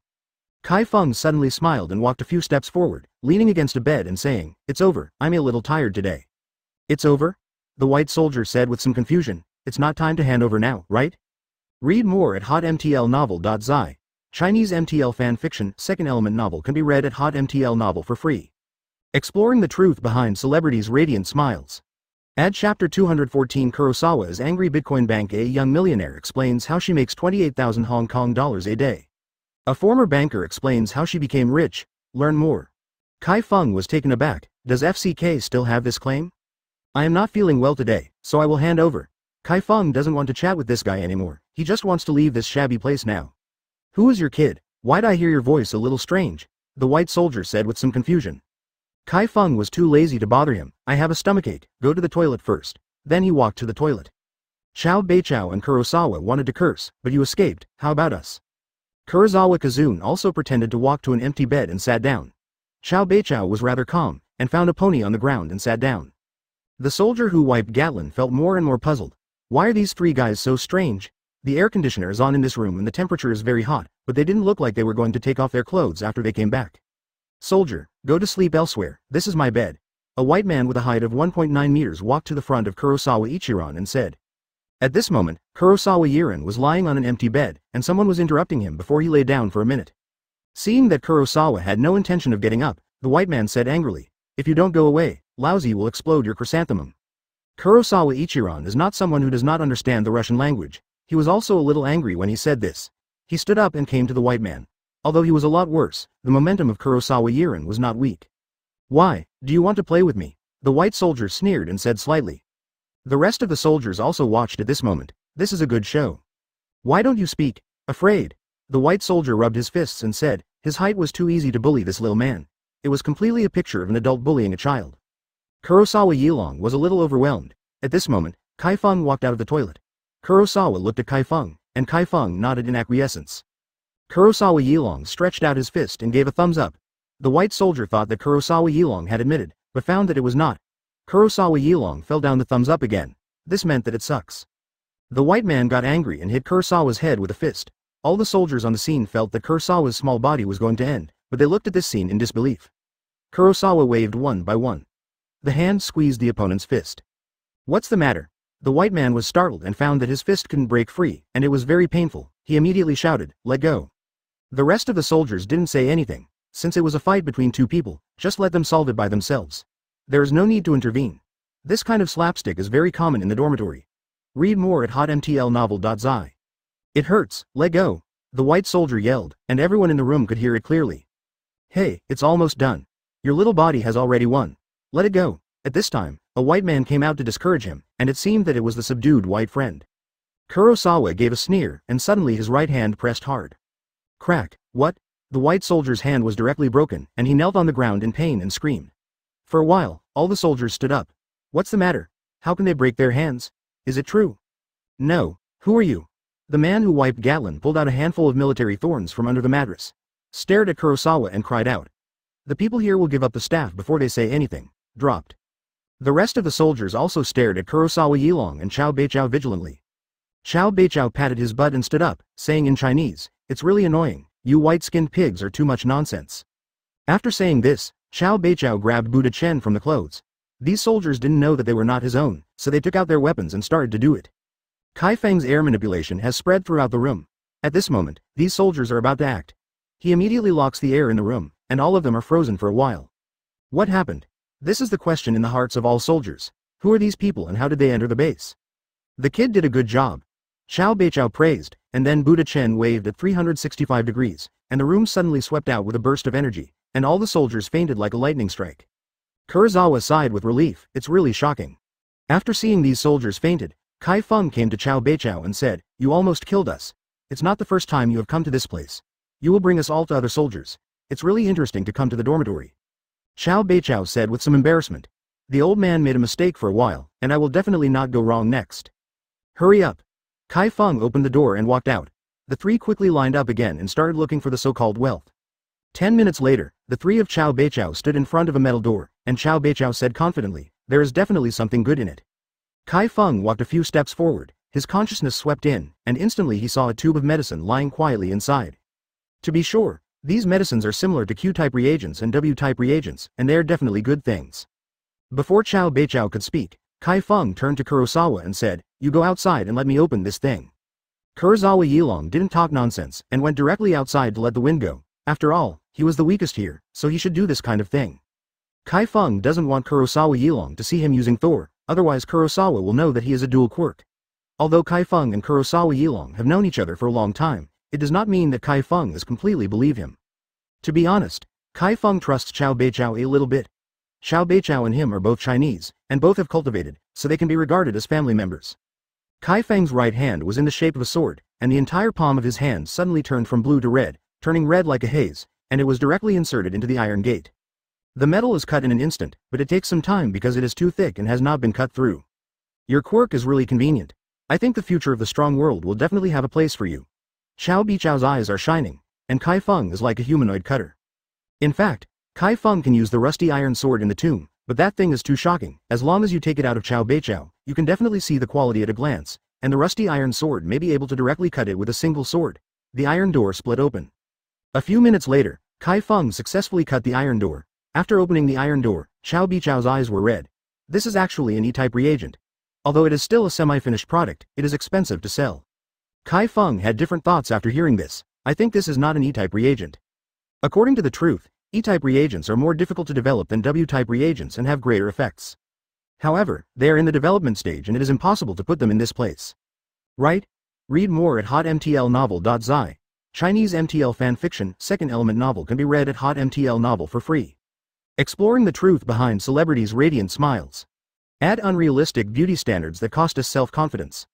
Speaker 1: Kai Feng suddenly smiled and walked a few steps forward, leaning against a bed and saying, It's over, I'm a little tired today. It's over? The white soldier said with some confusion, It's not time to hand over now, right? Read more at hotmtlnovel.zi. Chinese MTL fan fiction, second element novel can be read at Hot MTL Novel for free. Exploring the truth behind celebrities' radiant smiles. Add chapter 214 Kurosawa's Angry Bitcoin Bank A young millionaire explains how she makes 28,000 Hong Kong dollars a day. A former banker explains how she became rich. Learn more. Kai Feng was taken aback. Does FCK still have this claim? I am not feeling well today, so I will hand over. Kai Feng doesn't want to chat with this guy anymore. He just wants to leave this shabby place now. Who is your kid? Why'd I hear your voice a little strange? The white soldier said with some confusion. Kai Feng was too lazy to bother him. I have a stomachache, go to the toilet first. Then he walked to the toilet. Chao Beichao and Kurosawa wanted to curse, but you escaped, how about us? Kurosawa Kazun also pretended to walk to an empty bed and sat down. Chao Beichao was rather calm, and found a pony on the ground and sat down. The soldier who wiped Gatling felt more and more puzzled. Why are these three guys so strange? The air conditioner is on in this room and the temperature is very hot, but they didn't look like they were going to take off their clothes after they came back. Soldier, go to sleep elsewhere, this is my bed. A white man with a height of 1.9 meters walked to the front of Kurosawa Ichiran and said. At this moment, Kurosawa Yiran was lying on an empty bed, and someone was interrupting him before he lay down for a minute. Seeing that Kurosawa had no intention of getting up, the white man said angrily, If you don't go away, Lousy will explode your chrysanthemum. Kurosawa Ichiran is not someone who does not understand the Russian language. He was also a little angry when he said this. He stood up and came to the white man. Although he was a lot worse, the momentum of Kurosawa Yiran was not weak. Why, do you want to play with me? The white soldier sneered and said slightly. The rest of the soldiers also watched at this moment. This is a good show. Why don't you speak? Afraid. The white soldier rubbed his fists and said, his height was too easy to bully this little man. It was completely a picture of an adult bullying a child. Kurosawa Yilong was a little overwhelmed. At this moment, Kai Feng walked out of the toilet. Kurosawa looked at Kai Feng, and Kai Feng nodded in acquiescence. Kurosawa Yilong stretched out his fist and gave a thumbs up. The white soldier thought that Kurosawa Yilong had admitted, but found that it was not. Kurosawa Yilong fell down the thumbs up again. This meant that it sucks. The white man got angry and hit Kurosawa's head with a fist. All the soldiers on the scene felt that Kurosawa's small body was going to end, but they looked at this scene in disbelief. Kurosawa waved one by one. The hand squeezed the opponent's fist. What's the matter? The white man was startled and found that his fist couldn't break free, and it was very painful. He immediately shouted, let go. The rest of the soldiers didn't say anything. Since it was a fight between two people, just let them solve it by themselves. There is no need to intervene. This kind of slapstick is very common in the dormitory. Read more at hotmtlnovel.zi. It hurts, let go. The white soldier yelled, and everyone in the room could hear it clearly. Hey, it's almost done. Your little body has already won. Let it go. At this time, a white man came out to discourage him, and it seemed that it was the subdued white friend. Kurosawa gave a sneer, and suddenly his right hand pressed hard. Crack, what? The white soldier's hand was directly broken, and he knelt on the ground in pain and screamed. For a while, all the soldiers stood up. What's the matter? How can they break their hands? Is it true? No. Who are you? The man who wiped Gatling pulled out a handful of military thorns from under the mattress, stared at Kurosawa and cried out. The people here will give up the staff before they say anything. Dropped. The rest of the soldiers also stared at Kurosawa Yilong and Chow Beichao vigilantly. Chow Beichao patted his butt and stood up, saying in Chinese, it's really annoying, you white-skinned pigs are too much nonsense. After saying this, Chow Beichao grabbed Buddha Chen from the clothes. These soldiers didn't know that they were not his own, so they took out their weapons and started to do it. Kai Feng's air manipulation has spread throughout the room. At this moment, these soldiers are about to act. He immediately locks the air in the room, and all of them are frozen for a while. What happened? This is the question in the hearts of all soldiers. Who are these people and how did they enter the base? The kid did a good job. Chow Beichao praised, and then Buddha Chen waved at 365 degrees, and the room suddenly swept out with a burst of energy, and all the soldiers fainted like a lightning strike. Kurosawa sighed with relief, it's really shocking. After seeing these soldiers fainted, Kai Feng came to Chao Beichao and said, You almost killed us. It's not the first time you have come to this place. You will bring us all to other soldiers. it's really interesting to come to the dormitory. Chao Beichao said with some embarrassment. The old man made a mistake for a while, and I will definitely not go wrong next. Hurry up. Kai Feng opened the door and walked out. The three quickly lined up again and started looking for the so-called wealth. Ten minutes later, the three of Chao Beichao stood in front of a metal door, and Chao Beichao said confidently, there is definitely something good in it. Kai Feng walked a few steps forward, his consciousness swept in, and instantly he saw a tube of medicine lying quietly inside. To be sure, these medicines are similar to Q-type reagents and W-type reagents, and they are definitely good things. Before Chao Beichao could speak, Kai Feng turned to Kurosawa and said, you go outside and let me open this thing. Kurosawa Yilong didn't talk nonsense and went directly outside to let the wind go. After all, he was the weakest here, so he should do this kind of thing. Kai Feng doesn't want Kurosawa Yilong to see him using Thor, otherwise Kurosawa will know that he is a dual quirk. Although Kai Feng and Kurosawa Yilong have known each other for a long time, it does not mean that Kai Feng is completely believe him. To be honest, Kai Feng trusts Chow Beichao a little bit. Chow Beichao and him are both Chinese, and both have cultivated, so they can be regarded as family members. Kai Feng's right hand was in the shape of a sword, and the entire palm of his hand suddenly turned from blue to red, turning red like a haze, and it was directly inserted into the iron gate. The metal is cut in an instant, but it takes some time because it is too thick and has not been cut through. Your quirk is really convenient. I think the future of the strong world will definitely have a place for you. Chow Beichao's eyes are shining, and Kai Feng is like a humanoid cutter. In fact, Kai Feng can use the rusty iron sword in the tomb, but that thing is too shocking. As long as you take it out of Chow Beichao, you can definitely see the quality at a glance, and the rusty iron sword may be able to directly cut it with a single sword. The iron door split open. A few minutes later, Kai Feng successfully cut the iron door. After opening the iron door, Chow Beichao's eyes were red. This is actually an E-type reagent. Although it is still a semi-finished product, it is expensive to sell. Kai Feng had different thoughts after hearing this. I think this is not an E-type reagent. According to the truth, E-type reagents are more difficult to develop than W-type reagents and have greater effects. However, they are in the development stage and it is impossible to put them in this place. Right? Read more at hotmtlnovel.zi. Chinese MTL fanfiction, second element novel can be read at hotmtl novel for free. Exploring the truth behind celebrities' radiant smiles. Add unrealistic beauty standards that cost us self-confidence.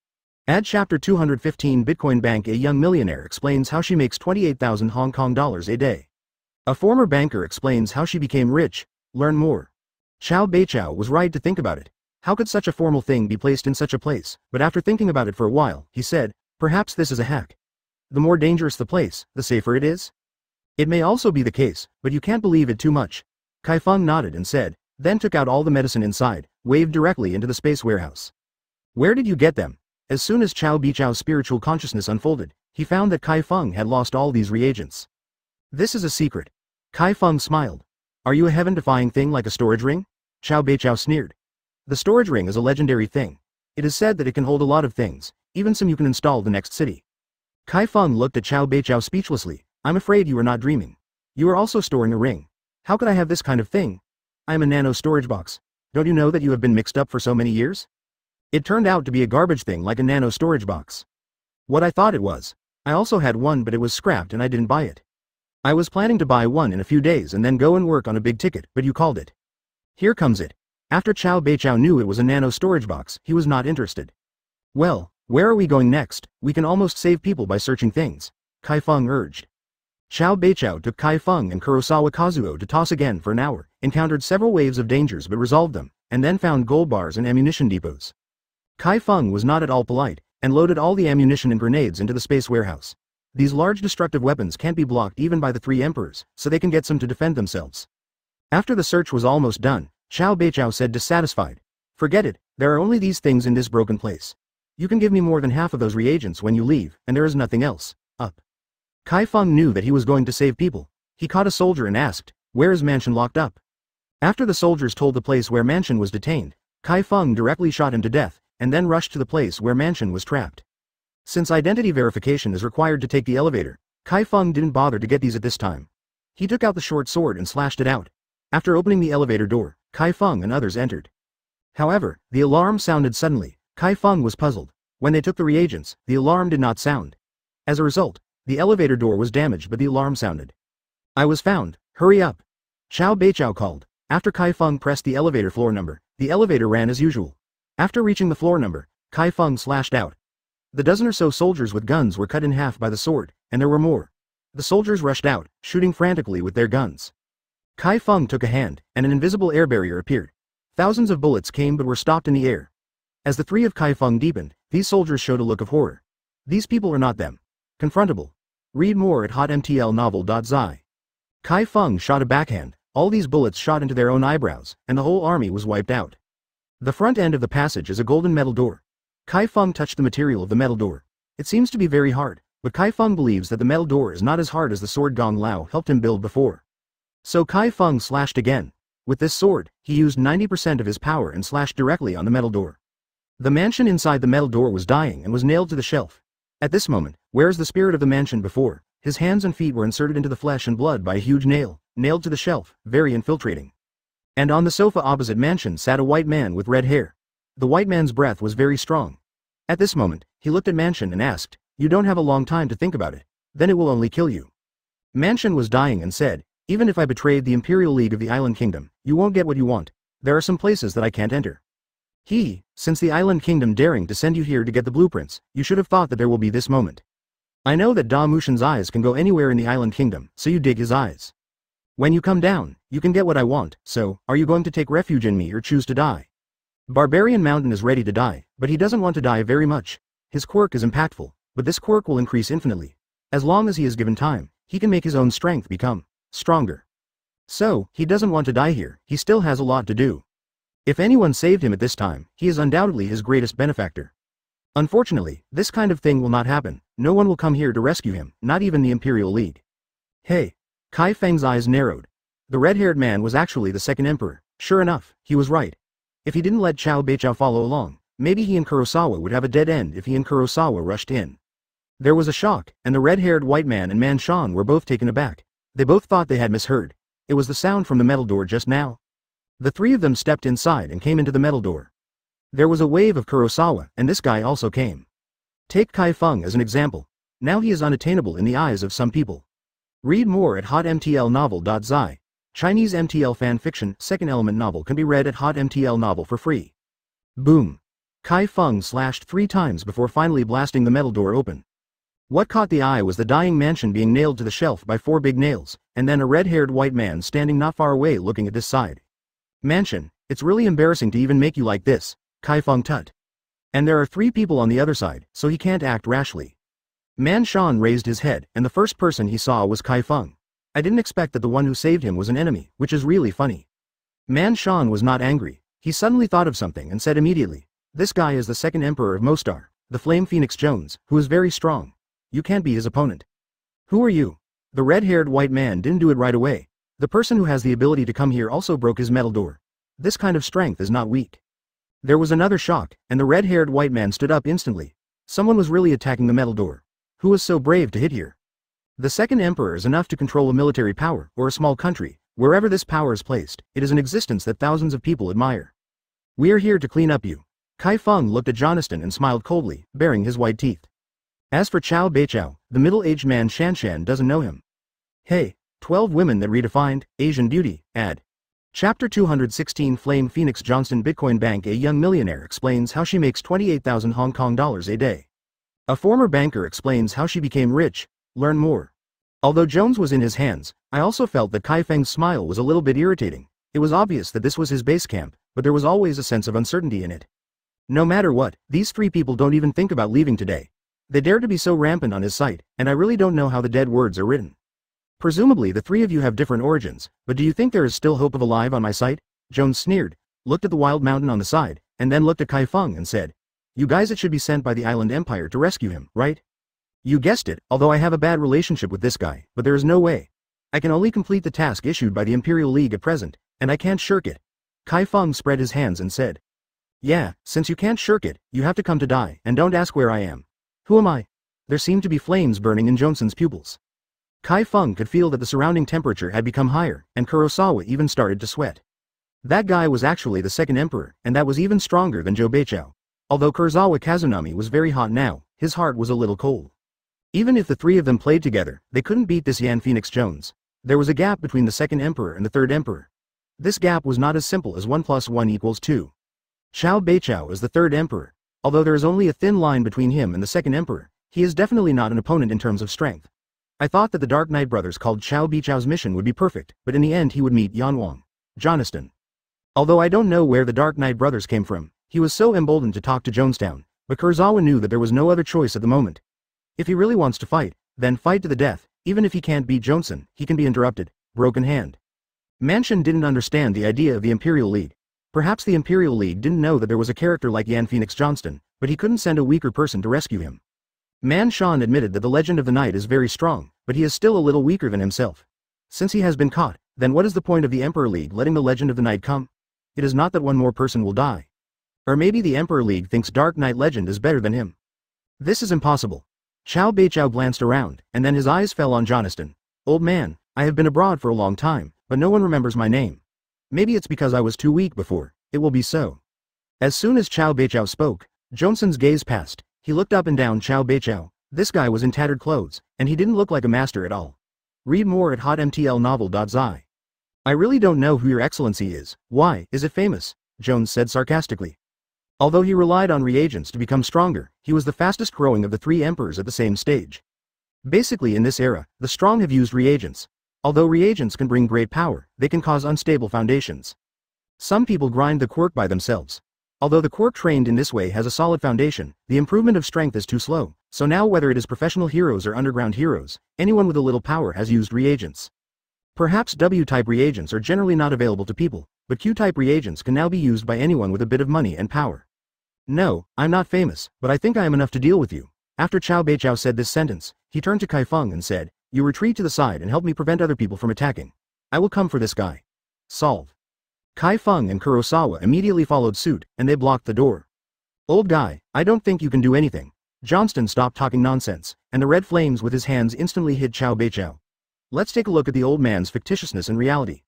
Speaker 1: Add chapter 215 Bitcoin Bank A young millionaire explains how she makes 28,000 Hong Kong dollars a day. A former banker explains how she became rich, learn more. Chow Beichao was right to think about it. How could such a formal thing be placed in such a place, but after thinking about it for a while, he said, perhaps this is a hack. The more dangerous the place, the safer it is? It may also be the case, but you can't believe it too much. Kai Feng nodded and said, then took out all the medicine inside, waved directly into the space warehouse. Where did you get them? As soon as Chao Beichao's spiritual consciousness unfolded, he found that Kai Feng had lost all these reagents. This is a secret. Kai Feng smiled. Are you a heaven-defying thing like a storage ring? Chow Beichao sneered. The storage ring is a legendary thing. It is said that it can hold a lot of things, even some you can install the next city. Kai Feng looked at Chow Beichao speechlessly. I'm afraid you are not dreaming. You are also storing a ring. How could I have this kind of thing? I am a nano storage box. Don't you know that you have been mixed up for so many years? It turned out to be a garbage thing like a nano storage box. What I thought it was. I also had one but it was scrapped and I didn't buy it. I was planning to buy one in a few days and then go and work on a big ticket, but you called it. Here comes it. After Chow Beichao knew it was a nano storage box, he was not interested. Well, where are we going next? We can almost save people by searching things. Kai Feng urged. Chow Beichao took Kai Feng and Kurosawa Kazuo to toss again for an hour, encountered several waves of dangers but resolved them, and then found gold bars and ammunition depots. Kai Feng was not at all polite, and loaded all the ammunition and grenades into the space warehouse. These large destructive weapons can't be blocked even by the three emperors, so they can get some to defend themselves. After the search was almost done, Chow Beichao said dissatisfied. Forget it, there are only these things in this broken place. You can give me more than half of those reagents when you leave, and there is nothing else. Up. Kai Feng knew that he was going to save people. He caught a soldier and asked, where is Mansion locked up? After the soldiers told the place where Mansion was detained, Kai Feng directly shot him to death, and then rushed to the place where Mansion was trapped. Since identity verification is required to take the elevator, Kai Feng didn't bother to get these at this time. He took out the short sword and slashed it out. After opening the elevator door, Kai Feng and others entered. However, the alarm sounded suddenly. Kai Feng was puzzled. When they took the reagents, the alarm did not sound. As a result, the elevator door was damaged but the alarm sounded. I was found, hurry up. Chow Beichao called. After Kai Feng pressed the elevator floor number, the elevator ran as usual. After reaching the floor number, Kai Feng slashed out. The dozen or so soldiers with guns were cut in half by the sword, and there were more. The soldiers rushed out, shooting frantically with their guns. Kai Feng took a hand, and an invisible air barrier appeared. Thousands of bullets came but were stopped in the air. As the three of Kai Feng deepened, these soldiers showed a look of horror. These people are not them. Confrontable. Read more at hotmtlnovel.zi. Kai Feng shot a backhand, all these bullets shot into their own eyebrows, and the whole army was wiped out. The front end of the passage is a golden metal door. Kai Feng touched the material of the metal door. It seems to be very hard, but Kai Feng believes that the metal door is not as hard as the sword Gong Lao helped him build before. So Kai Feng slashed again. With this sword, he used 90% of his power and slashed directly on the metal door. The mansion inside the metal door was dying and was nailed to the shelf. At this moment, where is the spirit of the mansion before? His hands and feet were inserted into the flesh and blood by a huge nail, nailed to the shelf, very infiltrating. And on the sofa opposite mansion sat a white man with red hair. The white man's breath was very strong. At this moment, he looked at Mansion and asked, You don't have a long time to think about it. Then it will only kill you. Mansion was dying and said, even if I betrayed the Imperial League of the Island Kingdom, you won't get what you want. There are some places that I can't enter. He, since the Island Kingdom daring to send you here to get the blueprints, you should have thought that there will be this moment. I know that Da Mushin's eyes can go anywhere in the Island Kingdom, so you dig his eyes. When you come down, you can get what I want, so, are you going to take refuge in me or choose to die? Barbarian Mountain is ready to die, but he doesn't want to die very much. His quirk is impactful, but this quirk will increase infinitely. As long as he is given time, he can make his own strength become stronger. So, he doesn't want to die here, he still has a lot to do. If anyone saved him at this time, he is undoubtedly his greatest benefactor. Unfortunately, this kind of thing will not happen, no one will come here to rescue him, not even the Imperial League. Hey! Kai Feng's eyes narrowed. The red-haired man was actually the second emperor, sure enough, he was right. If he didn't let Chao Beichao follow along, maybe he and Kurosawa would have a dead end if he and Kurosawa rushed in. There was a shock, and the red-haired white man and Man Shan were both taken aback. They both thought they had misheard. It was the sound from the metal door just now. The three of them stepped inside and came into the metal door. There was a wave of Kurosawa, and this guy also came. Take Kai Feng as an example. Now he is unattainable in the eyes of some people. Read more at hotmtlnovel.zi. Chinese MTL fan fiction, second element novel can be read at Hot MTL novel for free. Boom. Kai Feng slashed three times before finally blasting the metal door open. What caught the eye was the dying mansion being nailed to the shelf by four big nails, and then a red-haired white man standing not far away looking at this side. Mansion, it's really embarrassing to even make you like this, Kai Feng Tut. And there are three people on the other side, so he can't act rashly. Man Shan raised his head, and the first person he saw was Kai Feng. I didn't expect that the one who saved him was an enemy, which is really funny. Man Shan was not angry, he suddenly thought of something and said immediately, this guy is the second emperor of Mostar, the Flame Phoenix Jones, who is very strong. You can't be his opponent. Who are you? The red-haired white man didn't do it right away. The person who has the ability to come here also broke his metal door. This kind of strength is not weak. There was another shock, and the red-haired white man stood up instantly. Someone was really attacking the metal door. Who was so brave to hit here? The second emperor is enough to control a military power, or a small country. Wherever this power is placed, it is an existence that thousands of people admire. We are here to clean up you. Kai Feng looked at Johnston and smiled coldly, baring his white teeth. As for Chao Beichao, the middle-aged man Shanshan doesn't know him. Hey, 12 women that redefined Asian beauty, ad. Chapter 216 Flame Phoenix Johnston Bitcoin Bank A young millionaire explains how she makes 28,000 Hong Kong dollars a day. A former banker explains how she became rich, learn more. Although Jones was in his hands, I also felt that Kai Feng's smile was a little bit irritating. It was obvious that this was his base camp, but there was always a sense of uncertainty in it. No matter what, these three people don't even think about leaving today, they dare to be so rampant on his site, and I really don't know how the dead words are written. Presumably the three of you have different origins, but do you think there is still hope of alive on my site? Jones sneered, looked at the wild mountain on the side, and then looked at Kai Feng and said, You guys it should be sent by the island empire to rescue him, right? You guessed it, although I have a bad relationship with this guy, but there is no way. I can only complete the task issued by the Imperial League at present, and I can't shirk it. Kai Feng spread his hands and said, Yeah, since you can't shirk it, you have to come to die, and don't ask where I am. Who am I? There seemed to be flames burning in Johnson's pupils. Kai Feng could feel that the surrounding temperature had become higher, and Kurosawa even started to sweat. That guy was actually the second emperor, and that was even stronger than Zhou Beichao. Although Kurosawa Kazunami was very hot now, his heart was a little cold. Even if the three of them played together, they couldn't beat this Yan Phoenix Jones. There was a gap between the second emperor and the third emperor. This gap was not as simple as 1 plus 1 equals 2. Chao Beichao is the third emperor, Although there is only a thin line between him and the second emperor, he is definitely not an opponent in terms of strength. I thought that the Dark Knight brothers called Chao Beichao's mission would be perfect, but in the end he would meet Yan Wang. Joniston. Although I don't know where the Dark Knight brothers came from, he was so emboldened to talk to Jonestown, but Kurosawa knew that there was no other choice at the moment. If he really wants to fight, then fight to the death, even if he can't beat Johnson, he can be interrupted, broken hand. Mansion didn't understand the idea of the Imperial League. Perhaps the Imperial League didn't know that there was a character like Yan Phoenix Johnston, but he couldn't send a weaker person to rescue him. Man Shan admitted that the Legend of the Night is very strong, but he is still a little weaker than himself. Since he has been caught, then what is the point of the Emperor League letting the Legend of the Night come? It is not that one more person will die. Or maybe the Emperor League thinks Dark Knight Legend is better than him. This is impossible. Chao Beichao glanced around, and then his eyes fell on Joniston. Old man, I have been abroad for a long time, but no one remembers my name. Maybe it's because I was too weak before, it will be so. As soon as Chao Beichao spoke, Johnson's gaze passed, he looked up and down Chao Beichao, this guy was in tattered clothes, and he didn't look like a master at all. Read more at hotmtlnovel.zi. I really don't know who your excellency is, why, is it famous? Jones said sarcastically. Although he relied on reagents to become stronger, he was the fastest growing of the three emperors at the same stage. Basically in this era, the strong have used reagents. Although reagents can bring great power, they can cause unstable foundations. Some people grind the quirk by themselves. Although the quirk trained in this way has a solid foundation, the improvement of strength is too slow, so now whether it is professional heroes or underground heroes, anyone with a little power has used reagents. Perhaps W-type reagents are generally not available to people, but Q-type reagents can now be used by anyone with a bit of money and power. No, I'm not famous, but I think I am enough to deal with you. After Chao Beichao said this sentence, he turned to Kai Feng and said, You retreat to the side and help me prevent other people from attacking. I will come for this guy. Solve. Kai Feng and Kurosawa immediately followed suit, and they blocked the door. Old guy, I don't think you can do anything. Johnston stopped talking nonsense, and the red flames with his hands instantly hit Chao Beichao. Let's take a look at the old man's fictitiousness and reality.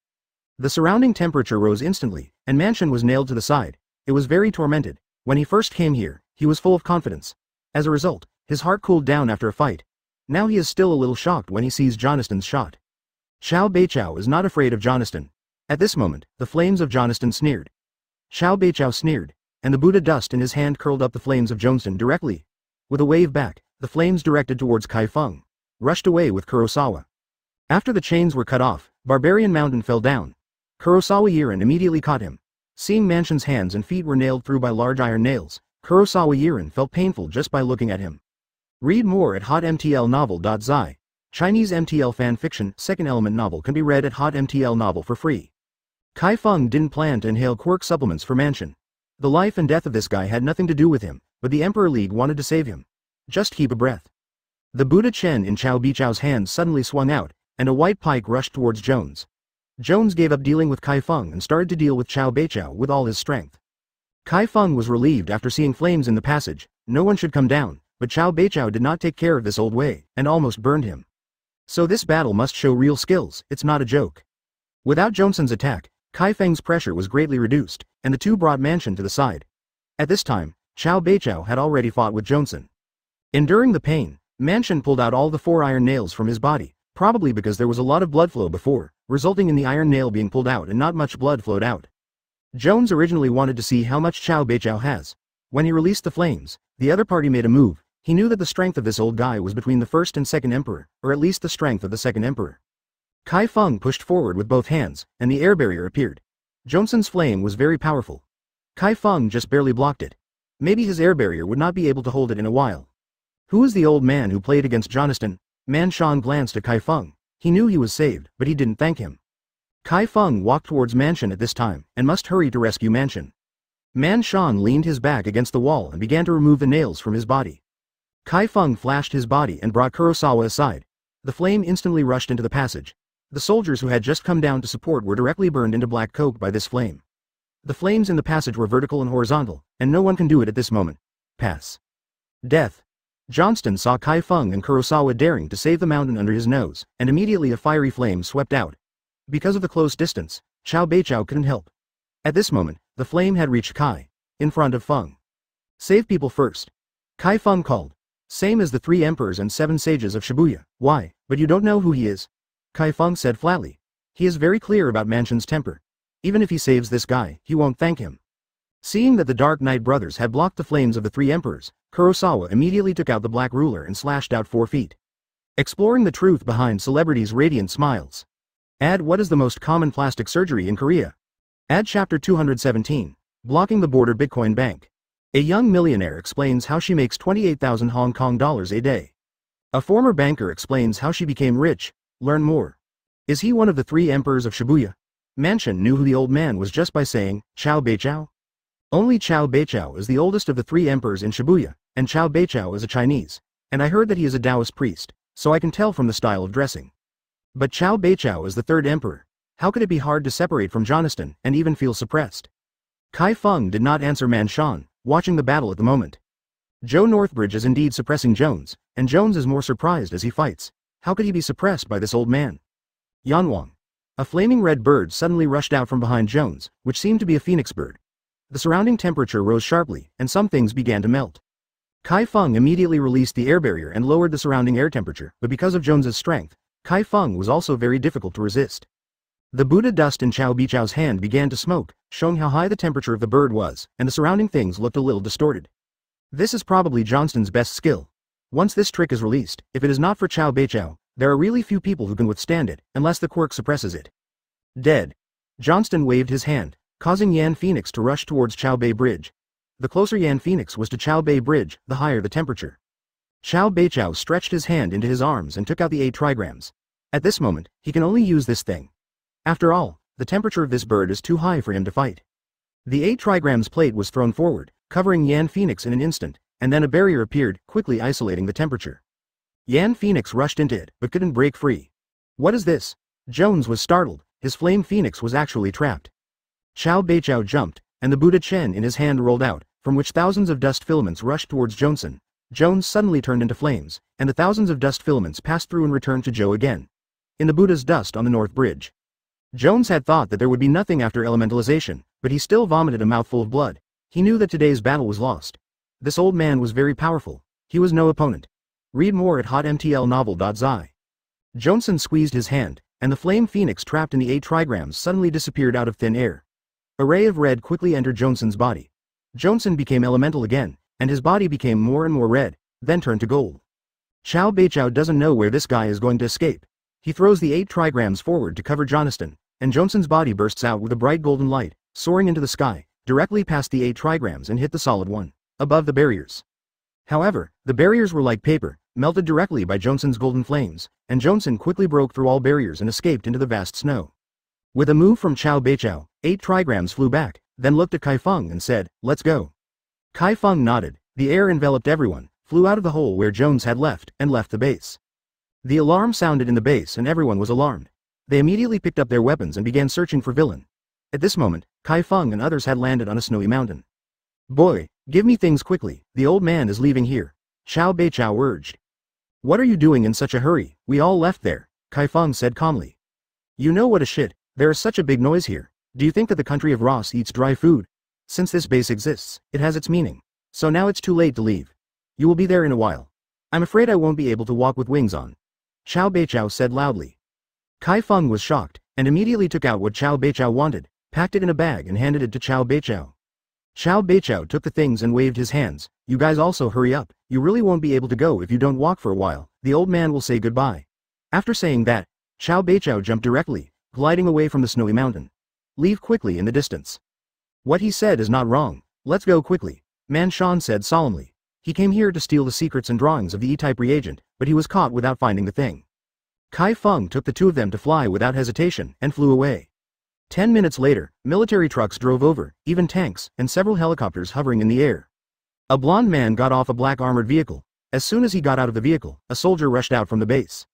Speaker 1: The surrounding temperature rose instantly, and Mansion was nailed to the side. It was very tormented. When he first came here, he was full of confidence. As a result, his heart cooled down after a fight. Now he is still a little shocked when he sees Joniston's shot. Chao Beichao is not afraid of Joniston. At this moment, the flames of Joniston sneered. Chao Beichao sneered, and the Buddha dust in his hand curled up the flames of Joneston directly. With a wave back, the flames directed towards Kai Feng. Rushed away with Kurosawa. After the chains were cut off, Barbarian Mountain fell down. Kurosawa Yiren immediately caught him. Seeing Mansion's hands and feet were nailed through by large iron nails, Kurosawa Yiren felt painful just by looking at him. Read more at hotmtlnovel.zi. Chinese MTL fan fiction, second element novel can be read at hotmtl novel for free. Kai Feng didn't plan to inhale quirk supplements for Mansion. The life and death of this guy had nothing to do with him, but the Emperor League wanted to save him. Just keep a breath. The Buddha Chen in Chao Beichao's hand suddenly swung out, and a white pike rushed towards Jones. Jones gave up dealing with Kai Feng and started to deal with Chao Beichao with all his strength. Kai Feng was relieved after seeing flames in the passage, no one should come down, but Chao Beichao did not take care of this old way, and almost burned him. So this battle must show real skills, it's not a joke. Without Johnson's attack, Kai Feng's pressure was greatly reduced, and the two brought Mansion to the side. At this time, Chao Beichao had already fought with Johnson. Enduring the pain, Mansion pulled out all the four iron nails from his body, probably because there was a lot of blood flow before, resulting in the iron nail being pulled out and not much blood flowed out. Jones originally wanted to see how much Chao Beichao has. When he released the flames, the other party made a move, he knew that the strength of this old guy was between the first and second emperor, or at least the strength of the second emperor. Kai Feng pushed forward with both hands, and the air barrier appeared. Johnson's flame was very powerful. Kai Feng just barely blocked it. Maybe his air barrier would not be able to hold it in a while. Who is the old man who played against Joniston? Man Shan glanced at Kai Feng. He knew he was saved, but he didn't thank him. Kai Feng walked towards Mansion at this time, and must hurry to rescue Mansion. Man Shan leaned his back against the wall and began to remove the nails from his body. Kai Feng flashed his body and brought Kurosawa aside. The flame instantly rushed into the passage. The soldiers who had just come down to support were directly burned into black coke by this flame. The flames in the passage were vertical and horizontal, and no one can do it at this moment. Pass. Death. Johnston saw Kai Feng and Kurosawa daring to save the mountain under his nose, and immediately a fiery flame swept out. Because of the close distance, Chao Beichao couldn't help. At this moment, the flame had reached Kai, in front of Feng. Save people first. Kai Feng called. Same as the three emperors and seven sages of Shibuya. Why, but you don't know who he is? Kai Feng said flatly. He is very clear about Mansion's temper. Even if he saves this guy, he won't thank him. Seeing that the Dark Knight brothers had blocked the flames of the three emperors, Kurosawa immediately took out the black ruler and slashed out four feet. Exploring the truth behind celebrities' radiant smiles. Add what is the most common plastic surgery in Korea? Add chapter 217. Blocking the border Bitcoin Bank. A young millionaire explains how she makes 28,000 Hong Kong dollars a day. A former banker explains how she became rich. Learn more. Is he one of the three emperors of Shibuya? Mansion knew who the old man was just by saying, Chao Beichao. Only Chao Beichao is the oldest of the three emperors in Shibuya, and Chao Beichao is a Chinese. And I heard that he is a Taoist priest so I can tell from the style of dressing. But Chao Beichao is the third emperor. How could it be hard to separate from Johnston and even feel suppressed? Kai Feng did not answer Man Shan, watching the battle at the moment. Joe Northbridge is indeed suppressing Jones, and Jones is more surprised as he fights. How could he be suppressed by this old man? Yanwang. A flaming red bird suddenly rushed out from behind Jones, which seemed to be a phoenix bird. The surrounding temperature rose sharply, and some things began to melt. Kai Feng immediately released the air barrier and lowered the surrounding air temperature, but because of Jones's strength, Kai Feng was also very difficult to resist. The Buddha dust in Chao Beichao's hand began to smoke, showing how high the temperature of the bird was, and the surrounding things looked a little distorted. This is probably Johnston's best skill. Once this trick is released, if it is not for Chao Beichao, there are really few people who can withstand it, unless the quirk suppresses it. Dead. Johnston waved his hand, causing Yan Phoenix to rush towards Chao Bei Bridge, the closer Yan Phoenix was to Chao Bei Bridge, the higher the temperature. Chao Beichao stretched his hand into his arms and took out the eight trigrams. At this moment, he can only use this thing. After all, the temperature of this bird is too high for him to fight. The 8 trigrams plate was thrown forward, covering Yan Phoenix in an instant, and then a barrier appeared, quickly isolating the temperature. Yan Phoenix rushed into it, but couldn't break free. What is this? Jones was startled, his flame phoenix was actually trapped. Chao Beichao jumped, and the Buddha Chen in his hand rolled out, from which thousands of dust filaments rushed towards Johnson. Jones suddenly turned into flames, and the thousands of dust filaments passed through and returned to Joe again. In the Buddha's dust on the North Bridge. Jones had thought that there would be nothing after elementalization, but he still vomited a mouthful of blood. He knew that today's battle was lost. This old man was very powerful. He was no opponent. Read more at hotmtlnovel.zi. Johnson squeezed his hand, and the flame phoenix trapped in the eight trigrams suddenly disappeared out of thin air. A ray of red quickly entered Johnson's body. Johnson became elemental again, and his body became more and more red, then turned to gold. Chao Beichao doesn't know where this guy is going to escape. He throws the eight trigrams forward to cover Johnston, and Johnson's body bursts out with a bright golden light, soaring into the sky, directly past the eight trigrams and hit the solid one, above the barriers. However, the barriers were like paper, melted directly by Johnson's golden flames, and Johnson quickly broke through all barriers and escaped into the vast snow. With a move from Chao Beichao, eight trigrams flew back, then looked at Kai Feng and said, let's go. Kai Feng nodded, the air enveloped everyone, flew out of the hole where Jones had left, and left the base. The alarm sounded in the base and everyone was alarmed. They immediately picked up their weapons and began searching for villain. At this moment, Kai Feng and others had landed on a snowy mountain. Boy, give me things quickly, the old man is leaving here. Chao Beichao urged. What are you doing in such a hurry, we all left there, Kai Feng said calmly. You know what a shit, there is such a big noise here. Do you think that the country of Ross eats dry food? Since this base exists, it has its meaning. So now it's too late to leave. You will be there in a while. I'm afraid I won't be able to walk with wings on. Chao Beichao said loudly. Kai Feng was shocked, and immediately took out what Chao Beichao wanted, packed it in a bag and handed it to Chao Beichao. Chao Beichao took the things and waved his hands, you guys also hurry up, you really won't be able to go if you don't walk for a while, the old man will say goodbye. After saying that, Chao Beichao jumped directly, gliding away from the snowy mountain. Leave quickly in the distance. What he said is not wrong. Let's go quickly. Man Shan said solemnly. He came here to steal the secrets and drawings of the E-type reagent, but he was caught without finding the thing. Kai Feng took the two of them to fly without hesitation and flew away. Ten minutes later, military trucks drove over, even tanks, and several helicopters hovering in the air. A blond man got off a black armored vehicle. As soon as he got out of the vehicle, a soldier rushed out from the base.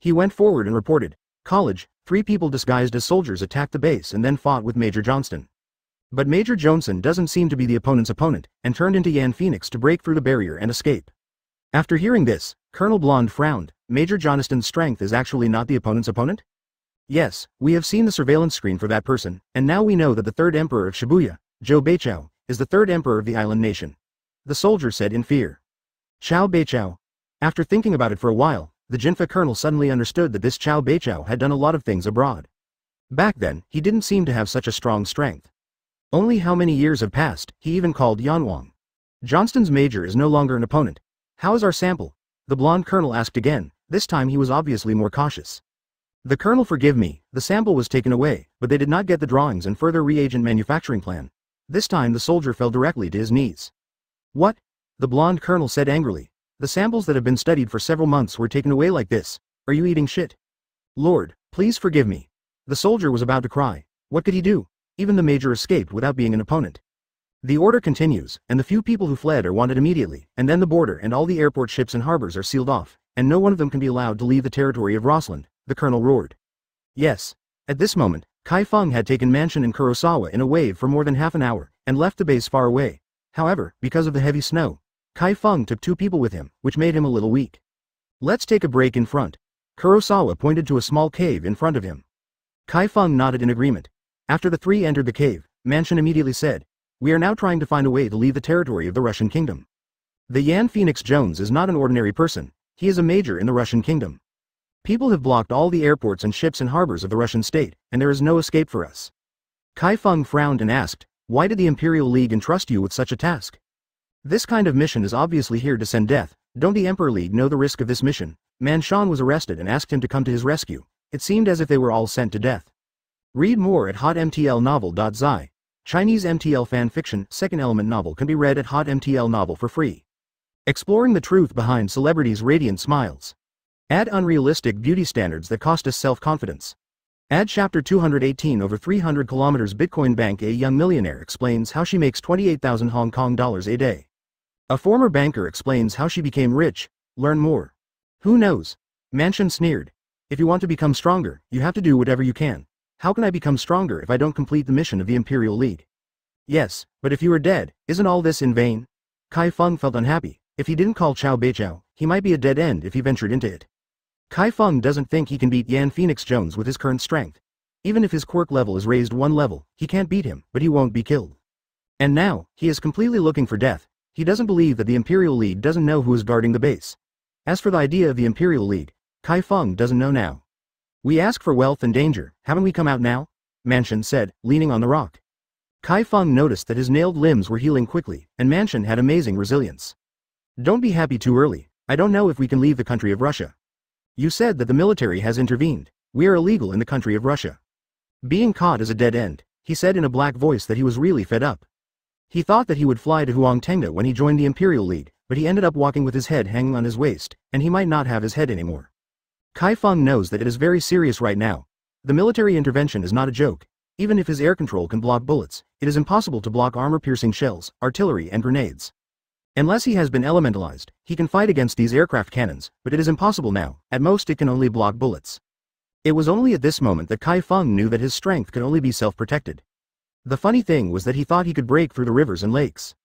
Speaker 1: He went forward and reported, College, Three people disguised as soldiers attacked the base and then fought with Major Johnston. But Major Johnson doesn't seem to be the opponent's opponent, and turned into Yan Phoenix to break through the barrier and escape. After hearing this, Colonel Blonde frowned, Major Johnston's strength is actually not the opponent's opponent? Yes, we have seen the surveillance screen for that person, and now we know that the third emperor of Shibuya, Joe Beichao, is the third emperor of the island nation. The soldier said in fear. Chao Beichao. After thinking about it for a while, the Jinfa colonel suddenly understood that this Chao Beichao had done a lot of things abroad. Back then, he didn't seem to have such a strong strength. Only how many years have passed, he even called Yan Yanwang. Johnston's major is no longer an opponent. How is our sample? The blonde colonel asked again, This time he was obviously more cautious. The colonel forgive me, the sample was taken away, but they did not get the drawings and further reagent manufacturing plan. This time the soldier fell directly to his knees. What? The blonde colonel said angrily. The samples that have been studied for several months were taken away like this. Are you eating shit? Lord, please forgive me. The soldier was about to cry. What could he do? Even the major escaped without being an opponent. The order continues, and the few people who fled are wanted immediately, and then the border and all the airport ships and harbors are sealed off, and no one of them can be allowed to leave the territory of Rossland, the colonel roared. Yes. At this moment, Kai Feng had taken Mansion in Kurosawa in a wave for more than half an hour, and left the base far away. However, because of the heavy snow, Kai Feng took two people with him, which made him a little weak. Let's take a break in front. Kurosawa pointed to a small cave in front of him. Kai Feng nodded in agreement. After the three entered the cave, Mansion immediately said, We are now trying to find a way to leave the territory of the Russian kingdom. The Yan Phoenix Jones is not an ordinary person, he is a major in the Russian kingdom. People have blocked all the airports and ships and harbors of the Russian state, and there is no escape for us. Kai Feng frowned and asked, Why did the Imperial League entrust you with such a task? This kind of mission is obviously here to send death, don't the Emperor League know the risk of this mission? Manshan was arrested and asked him to come to his rescue. It seemed as if they were all sent to death. Read more at hotmtlnovel.zi. Chinese MTL fan fiction, second element novel can be read at hotmtl novel for free. Exploring the truth behind celebrities' radiant smiles. Add unrealistic beauty standards that cost us self-confidence. Add chapter 218 over 300 kilometers Bitcoin Bank A young millionaire explains how she makes 28,000 Hong Kong dollars a day. A former banker explains how she became rich, learn more. Who knows? Mansion sneered. If you want to become stronger, you have to do whatever you can. How can I become stronger if I don't complete the mission of the Imperial League? Yes, but if you are dead, isn't all this in vain? Kai Feng felt unhappy. If he didn't call Chao Beichao, he might be a dead end if he ventured into it. Kai Feng doesn't think he can beat Yan Phoenix Jones with his current strength. Even if his quirk level is raised one level, he can't beat him, but he won't be killed. And now, he is completely looking for death, he doesn't believe that the Imperial League doesn't know who is guarding the base. As for the idea of the Imperial League, Kai Feng doesn't know now. We ask for wealth and danger, haven't we come out now? Mansion said, leaning on the rock. Kai Feng noticed that his nailed limbs were healing quickly, and Mansion had amazing resilience. Don't be happy too early, I don't know if we can leave the country of Russia. You said that the military has intervened, we are illegal in the country of Russia. Being caught is a dead end, he said in a black voice that he was really fed up. He thought that he would fly to Huangtengda when he joined the Imperial League, but he ended up walking with his head hanging on his waist, and he might not have his head anymore. Kai Feng knows that it is very serious right now. The military intervention is not a joke. Even if his air control can block bullets, it is impossible to block armor-piercing shells, artillery and grenades. Unless he has been elementalized, he can fight against these aircraft cannons, but it is impossible now, at most it can only block bullets. It was only at this moment that Kai Feng knew that his strength could only be self-protected. The funny thing was that he thought he could break through the rivers and lakes.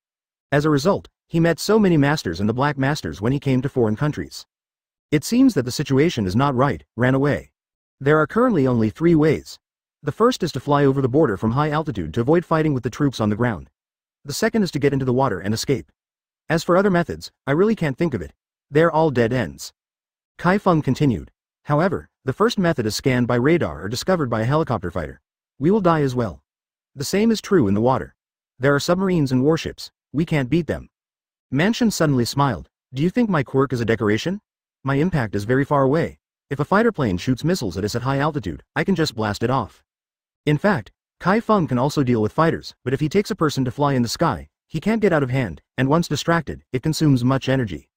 Speaker 1: As a result, he met so many masters and the black masters when he came to foreign countries. It seems that the situation is not right, ran away. There are currently only three ways. The first is to fly over the border from high altitude to avoid fighting with the troops on the ground. The second is to get into the water and escape. As for other methods, I really can't think of it. They're all dead ends. Kai Feng continued. However, the first method is scanned by radar or discovered by a helicopter fighter. We will die as well. The same is true in the water. There are submarines and warships, we can't beat them. Mansion suddenly smiled. Do you think my quirk is a decoration? My impact is very far away. If a fighter plane shoots missiles at us at high altitude, I can just blast it off. In fact, Kai Feng can also deal with fighters, but if he takes a person to fly in the sky, he can't get out of hand, and once distracted, it consumes much energy.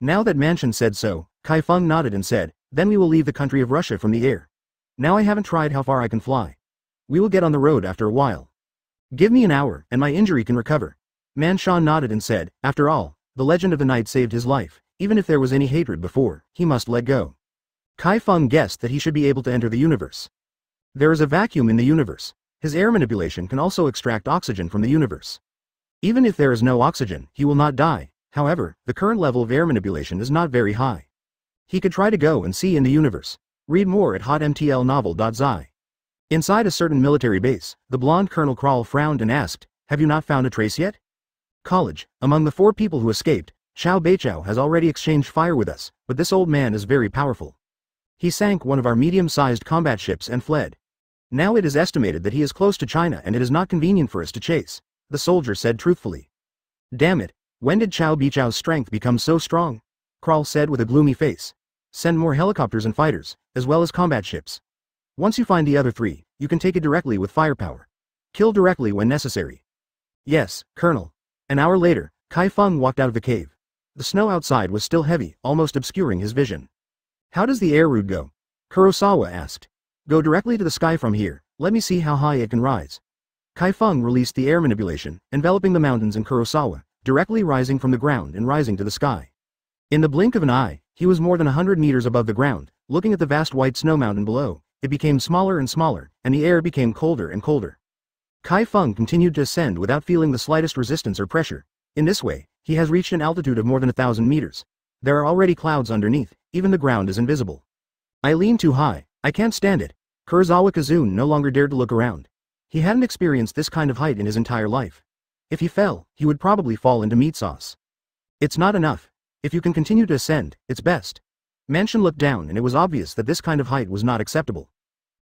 Speaker 1: Now that Mansion said so, Kai Feng nodded and said, then we will leave the country of Russia from the air. Now I haven't tried how far I can fly. We will get on the road after a while. Give me an hour, and my injury can recover. Manshaw nodded and said, After all, the legend of the knight saved his life, even if there was any hatred before, he must let go. Kai Feng guessed that he should be able to enter the universe. There is a vacuum in the universe. His air manipulation can also extract oxygen from the universe. Even if there is no oxygen, he will not die. However, the current level of air manipulation is not very high. He could try to go and see in the universe. Read more at hotmtlnovel.zi. Inside a certain military base, the blonde Colonel Kral frowned and asked, Have you not found a trace yet? College, among the four people who escaped, Chao Beichao has already exchanged fire with us, but this old man is very powerful. He sank one of our medium-sized combat ships and fled. Now it is estimated that he is close to China and it is not convenient for us to chase, the soldier said truthfully. Damn it, when did Chao Beichao's strength become so strong? Kral said with a gloomy face. send more helicopters and fighters, as well as combat ships. Once you find the other three, you can take it directly with firepower. Kill directly when necessary. Yes, Colonel. An hour later, Kai Feng walked out of the cave. The snow outside was still heavy, almost obscuring his vision. How does the air route go? Kurosawa asked. Go directly to the sky from here, let me see how high it can rise. Kai Feng released the air manipulation, enveloping the mountains in Kurosawa, directly rising from the ground and rising to the sky. In the blink of an eye, he was more than a hundred meters above the ground, looking at the vast white snow mountain below. It became smaller and smaller, and the air became colder and colder. Kai Feng continued to ascend without feeling the slightest resistance or pressure. In this way, he has reached an altitude of more than a thousand meters. There are already clouds underneath, even the ground is invisible. I lean too high, I can't stand it. Kurosawa Kazun no longer dared to look around. He hadn't experienced this kind of height in his entire life. If he fell, he would probably fall into meat sauce. It's not enough. If you can continue to ascend, it's best. Mansion looked down and it was obvious that this kind of height was not acceptable.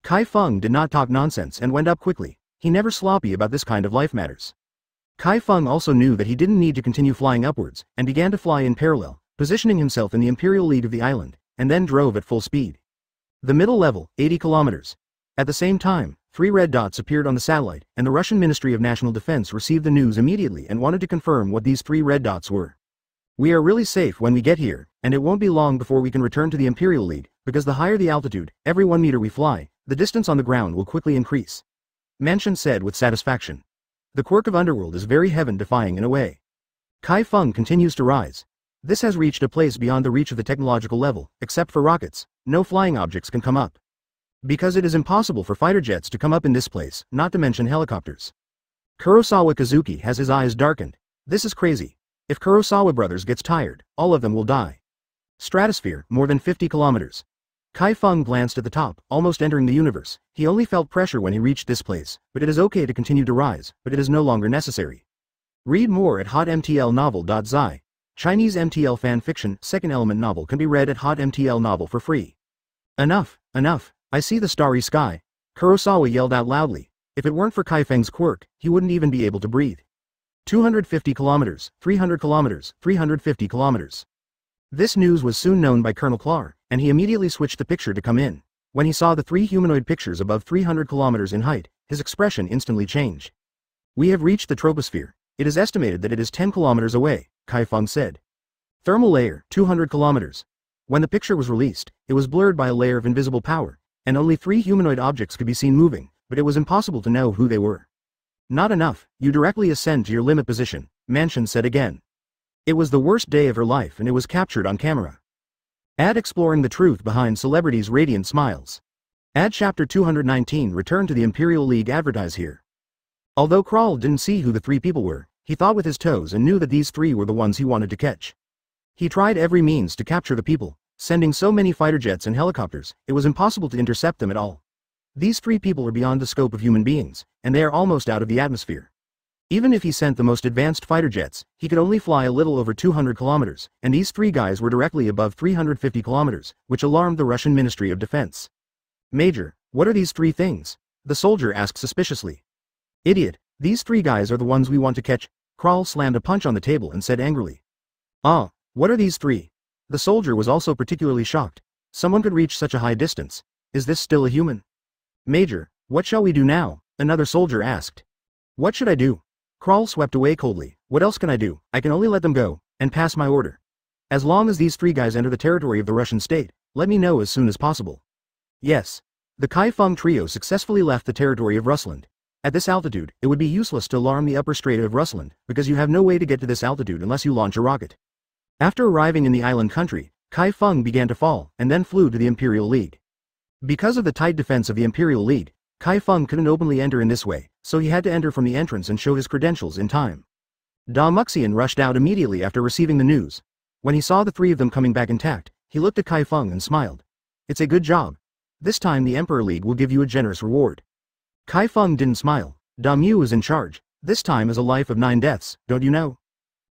Speaker 1: Kai Feng did not talk nonsense and went up quickly, he never sloppy about this kind of life matters. Kai Feng also knew that he didn't need to continue flying upwards, and began to fly in parallel, positioning himself in the Imperial League of the island, and then drove at full speed. The middle level, 80 kilometers. At the same time, three red dots appeared on the satellite, and the Russian Ministry of National Defense received the news immediately and wanted to confirm what these three red dots were. We are really safe when we get here, and it won't be long before we can return to the Imperial League, because the higher the altitude, every one meter we fly, the distance on the ground will quickly increase. Mansion said with satisfaction. The quirk of Underworld is very heaven-defying in a way. Kai Feng continues to rise. This has reached a place beyond the reach of the technological level, except for rockets, no flying objects can come up. Because it is impossible for fighter jets to come up in this place, not to mention helicopters. Kurosawa Kazuki has his eyes darkened. This is crazy. If Kurosawa brothers gets tired, all of them will die. Stratosphere, more than 50 kilometers. Kai Feng glanced at the top, almost entering the universe. He only felt pressure when he reached this place, but it is okay to continue to rise, but it is no longer necessary. Read more at hotmtlnovel.zi. Chinese MTL fan fiction, second element novel can be read at hotmtl novel for free. Enough, enough, I see the starry sky. Kurosawa yelled out loudly. If it weren't for Kai Feng's quirk, he wouldn't even be able to breathe. 250 kilometers, 300 kilometers, 350 kilometers. This news was soon known by Colonel Kral, and he immediately switched the picture to come in. When he saw the three humanoid pictures above 300 kilometers in height, his expression instantly changed. We have reached the troposphere. It is estimated that it is 10 kilometers away, Kai Feng said. Thermal layer, 200 kilometers. When the picture was released, it was blurred by a layer of invisible power, and only three humanoid objects could be seen moving, but it was impossible to know who they were. Not enough, you directly ascend to your limit position, Mansion said again. It was the worst day of her life and it was captured on camera. Ad exploring the truth behind celebrities' radiant smiles. Ad chapter 219 Return to the Imperial League advertise here. Although Kral didn't see who the three people were, he thought with his toes and knew that these three were the ones he wanted to catch. He tried every means to capture the people, sending so many fighter jets and helicopters, it was impossible to intercept them at all. These three people are beyond the scope of human beings, and they are almost out of the atmosphere. Even if he sent the most advanced fighter jets, he could only fly a little over 200 kilometers, and these three guys were directly above 350 kilometers, which alarmed the Russian Ministry of Defense. Major, what are these three things? The soldier asked suspiciously. Idiot, these three guys are the ones we want to catch. Kral slammed a punch on the table and said angrily. Ah, what are these three? The soldier was also particularly shocked. Someone could reach such a high distance. Is this still a human? Major, what shall we do now? Another soldier asked. What should I do? Kral swept away coldly. What else can I do? I can only let them go, and pass my order. As long as these three guys enter the territory of the Russian state, let me know as soon as possible. Yes. The Kai Feng trio successfully left the territory of Russland. At this altitude, it would be useless to alarm the upper strait of Russland, because you have no way to get to this altitude unless you launch a rocket. After arriving in the island country, Kai Feng began to fall, and then flew to the Imperial League. Because of the tight defense of the Imperial League, Kai Feng couldn't openly enter in this way, so he had to enter from the entrance and show his credentials in time. Da Muxian rushed out immediately after receiving the news. When he saw the three of them coming back intact, he looked at Kai Feng and smiled. It's a good job. This time the Emperor League will give you a generous reward. Kai Feng didn't smile. Da Mu is in charge. This time is a life of nine deaths, don't you know?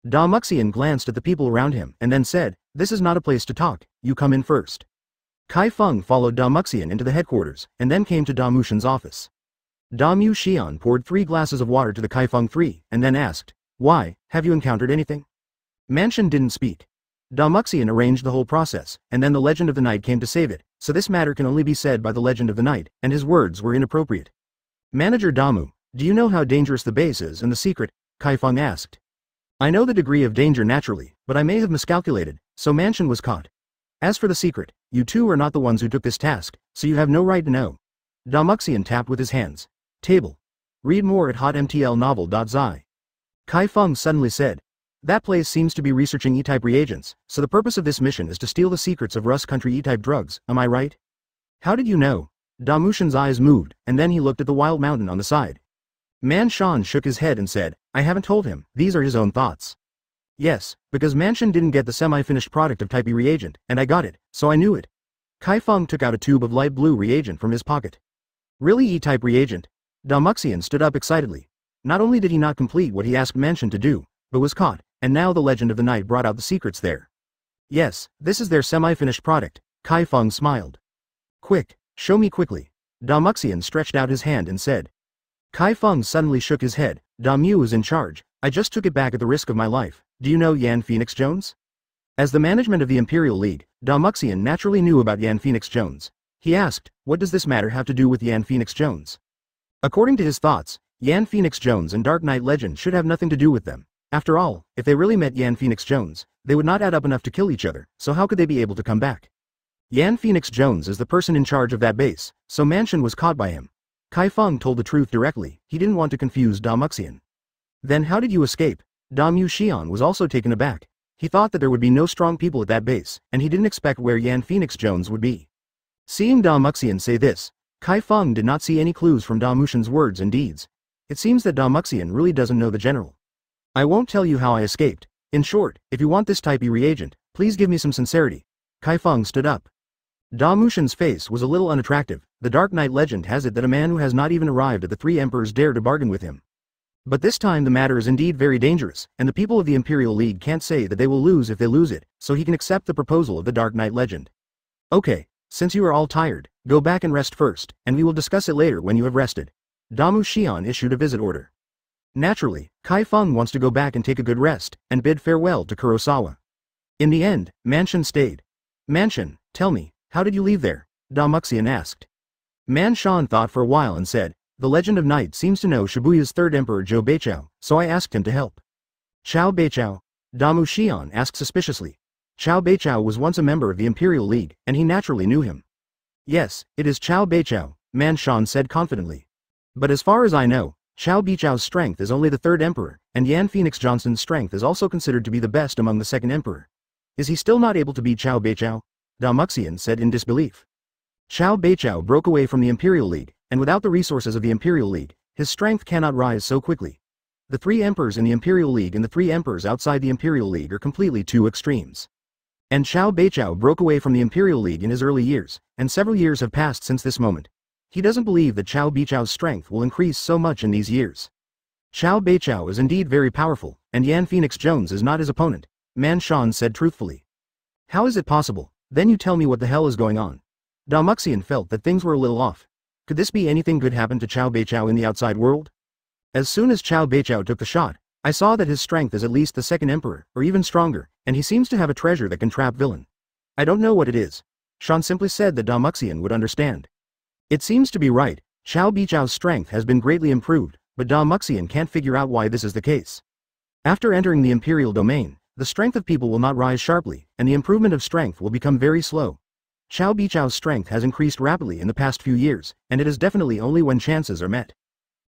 Speaker 1: Da Muxian glanced at the people around him and then said, This is not a place to talk, you come in first. Kai Feng followed Da Muxian into the headquarters, and then came to Da Mushan's office. Da Mu Xian poured three glasses of water to the Kai Feng three, and then asked, Why, have you encountered anything? Mansion didn't speak. Dalmuxian arranged the whole process, and then the Legend of the Night came to save it, so this matter can only be said by the Legend of the Night, and his words were inappropriate. Manager Damu, do you know how dangerous the base is and the secret? Kai Feng asked. I know the degree of danger naturally, but I may have miscalculated, so Mansion was caught. As for the secret, you two are not the ones who took this task, so you have no right to know. Dalmuxian tapped with his hands. Table. Read more at hotmtlnovel.zi. Kai Feng suddenly said, that place seems to be researching E-type reagents, so the purpose of this mission is to steal the secrets of Rus country E-type drugs, am I right? How did you know? Damushin's eyes moved, and then he looked at the wild mountain on the side. Man Shan shook his head and said, I haven't told him, these are his own thoughts. Yes, because Manshan didn't get the semi-finished product of Type E reagent, and I got it, so I knew it. Kai Feng took out a tube of light blue reagent from his pocket. Really E-type reagent? Dalmuxian stood up excitedly. Not only did he not complete what he asked Manshan to do, but was caught, and now the Legend of the Night brought out the secrets there. Yes, this is their semi-finished product, Kai Feng smiled. Quick, show me quickly. Dalmuxian stretched out his hand and said. Kai Feng suddenly shook his head, Damu is in charge, I just took it back at the risk of my life, do you know Yan Phoenix Jones? As the management of the Imperial League, Dalmuxian naturally knew about Yan Phoenix Jones. He asked, what does this matter have to do with Yan Phoenix Jones? According to his thoughts, Yan Phoenix Jones and Dark Knight Legend should have nothing to do with them, after all, if they really met Yan Phoenix Jones, they would not add up enough to kill each other, so how could they be able to come back? Yan Phoenix Jones is the person in charge of that base, so Mansion was caught by him. Kai Feng told the truth directly, he didn't want to confuse Da Muxian. Then how did you escape? Da Mu Xian was also taken aback. He thought that there would be no strong people at that base, and he didn't expect where Yan Phoenix Jones would be. Seeing Da Muxian say this, Kai Feng did not see any clues from Da Mushan's words and deeds. It seems that Da Muxian really doesn't know the general. I won't tell you how I escaped. In short, if you want this type E reagent, please give me some sincerity. Kai Feng stood up. Da Mushan's face was a little unattractive. The Dark Knight legend has it that a man who has not even arrived at the Three Emperors dare to bargain with him. But this time the matter is indeed very dangerous, and the people of the Imperial League can't say that they will lose if they lose it, so he can accept the proposal of the Dark Knight legend. Okay, since you are all tired, go back and rest first, and we will discuss it later when you have rested. Damu Xian issued a visit order. Naturally, Kai Feng wants to go back and take a good rest, and bid farewell to Kurosawa. In the end, Mansion stayed. Mansion, tell me, how did you leave there? Dalmuxian asked. Man Shan thought for a while and said, The Legend of Night seems to know Shibuya's third emperor Zhou Beichao, so I asked him to help. Chao Beichao? Damu Xian asked suspiciously. Chao Beichao was once a member of the Imperial League, and he naturally knew him. Yes, it is Chao Beichao, Man Shan said confidently. But as far as I know, Chao Beichao's strength is only the third emperor, and Yan Phoenix Johnson's strength is also considered to be the best among the second emperor. Is he still not able to beat Chao Beichao? Dalmuxian said in disbelief. Chao Beichao broke away from the Imperial League, and without the resources of the Imperial League, his strength cannot rise so quickly. The three emperors in the Imperial League and the three emperors outside the Imperial League are completely two extremes. And Chao Beichao broke away from the Imperial League in his early years, and several years have passed since this moment. He doesn't believe that Chao Beichao's strength will increase so much in these years. Chao Beichao is indeed very powerful, and Yan Phoenix Jones is not his opponent, Man Shan said truthfully. How is it possible? Then you tell me what the hell is going on. Dalmuxian felt that things were a little off. Could this be anything good happen to Chao Beichao in the outside world? As soon as Chao Beichao took the shot, I saw that his strength is at least the second emperor, or even stronger, and he seems to have a treasure that can trap villain. I don't know what it is. Shan simply said that Dalmuxian would understand. It seems to be right, Chao Beichao's strength has been greatly improved, but Dalmuxian can't figure out why this is the case. After entering the imperial domain, the strength of people will not rise sharply, and the improvement of strength will become very slow. Chao Beichao's strength has increased rapidly in the past few years, and it is definitely only when chances are met.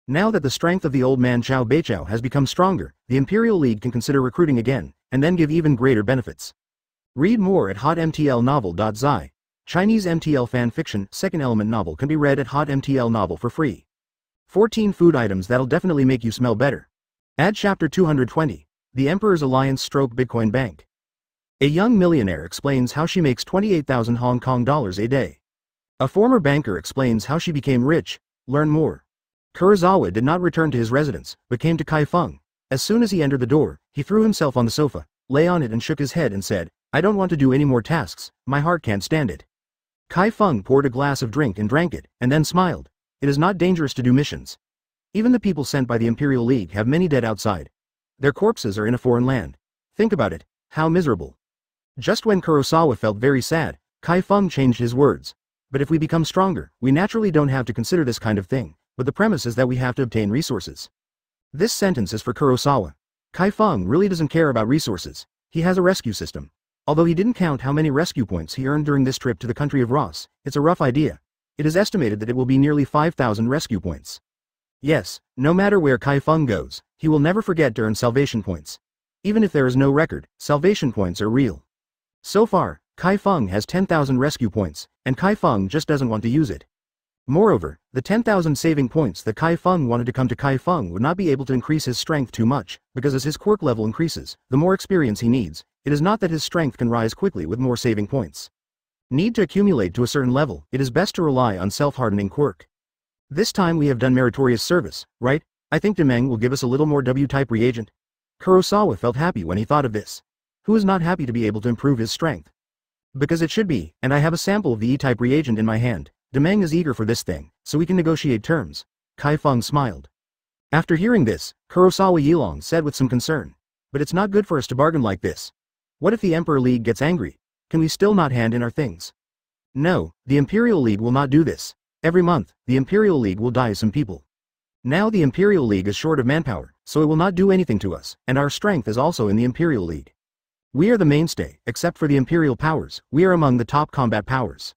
Speaker 1: Now that the strength of the old man Chao Beichao has become stronger, the Imperial League can consider recruiting again, and then give even greater benefits. Read more at hotmtlnovel.zi. Chinese MTL fan fiction, second element novel can be read at Hot MTL Novel for free. 14 food items that'll definitely make you smell better. Add chapter 220. The Emperor's Alliance stroke Bitcoin Bank. A young millionaire explains how she makes 28,000 Hong Kong dollars a day. A former banker explains how she became rich. Learn more. Kurosawa did not return to his residence, but came to Kai Feng. As soon as he entered the door, he threw himself on the sofa, lay on it and shook his head and said, I don't want to do any more tasks, my heart can't stand it. Kai Feng poured a glass of drink and drank it, and then smiled. It is not dangerous to do missions. Even the people sent by the Imperial League have many dead outside. Their corpses are in a foreign land. Think about it, how miserable. Just when Kurosawa felt very sad, Kai Feng changed his words. But if we become stronger, we naturally don't have to consider this kind of thing, but the premise is that we have to obtain resources. This sentence is for Kurosawa. Kai Feng really doesn't care about resources. He has a rescue system. Although he didn't count how many rescue points he earned during this trip to the country of Ross, it's a rough idea. It is estimated that it will be nearly 5,000 rescue points. Yes, no matter where Kai Feng goes, he will never forget to earn salvation points. Even if there is no record, salvation points are real. So far, Kai Feng has 10,000 rescue points, and Kai Feng just doesn't want to use it. Moreover, the 10,000 saving points that Kai Feng wanted to come to Kai Feng would not be able to increase his strength too much, because as his quirk level increases, the more experience he needs, it is not that his strength can rise quickly with more saving points. Need to accumulate to a certain level, it is best to rely on self-hardening quirk. This time we have done meritorious service, right? I think Demeng will give us a little more W-type reagent. Kurosawa felt happy when he thought of this. Who is not happy to be able to improve his strength? Because it should be, and I have a sample of the E-type reagent in my hand. Demeng is eager for this thing, so we can negotiate terms. Kai Feng smiled. After hearing this, Kurosawa Yilong said with some concern. But it's not good for us to bargain like this. What if the Emperor League gets angry? Can we still not hand in our things? No, the Imperial League will not do this. Every month, the Imperial League will die some people. Now the Imperial League is short of manpower, so it will not do anything to us, and our strength is also in the Imperial League. We are the mainstay, except for the Imperial powers, we are among the top combat powers.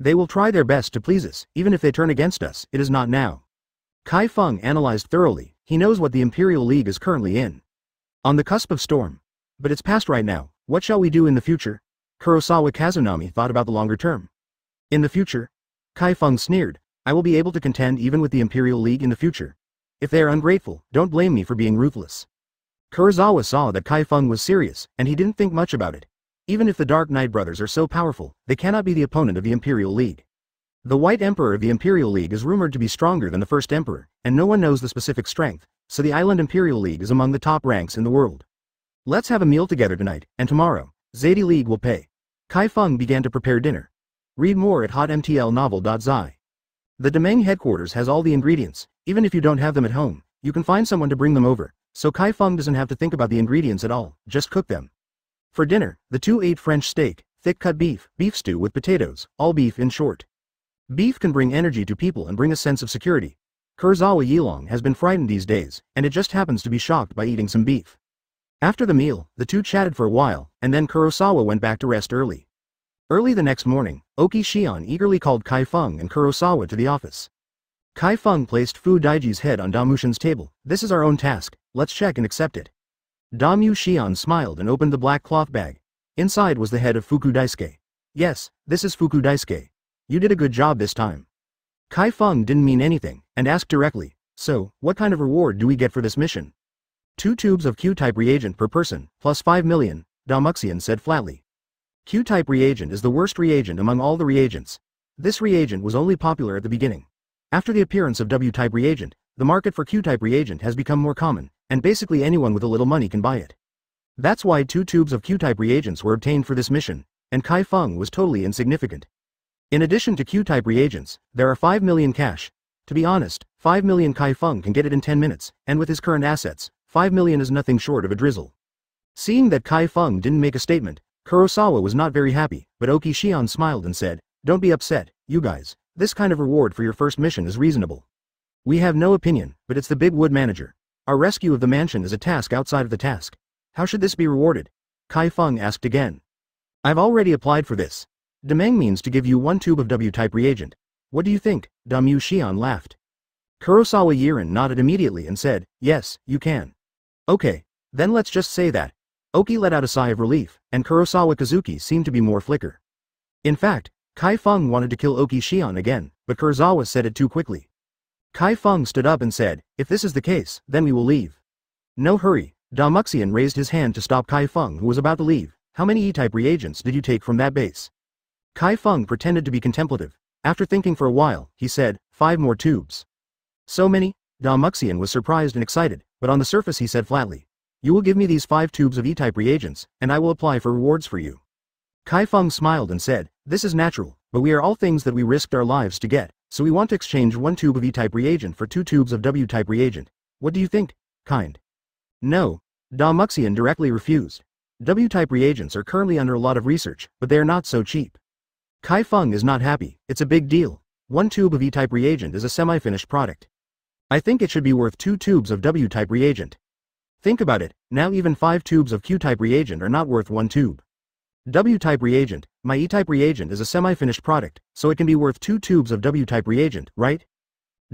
Speaker 1: They will try their best to please us, even if they turn against us, it is not now. Kai Feng analyzed thoroughly, he knows what the Imperial League is currently in. On the cusp of storm. But it's past right now, what shall we do in the future? Kurosawa Kazunami thought about the longer term. In the future? Kai Feng sneered, I will be able to contend even with the Imperial League in the future. If they are ungrateful, don't blame me for being ruthless. Kurosawa saw that Kai Feng was serious, and he didn't think much about it. Even if the Dark Knight brothers are so powerful, they cannot be the opponent of the Imperial League. The White Emperor of the Imperial League is rumored to be stronger than the First Emperor, and no one knows the specific strength, so the Island Imperial League is among the top ranks in the world. Let's have a meal together tonight, and tomorrow, Zadie League will pay. Kai Feng began to prepare dinner. Read more at hotmtlnovel.zi. The Demeng headquarters has all the ingredients, even if you don't have them at home, you can find someone to bring them over, so Kai Feng doesn't have to think about the ingredients at all, just cook them. For dinner, the two ate French steak, thick-cut beef, beef stew with potatoes, all beef in short. Beef can bring energy to people and bring a sense of security. Kurosawa Yilong has been frightened these days, and it just happens to be shocked by eating some beef. After the meal, the two chatted for a while, and then Kurosawa went back to rest early. Early the next morning, Oki Shion eagerly called Kai Feng and Kurosawa to the office. Kai Feng placed Fu Daiji's head on Damushin's table. This is our own task, let's check and accept it. Damu Xian smiled and opened the black cloth bag. Inside was the head of Fuku Daisuke. Yes, this is Fuku Daisuke. You did a good job this time. Kai Feng didn't mean anything, and asked directly, so, what kind of reward do we get for this mission? Two tubes of Q-type reagent per person, plus 5 million, Damuxian said flatly. Q-type reagent is the worst reagent among all the reagents. This reagent was only popular at the beginning. After the appearance of W-type reagent, the market for Q-type reagent has become more common, and basically anyone with a little money can buy it. That's why two tubes of Q-type reagents were obtained for this mission, and Kai Feng was totally insignificant. In addition to Q-type reagents, there are 5 million cash. To be honest, 5 million Kai Feng can get it in 10 minutes, and with his current assets, 5 million is nothing short of a drizzle. Seeing that Kai Feng didn't make a statement, Kurosawa was not very happy, but Oki Shion smiled and said, Don't be upset, you guys, this kind of reward for your first mission is reasonable. We have no opinion, but it's the big wood manager. Our rescue of the mansion is a task outside of the task. How should this be rewarded? Kai Feng asked again. I've already applied for this. Demeng means to give you one tube of W-type reagent. What do you think? Damu Xian laughed. Kurosawa Yiren nodded immediately and said, yes, you can. Okay, then let's just say that. Oki let out a sigh of relief, and Kurosawa Kazuki seemed to be more flicker. In fact, Kai Feng wanted to kill Oki Shion again, but Kurosawa said it too quickly. Kai Feng stood up and said, if this is the case, then we will leave. No hurry, Da Muxian raised his hand to stop Kai Feng who was about to leave. How many E-type reagents did you take from that base? Kai Feng pretended to be contemplative. After thinking for a while, he said, five more tubes. So many? Da Muxian was surprised and excited, but on the surface he said flatly. You will give me these five tubes of E-type reagents, and I will apply for rewards for you. Kai Feng smiled and said, this is natural, but we are all things that we risked our lives to get. So we want to exchange one tube of E-type reagent for two tubes of W-type reagent. What do you think? Kind. No. Damuxian directly refused. W-type reagents are currently under a lot of research, but they are not so cheap. Kai Feng is not happy, it's a big deal. One tube of E-type reagent is a semi-finished product. I think it should be worth two tubes of W-type reagent. Think about it, now even five tubes of Q-type reagent are not worth one tube. W-type reagent, my E-type reagent is a semi-finished product, so it can be worth two tubes of W-type reagent, right?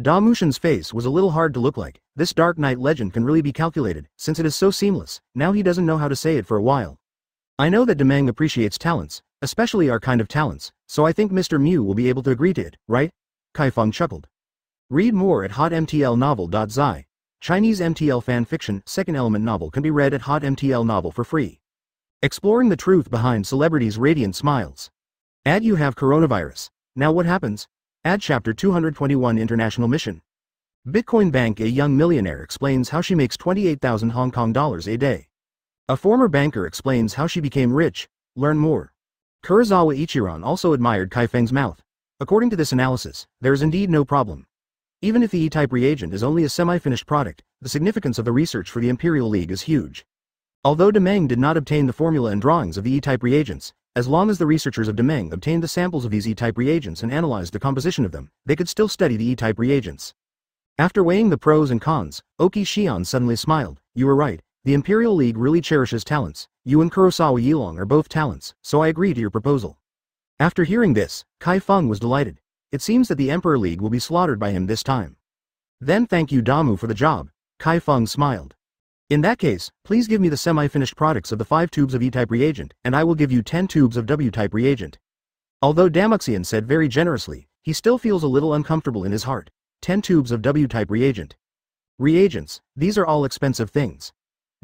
Speaker 1: Da Mushan's face was a little hard to look like, this Dark Knight legend can really be calculated, since it is so seamless, now he doesn't know how to say it for a while. I know that Demeng appreciates talents, especially our kind of talents, so I think Mr. Mew will be able to agree to it, right? Kai Feng chuckled. Read more at hotmtlnovel.zi. Chinese MTL fan fiction, second element novel can be read at hotmtl novel for free. Exploring the truth behind celebrities' radiant smiles. Add you have coronavirus. Now what happens? Add chapter 221 International Mission. Bitcoin Bank A young millionaire explains how she makes 28,000 Hong Kong dollars a day. A former banker explains how she became rich. Learn more. Kurosawa Ichiran also admired Kaifeng's mouth. According to this analysis, there is indeed no problem. Even if the E-type reagent is only a semi-finished product, the significance of the research for the Imperial League is huge. Although Demeng did not obtain the formula and drawings of the E-type reagents, as long as the researchers of Demeng obtained the samples of these E-type reagents and analyzed the composition of them, they could still study the E-type reagents. After weighing the pros and cons, Oki Shion suddenly smiled, you were right, the Imperial League really cherishes talents, you and Kurosawa Yilong are both talents, so I agree to your proposal. After hearing this, Kai Feng was delighted. It seems that the Emperor League will be slaughtered by him this time. Then thank you Damu for the job, Kai Feng smiled. In that case, please give me the semi-finished products of the 5 tubes of E-type reagent, and I will give you 10 tubes of W-type reagent. Although Damuxian said very generously, he still feels a little uncomfortable in his heart. 10 tubes of W-type reagent. Reagents, these are all expensive things.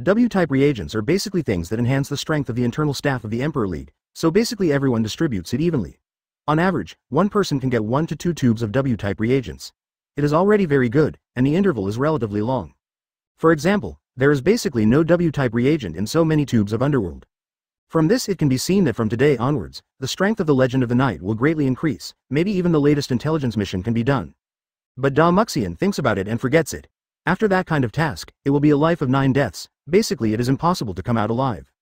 Speaker 1: W-type reagents are basically things that enhance the strength of the internal staff of the Emperor League, so basically everyone distributes it evenly. On average, one person can get 1 to 2 tubes of W-type reagents. It is already very good, and the interval is relatively long. For example, there is basically no W-type reagent in so many tubes of Underworld. From this it can be seen that from today onwards, the strength of the Legend of the Night will greatly increase, maybe even the latest intelligence mission can be done. But Da Muxian thinks about it and forgets it. After that kind of task, it will be a life of nine deaths, basically it is impossible to come out alive.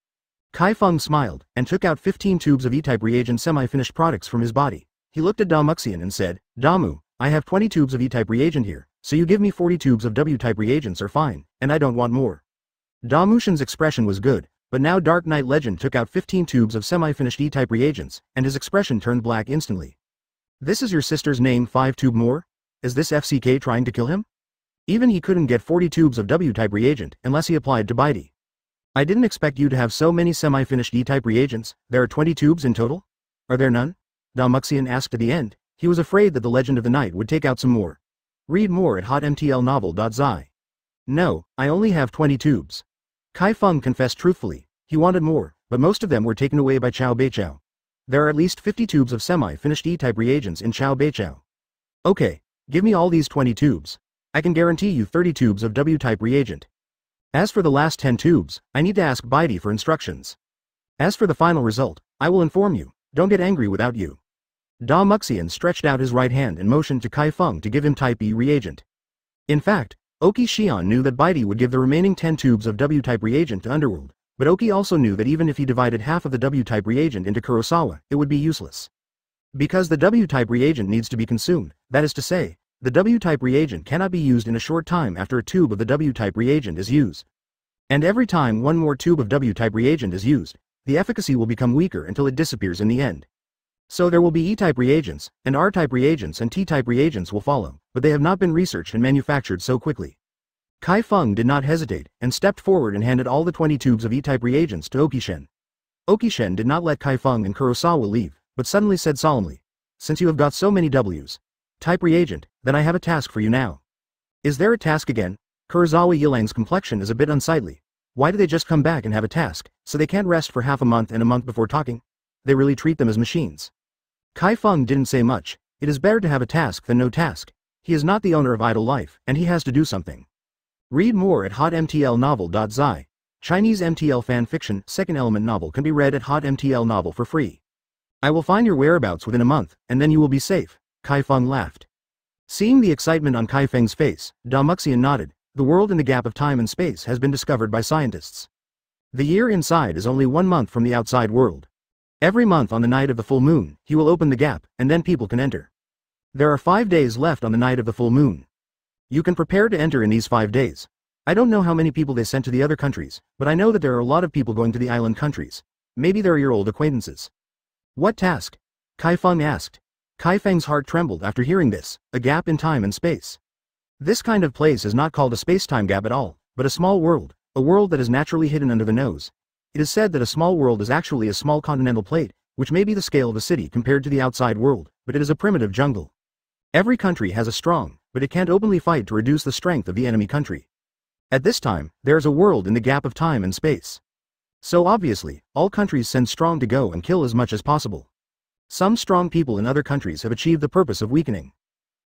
Speaker 1: Kai Feng smiled, and took out 15 tubes of E-type reagent semi-finished products from his body. He looked at Da Muxian and said, Damu, I have 20 tubes of E-type reagent here, so you give me 40 tubes of W-type reagents are fine, and I don't want more. Damushin's expression was good, but now Dark Knight Legend took out 15 tubes of semi-finished E-type reagents, and his expression turned black instantly. This is your sister's name 5 tube more? Is this FCK trying to kill him? Even he couldn't get 40 tubes of W-type reagent unless he applied to Baidi. I didn't expect you to have so many semi-finished E-type reagents, there are 20 tubes in total? Are there none? Damuxian asked at the end, he was afraid that the Legend of the Night would take out some more. Read more at hotmtlnovel.zi. No, I only have 20 tubes. Kai Feng confessed truthfully, he wanted more, but most of them were taken away by Chao Beichao. There are at least 50 tubes of semi-finished E-type reagents in Chao Beichao. Okay, give me all these 20 tubes. I can guarantee you 30 tubes of W-type reagent. As for the last 10 tubes, I need to ask Baidi for instructions. As for the final result, I will inform you, don't get angry without you. Da Muxian stretched out his right hand and motioned to Kai Feng to give him Type E reagent. In fact, Oki Xian knew that Baidi would give the remaining 10 tubes of W-type reagent to Underworld, but Oki also knew that even if he divided half of the W-type reagent into Kurosawa, it would be useless. Because the W-type reagent needs to be consumed, that is to say, the W-type reagent cannot be used in a short time after a tube of the W-type reagent is used. And every time one more tube of W-type reagent is used, the efficacy will become weaker until it disappears in the end. So there will be E-type reagents, and R-type reagents and T-type reagents will follow, but they have not been researched and manufactured so quickly. Kai Feng did not hesitate, and stepped forward and handed all the 20 tubes of E-type reagents to Okishen. Okishen did not let Kai Feng and Kurosawa leave, but suddenly said solemnly, Since you have got so many W's, type reagent, then I have a task for you now. Is there a task again? Kurosawa Yilang's complexion is a bit unsightly. Why do they just come back and have a task, so they can't rest for half a month and a month before talking? They really treat them as machines. Kai Feng didn't say much, it is better to have a task than no task. He is not the owner of idle life, and he has to do something. Read more at hotmtlnovel.zi. Chinese MTL fan fiction, second element novel can be read at hotmtl novel for free. I will find your whereabouts within a month, and then you will be safe, Kai Feng laughed. Seeing the excitement on Kai Feng's face, Da Muxian nodded, the world in the gap of time and space has been discovered by scientists. The year inside is only one month from the outside world. Every month on the night of the full moon, he will open the gap, and then people can enter. There are five days left on the night of the full moon. You can prepare to enter in these five days. I don't know how many people they sent to the other countries, but I know that there are a lot of people going to the island countries. Maybe they're your old acquaintances. What task? Kai Feng asked. Kai Feng's heart trembled after hearing this, a gap in time and space. This kind of place is not called a space-time gap at all, but a small world, a world that is naturally hidden under the nose. It is said that a small world is actually a small continental plate, which may be the scale of a city compared to the outside world, but it is a primitive jungle. Every country has a strong, but it can't openly fight to reduce the strength of the enemy country. At this time, there is a world in the gap of time and space. So obviously, all countries send strong to go and kill as much as possible. Some strong people in other countries have achieved the purpose of weakening.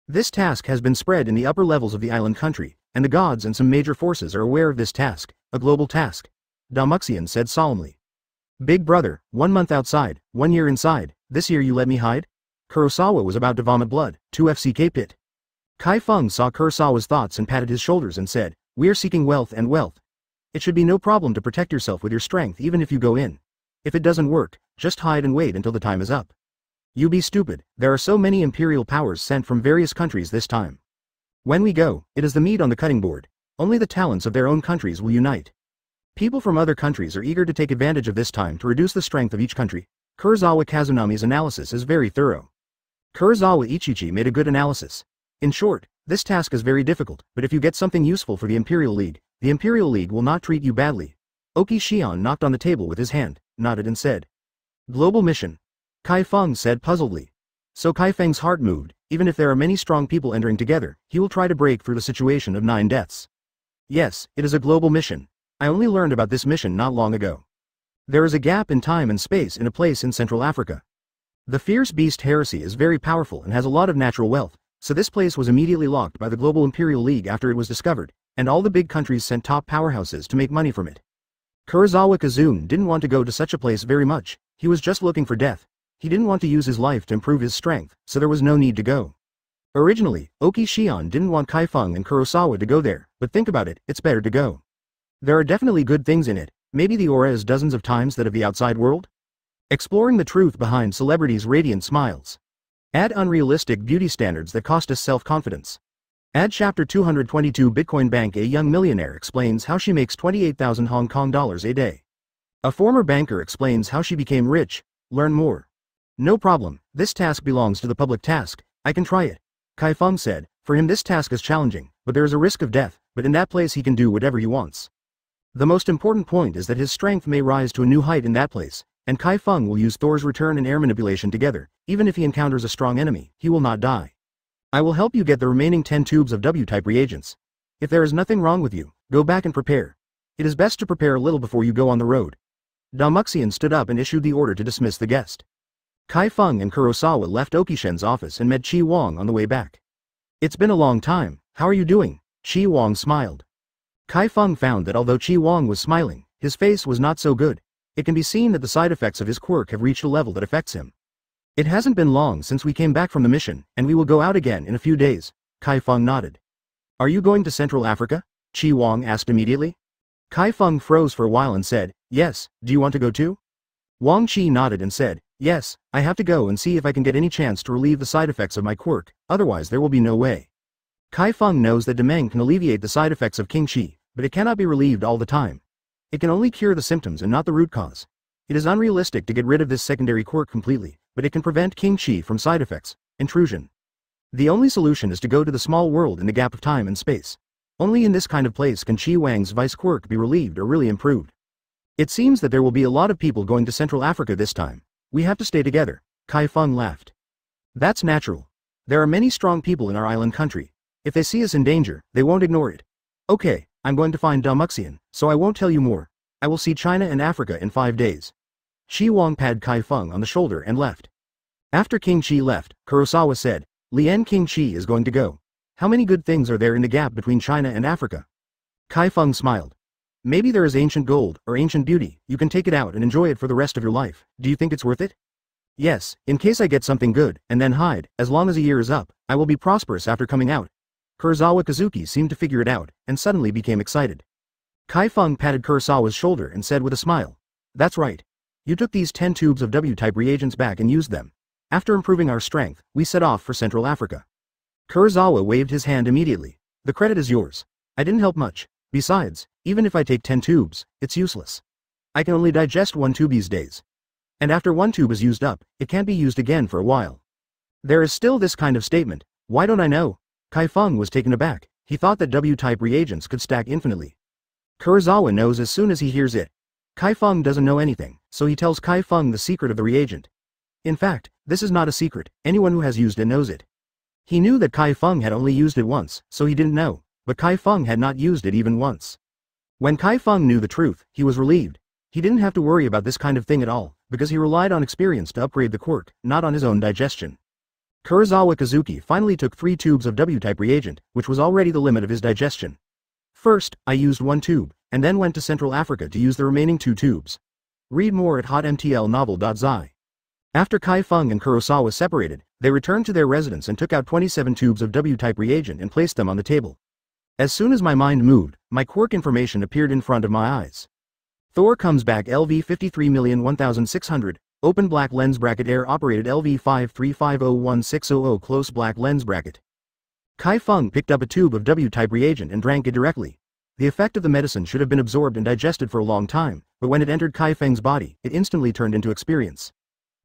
Speaker 1: This task has been spread in the upper levels of the island country, and the gods and some major forces are aware of this task, a global task. Damuxian said solemnly. Big brother, one month outside, one year inside, this year you let me hide? Kurosawa was about to vomit blood, 2FCK pit. Kai Feng saw Kurosawa's thoughts and patted his shoulders and said, We are seeking wealth and wealth. It should be no problem to protect yourself with your strength even if you go in. If it doesn't work, just hide and wait until the time is up. You be stupid, there are so many imperial powers sent from various countries this time. When we go, it is the meat on the cutting board. Only the talents of their own countries will unite. People from other countries are eager to take advantage of this time to reduce the strength of each country. Kurosawa Kazunami's analysis is very thorough. Kurosawa Ichichi made a good analysis. In short, this task is very difficult, but if you get something useful for the Imperial League, the Imperial League will not treat you badly. Oki Shion knocked on the table with his hand, nodded and said. Global mission. Kai Feng said puzzledly. So Kai Feng's heart moved, even if there are many strong people entering together, he will try to break through the situation of nine deaths. Yes, it is a global mission. I only learned about this mission not long ago. There is a gap in time and space in a place in Central Africa. The fierce beast heresy is very powerful and has a lot of natural wealth, so this place was immediately locked by the Global Imperial League after it was discovered, and all the big countries sent top powerhouses to make money from it. Kurosawa Kazun didn't want to go to such a place very much, he was just looking for death. He didn't want to use his life to improve his strength, so there was no need to go. Originally, Oki Shion didn't want Kaifeng and Kurosawa to go there, but think about it, it's better to go. There are definitely good things in it, maybe the aura is dozens of times that of the outside world? Exploring the truth behind celebrities' radiant smiles. Add unrealistic beauty standards that cost us self-confidence. Add chapter 222 Bitcoin Bank A young millionaire explains how she makes 28,000 Hong Kong dollars a day. A former banker explains how she became rich, learn more. No problem, this task belongs to the public task, I can try it. Kai Feng said, for him this task is challenging, but there is a risk of death, but in that place he can do whatever he wants. The most important point is that his strength may rise to a new height in that place, and Kai Feng will use Thor's return and air manipulation together, even if he encounters a strong enemy, he will not die. I will help you get the remaining 10 tubes of W-type reagents. If there is nothing wrong with you, go back and prepare. It is best to prepare a little before you go on the road. Damuxian stood up and issued the order to dismiss the guest. Kai Feng and Kurosawa left Okishen's office and met Chi Wang on the way back. It's been a long time, how are you doing? Chi Wang smiled. Kai Feng found that although Chi Wang was smiling, his face was not so good, it can be seen that the side effects of his quirk have reached a level that affects him. It hasn't been long since we came back from the mission, and we will go out again in a few days, Kai Feng nodded. Are you going to Central Africa? Chi Wang asked immediately. Kai Feng froze for a while and said, Yes, do you want to go too? Wang Chi nodded and said, Yes, I have to go and see if I can get any chance to relieve the side effects of my quirk, otherwise there will be no way. Kai Feng knows that Demeng can alleviate the side effects of King Chi, but it cannot be relieved all the time. It can only cure the symptoms and not the root cause. It is unrealistic to get rid of this secondary quirk completely, but it can prevent King Chi from side effects, intrusion. The only solution is to go to the small world in the gap of time and space. Only in this kind of place can Chi Wang's vice quirk be relieved or really improved. It seems that there will be a lot of people going to Central Africa this time. We have to stay together, Kai Feng laughed. That's natural. There are many strong people in our island country. If they see us in danger, they won't ignore it. Okay, I'm going to find Damuxian, so I won't tell you more. I will see China and Africa in five days. Shi Wang pad Kai Feng on the shoulder and left. After King Chi left, Kurosawa said, Lien King Chi is going to go. How many good things are there in the gap between China and Africa? Kai Feng smiled. Maybe there is ancient gold, or ancient beauty, you can take it out and enjoy it for the rest of your life, do you think it's worth it? Yes, in case I get something good, and then hide, as long as a year is up, I will be prosperous after coming out, Kurosawa Kazuki seemed to figure it out, and suddenly became excited. Kai Feng patted Kurosawa's shoulder and said with a smile. That's right. You took these 10 tubes of W-type reagents back and used them. After improving our strength, we set off for Central Africa. Kurosawa waved his hand immediately. The credit is yours. I didn't help much. Besides, even if I take 10 tubes, it's useless. I can only digest one tube these days. And after one tube is used up, it can't be used again for a while. There is still this kind of statement, why don't I know? Kai Feng was taken aback, he thought that W-type reagents could stack infinitely. Kurizawa knows as soon as he hears it. Kai Feng doesn't know anything, so he tells Kai Feng the secret of the reagent. In fact, this is not a secret, anyone who has used it knows it. He knew that Kai Feng had only used it once, so he didn't know, but Kai Feng had not used it even once. When Kai Feng knew the truth, he was relieved. He didn't have to worry about this kind of thing at all, because he relied on experience to upgrade the quirk, not on his own digestion. Kurosawa Kazuki finally took three tubes of W-type reagent, which was already the limit of his digestion. First, I used one tube, and then went to Central Africa to use the remaining two tubes. Read more at hotmtlnovel.zi. After Kai Feng and Kurosawa separated, they returned to their residence and took out 27 tubes of W-type reagent and placed them on the table. As soon as my mind moved, my quirk information appeared in front of my eyes. Thor comes back LV 53,01600, open black lens bracket air operated LV 5350160 close black lens bracket. Kai Feng picked up a tube of W-type reagent and drank it directly. The effect of the medicine should have been absorbed and digested for a long time, but when it entered Kai Feng's body, it instantly turned into experience.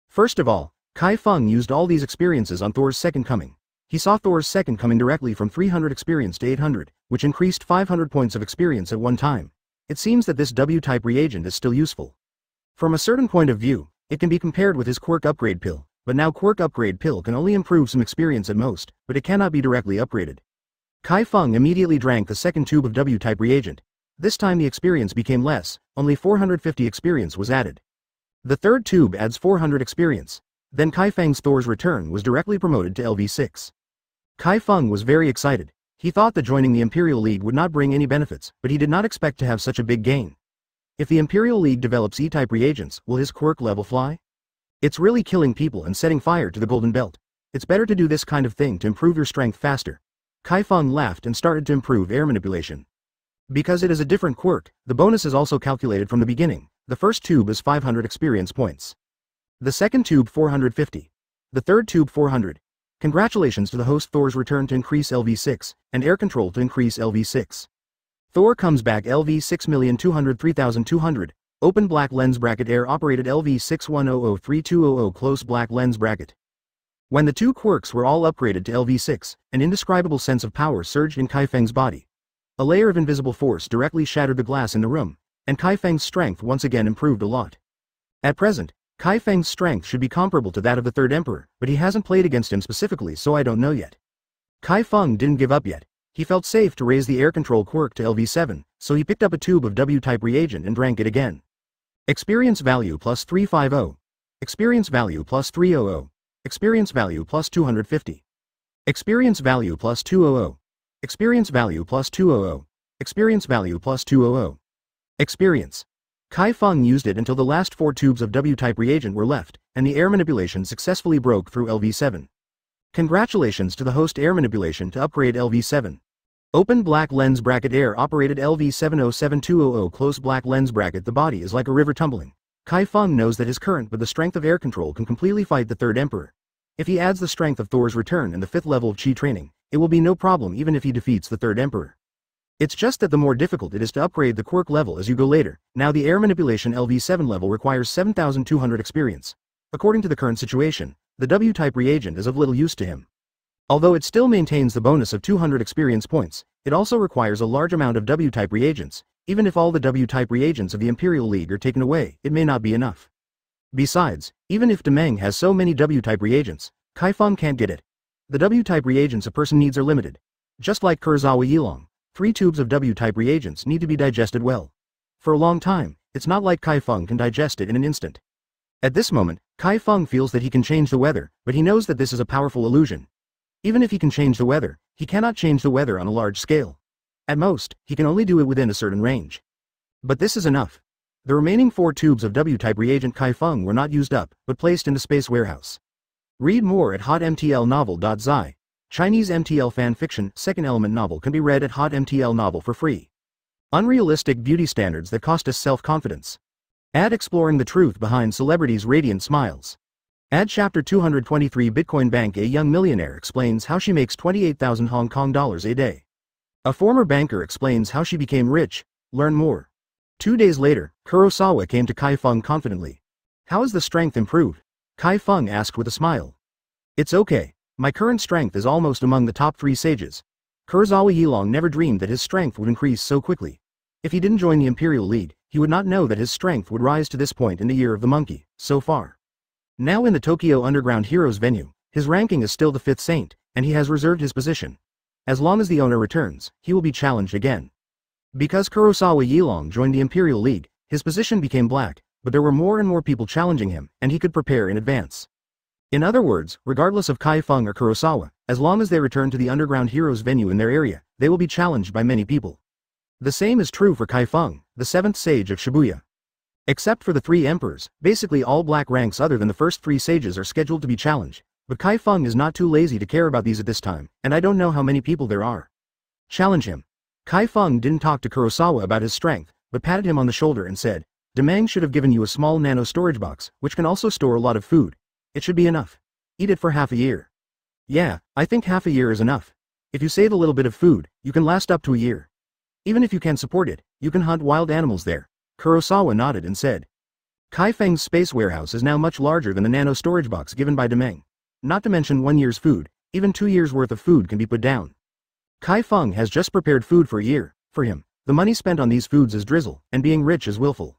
Speaker 1: First of all, Kai Feng used all these experiences on Thor's second coming. He saw Thor's second coming directly from 300 experience to 800, which increased 500 points of experience at one time. It seems that this W-type reagent is still useful. From a certain point of view, it can be compared with his quirk upgrade pill, but now quirk upgrade pill can only improve some experience at most, but it cannot be directly upgraded. Kai Feng immediately drank the second tube of W-type reagent. This time the experience became less, only 450 experience was added. The third tube adds 400 experience. Then Kai Feng's Thor's return was directly promoted to LV6. Kai Feng was very excited. He thought that joining the Imperial League would not bring any benefits, but he did not expect to have such a big gain. If the Imperial League develops E-type reagents, will his quirk level fly? It's really killing people and setting fire to the Golden Belt. It's better to do this kind of thing to improve your strength faster. Kai Feng laughed and started to improve air manipulation. Because it is a different quirk, the bonus is also calculated from the beginning. The first tube is 500 experience points. The second tube 450. The third tube 400. Congratulations to the host Thor's return to increase LV6, and air control to increase LV6. Thor comes back LV 6203200, Open black lens bracket air operated LV 61003200 close black lens bracket. When the two quirks were all upgraded to LV6, an indescribable sense of power surged in Kai Feng's body. A layer of invisible force directly shattered the glass in the room, and Kai Feng's strength once again improved a lot. At present, Kai Feng's strength should be comparable to that of the Third Emperor, but he hasn't played against him specifically so I don't know yet. Kai Feng didn't give up yet. He felt safe to raise the air control quirk to LV7, so he picked up a tube of W-type reagent and drank it again. Experience value plus 350. Experience value plus 300. Experience value plus 250. Experience value plus 200. Experience value plus 200. Experience value plus 200. Experience. Kai Feng used it until the last four tubes of W-type reagent were left, and the air manipulation successfully broke through LV7. Congratulations to the host air manipulation to upgrade LV7. Open black lens bracket air operated LV707200 close black lens bracket the body is like a river tumbling. Kai Feng knows that his current but the strength of air control can completely fight the third emperor. If he adds the strength of Thor's return and the fifth level of chi training, it will be no problem even if he defeats the third emperor. It's just that the more difficult it is to upgrade the quirk level as you go later. Now the air manipulation LV7 level requires 7200 experience. According to the current situation, the W-type reagent is of little use to him. Although it still maintains the bonus of 200 experience points, it also requires a large amount of W-type reagents. Even if all the W-type reagents of the Imperial League are taken away, it may not be enough. Besides, even if Demeng has so many W-type reagents, Kai Feng can't get it. The W-type reagents a person needs are limited. Just like Kurosawa Yilong, three tubes of W-type reagents need to be digested well. For a long time, it's not like Kai Feng can digest it in an instant. At this moment, Kai Feng feels that he can change the weather, but he knows that this is a powerful illusion, even if he can change the weather, he cannot change the weather on a large scale. At most, he can only do it within a certain range. But this is enough. The remaining four tubes of W-type reagent Kai Feng were not used up, but placed in the space warehouse. Read more at hotmtlnovel.zi. Chinese MTL fan fiction, second element novel can be read at hotmtl novel for free. Unrealistic beauty standards that cost us self-confidence. Add exploring the truth behind celebrities' radiant smiles. Ad chapter 223 Bitcoin Bank A young millionaire explains how she makes 28,000 Hong Kong dollars a day. A former banker explains how she became rich. Learn more. Two days later, Kurosawa came to Kai Feng confidently. How has the strength improved? Kai Feng asked with a smile. It's okay. My current strength is almost among the top three sages. Kurosawa Yilong never dreamed that his strength would increase so quickly. If he didn't join the Imperial League, he would not know that his strength would rise to this point in the year of the monkey, so far. Now in the Tokyo Underground Heroes venue, his ranking is still the fifth saint, and he has reserved his position. As long as the owner returns, he will be challenged again. Because Kurosawa Yilong joined the Imperial League, his position became black, but there were more and more people challenging him, and he could prepare in advance. In other words, regardless of Kai Feng or Kurosawa, as long as they return to the Underground Heroes venue in their area, they will be challenged by many people. The same is true for Kai Feng, the seventh sage of Shibuya. Except for the three emperors, basically all black ranks other than the first three sages are scheduled to be challenged, but Kai Feng is not too lazy to care about these at this time, and I don't know how many people there are. Challenge him. Kai Feng didn't talk to Kurosawa about his strength, but patted him on the shoulder and said, Demang should have given you a small nano storage box, which can also store a lot of food. It should be enough. Eat it for half a year. Yeah, I think half a year is enough. If you save a little bit of food, you can last up to a year. Even if you can't support it, you can hunt wild animals there. Kurosawa nodded and said. Kai Feng's space warehouse is now much larger than the nano storage box given by Demeng. Not to mention one year's food, even two years worth of food can be put down. Kai Feng has just prepared food for a year, for him, the money spent on these foods is drizzle, and being rich is willful.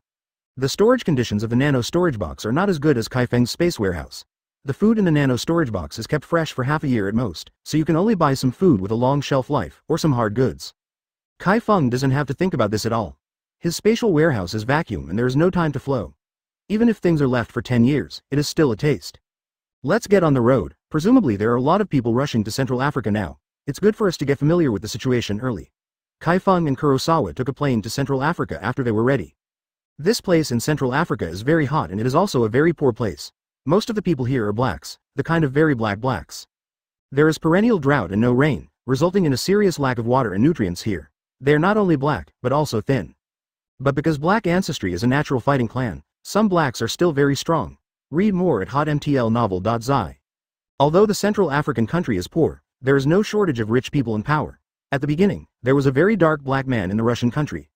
Speaker 1: The storage conditions of the nano storage box are not as good as Kai Feng's space warehouse. The food in the nano storage box is kept fresh for half a year at most, so you can only buy some food with a long shelf life, or some hard goods. Kai Feng doesn't have to think about this at all. His spatial warehouse is vacuum and there is no time to flow. Even if things are left for 10 years, it is still a taste. Let's get on the road, presumably there are a lot of people rushing to Central Africa now. It's good for us to get familiar with the situation early. Kai Feng and Kurosawa took a plane to Central Africa after they were ready. This place in Central Africa is very hot and it is also a very poor place. Most of the people here are blacks, the kind of very black blacks. There is perennial drought and no rain, resulting in a serious lack of water and nutrients here. They are not only black, but also thin. But because black ancestry is a natural fighting clan, some blacks are still very strong. Read more at hotmtlnovel.zi. Although the Central African country is poor, there is no shortage of rich people in power. At the beginning, there was a very dark black man in the Russian country.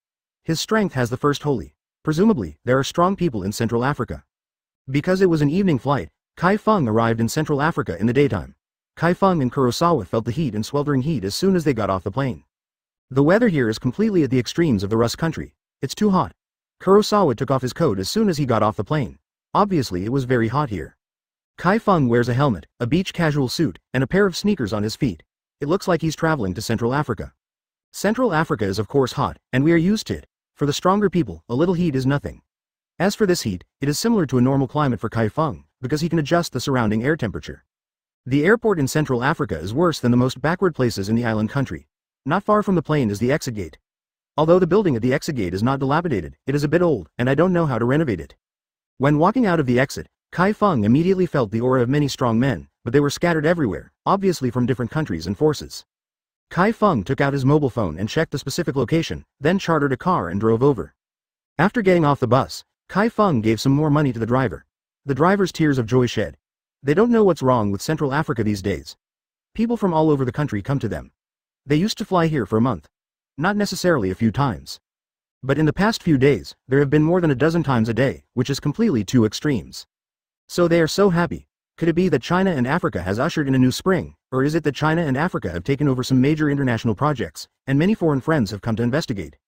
Speaker 1: His strength has the first holy. Presumably, there are strong people in Central Africa. Because it was an evening flight, Kai Feng arrived in Central Africa in the daytime. Kai Feng and Kurosawa felt the heat and sweltering heat as soon as they got off the plane. The weather here is completely at the extremes of the Rus country. It's too hot. Kurosawa took off his coat as soon as he got off the plane. Obviously it was very hot here. Kai Feng wears a helmet, a beach casual suit, and a pair of sneakers on his feet. It looks like he's traveling to Central Africa. Central Africa is of course hot, and we are used to it. For the stronger people, a little heat is nothing. As for this heat, it is similar to a normal climate for Kai Feng, because he can adjust the surrounding air temperature. The airport in Central Africa is worse than the most backward places in the island country. Not far from the plane is the exit gate. Although the building at the exit gate is not dilapidated, it is a bit old, and I don't know how to renovate it. When walking out of the exit, Kai Feng immediately felt the aura of many strong men, but they were scattered everywhere, obviously from different countries and forces. Kai Feng took out his mobile phone and checked the specific location, then chartered a car and drove over. After getting off the bus, Kai Feng gave some more money to the driver. The driver's tears of joy shed. They don't know what's wrong with Central Africa these days. People from all over the country come to them. They used to fly here for a month. Not necessarily a few times. But in the past few days, there have been more than a dozen times a day, which is completely two extremes. So they are so happy. Could it be that China and Africa has ushered in a new spring, or is it that China and Africa have taken over some major international projects, and many foreign friends have come to investigate?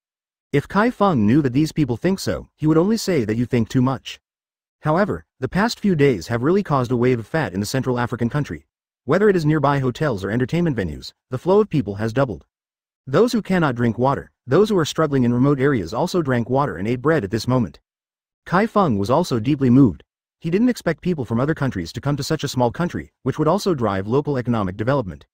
Speaker 1: If Kai Feng knew that these people think so, he would only say that you think too much. However, the past few days have really caused a wave of fat in the Central African country. Whether it is nearby hotels or entertainment venues, the flow of people has doubled. Those who cannot drink water, those who are struggling in remote areas also drank water and ate bread at this moment. Kai Feng was also deeply moved. He didn't expect people from other countries to come to such a small country, which would also drive local economic development.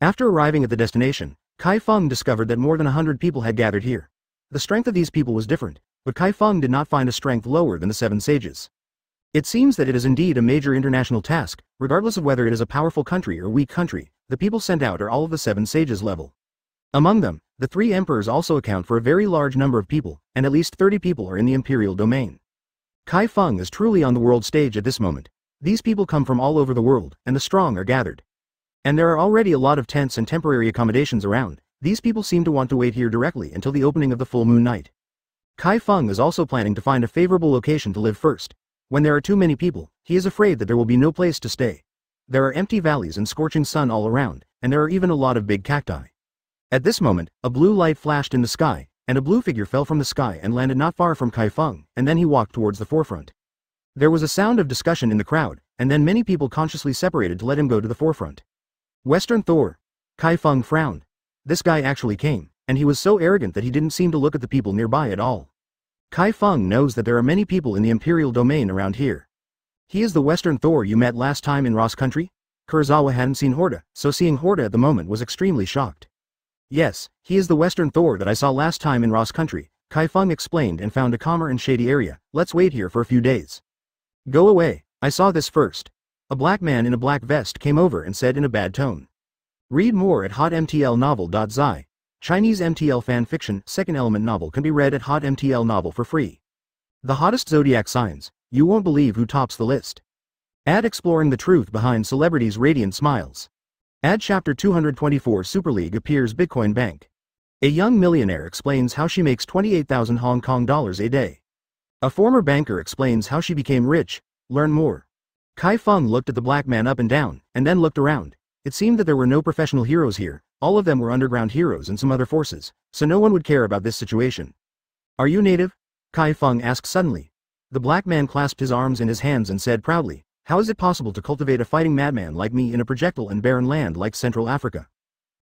Speaker 1: After arriving at the destination, Kai Feng discovered that more than a hundred people had gathered here. The strength of these people was different, but Kai Feng did not find a strength lower than the seven sages. It seems that it is indeed a major international task, regardless of whether it is a powerful country or weak country, the people sent out are all of the seven sages level. Among them, The three emperors also account for a very large number of people, and at least 30 people are in the imperial domain. Kai Feng is truly on the world stage at this moment. These people come from all over the world, and the strong are gathered. And there are already a lot of tents and temporary accommodations around. These people seem to want to wait here directly until the opening of the full moon night. Kai Feng is also planning to find a favorable location to live first. When there are too many people, he is afraid that there will be no place to stay. There are empty valleys and scorching sun all around, and there are even a lot of big cacti. At this moment, a blue light flashed in the sky, and a blue figure fell from the sky and landed not far from Kai Feng, and then he walked towards the forefront. There was a sound of discussion in the crowd, and then many people consciously separated to let him go to the forefront. Western Thor. Kai Feng frowned. This guy actually came, and he was so arrogant that he didn't seem to look at the people nearby at all. Kai Feng knows that there are many people in the Imperial domain around here. He is the Western Thor you met last time in Ross Country? Kurosawa hadn't seen Horda, so seeing Horda at the moment was extremely shocked. Yes, he is the Western Thor that I saw last time in Ross Country, Kai Feng explained and found a calmer and shady area, let's wait here for a few days. Go away, I saw this first. A black man in a black vest came over and said in a bad tone. Read more at hotmtlnovel.zi. Chinese MTL fanfiction, second element novel can be read at hotmtl novel for free. The hottest zodiac signs, you won't believe who tops the list. Add exploring the truth behind celebrities' radiant smiles. Ad Chapter 224 Super League appears Bitcoin Bank. A young millionaire explains how she makes 28,000 Hong Kong dollars a day. A former banker explains how she became rich. Learn more. Kai Feng looked at the black man up and down, and then looked around. It seemed that there were no professional heroes here, all of them were underground heroes and some other forces, so no one would care about this situation. Are you native? Kai Feng asked suddenly. The black man clasped his arms in his hands and said proudly, how is it possible to cultivate a fighting madman like me in a projectile and barren land like Central Africa?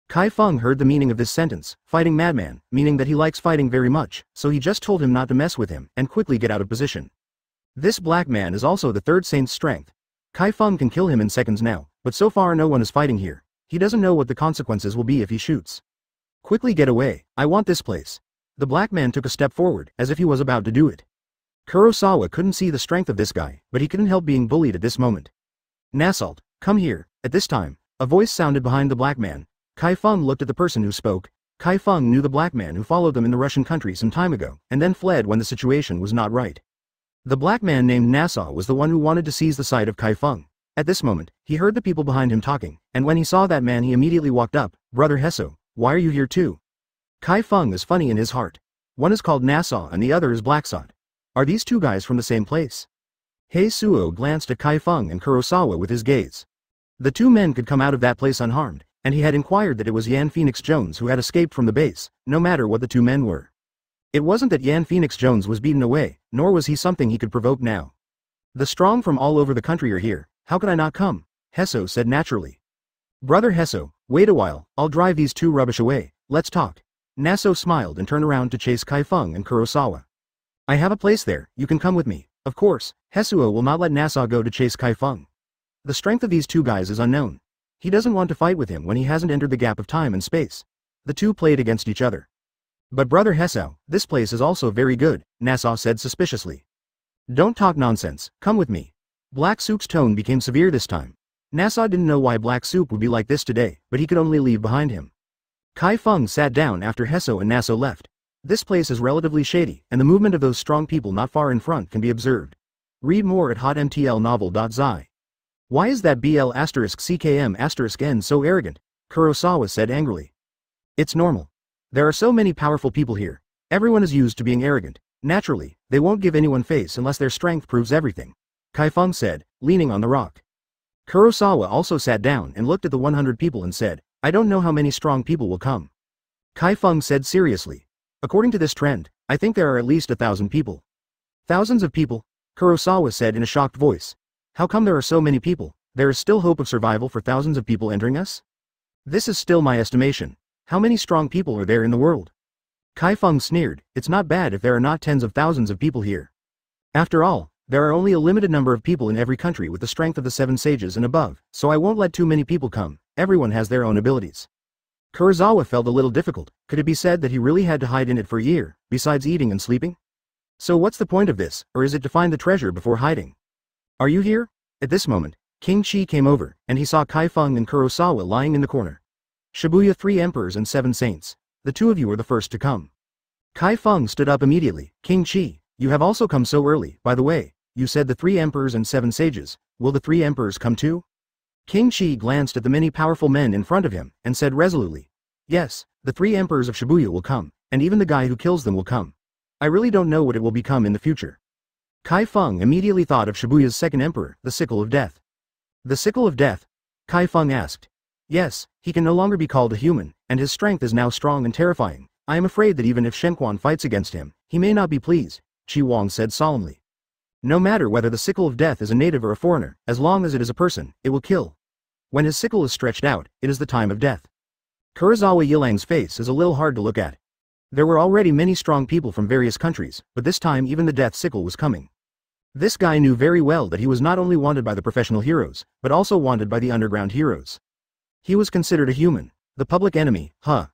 Speaker 1: Kai Feng heard the meaning of this sentence, fighting madman, meaning that he likes fighting very much, so he just told him not to mess with him, and quickly get out of position. This black man is also the third saint's strength. Kai Feng can kill him in seconds now, but so far no one is fighting here. He doesn't know what the consequences will be if he shoots. Quickly get away, I want this place. The black man took a step forward, as if he was about to do it. Kurosawa couldn't see the strength of this guy, but he couldn't help being bullied at this moment. Nasalt, come here, at this time, a voice sounded behind the black man. Kai Feng looked at the person who spoke. Kai Feng knew the black man who followed them in the Russian country some time ago, and then fled when the situation was not right. The black man named Nassau was the one who wanted to seize the sight of Kai Feng. At this moment, he heard the people behind him talking, and when he saw that man he immediately walked up, Brother Hesso, why are you here too? Kai Feng is funny in his heart. One is called Nassau and the other is Blacksot. Are these two guys from the same place? Hei Suo glanced at Kai Feng and Kurosawa with his gaze. The two men could come out of that place unharmed, and he had inquired that it was Yan Phoenix Jones who had escaped from the base, no matter what the two men were. It wasn't that Yan Phoenix Jones was beaten away, nor was he something he could provoke now. The strong from all over the country are here, how could I not come? Hesso said naturally. Brother Hesso, wait a while, I'll drive these two rubbish away, let's talk. Nasso smiled and turned around to chase Kai Feng and Kurosawa. I have a place there, you can come with me. Of course, Hesuo will not let Nassau go to chase Kai Feng. The strength of these two guys is unknown. He doesn't want to fight with him when he hasn't entered the gap of time and space. The two played against each other. But brother Hessau, this place is also very good, Nassau said suspiciously. Don't talk nonsense, come with me. Black Soup's tone became severe this time. Nassau didn't know why Black Soup would be like this today, but he could only leave behind him. Kai Feng sat down after Hesso and Nassau left. This place is relatively shady, and the movement of those strong people not far in front can be observed. Read more at hotmtlnovel.zi. Why is that BL asterisk CKM asterisk N so arrogant? Kurosawa said angrily. It's normal. There are so many powerful people here. Everyone is used to being arrogant. Naturally, they won't give anyone face unless their strength proves everything. Kaifeng said, leaning on the rock. Kurosawa also sat down and looked at the 100 people and said, I don't know how many strong people will come. Kaifeng said seriously, According to this trend, I think there are at least a thousand people. Thousands of people? Kurosawa said in a shocked voice. How come there are so many people? There is still hope of survival for thousands of people entering us? This is still my estimation. How many strong people are there in the world? Kai Feng sneered, it's not bad if there are not tens of thousands of people here. After all, there are only a limited number of people in every country with the strength of the seven sages and above, so I won't let too many people come, everyone has their own abilities. Kurosawa felt a little difficult, could it be said that he really had to hide in it for a year, besides eating and sleeping? So what's the point of this, or is it to find the treasure before hiding? Are you here? At this moment, King Chi came over, and he saw Kai Feng and Kurosawa lying in the corner. Shibuya Three Emperors and Seven Saints. the two of you are the first to come. Kai Feng stood up immediately, King Qi, you have also come so early, by the way, you said the three emperors and seven sages, will the three emperors come too? King Qi glanced at the many powerful men in front of him, and said resolutely, Yes, the three emperors of Shibuya will come, and even the guy who kills them will come. I really don't know what it will become in the future. Kai Feng immediately thought of Shibuya's second emperor, the Sickle of Death. The Sickle of Death? Kai Feng asked. Yes, he can no longer be called a human, and his strength is now strong and terrifying. I am afraid that even if Shen Quan fights against him, he may not be pleased, Qi Wang said solemnly. No matter whether the sickle of death is a native or a foreigner, as long as it is a person, it will kill. When his sickle is stretched out, it is the time of death. Kurosawa Yilang's face is a little hard to look at. There were already many strong people from various countries, but this time even the death sickle was coming. This guy knew very well that he was not only wanted by the professional heroes, but also wanted by the underground heroes. He was considered a human, the public enemy, huh?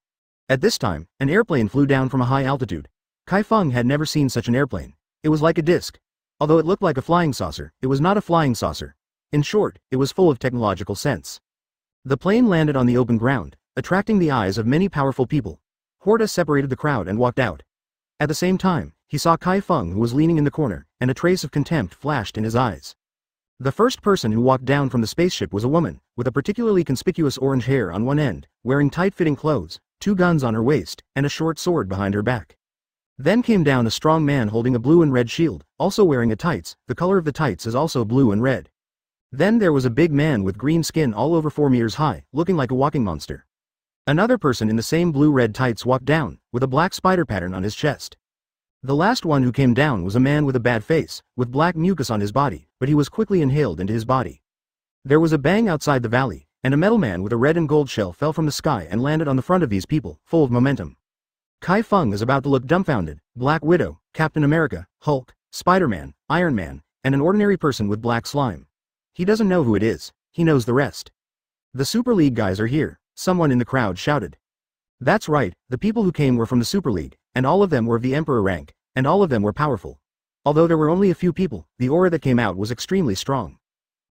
Speaker 1: At this time, an airplane flew down from a high altitude. Kai Feng had never seen such an airplane. It was like a disc. Although it looked like a flying saucer, it was not a flying saucer. In short, it was full of technological sense. The plane landed on the open ground, attracting the eyes of many powerful people. Horta separated the crowd and walked out. At the same time, he saw Kai Feng who was leaning in the corner, and a trace of contempt flashed in his eyes. The first person who walked down from the spaceship was a woman, with a particularly conspicuous orange hair on one end, wearing tight-fitting clothes, two guns on her waist, and a short sword behind her back. Then came down a strong man holding a blue and red shield, also wearing a tights, the color of the tights is also blue and red. Then there was a big man with green skin all over 4 meters high, looking like a walking monster. Another person in the same blue-red tights walked down, with a black spider pattern on his chest. The last one who came down was a man with a bad face, with black mucus on his body, but he was quickly inhaled into his body. There was a bang outside the valley, and a metal man with a red and gold shell fell from the sky and landed on the front of these people, full of momentum. Kai Feng is about to look dumbfounded, Black Widow, Captain America, Hulk, Spider-Man, Iron Man, and an ordinary person with black slime. He doesn't know who it is, he knows the rest. The Super League guys are here, Someone in the crowd shouted. That's right, the people who came were from the Super League, and all of them were of the Emperor rank, and all of them were powerful. Although there were only a few people, the aura that came out was extremely strong.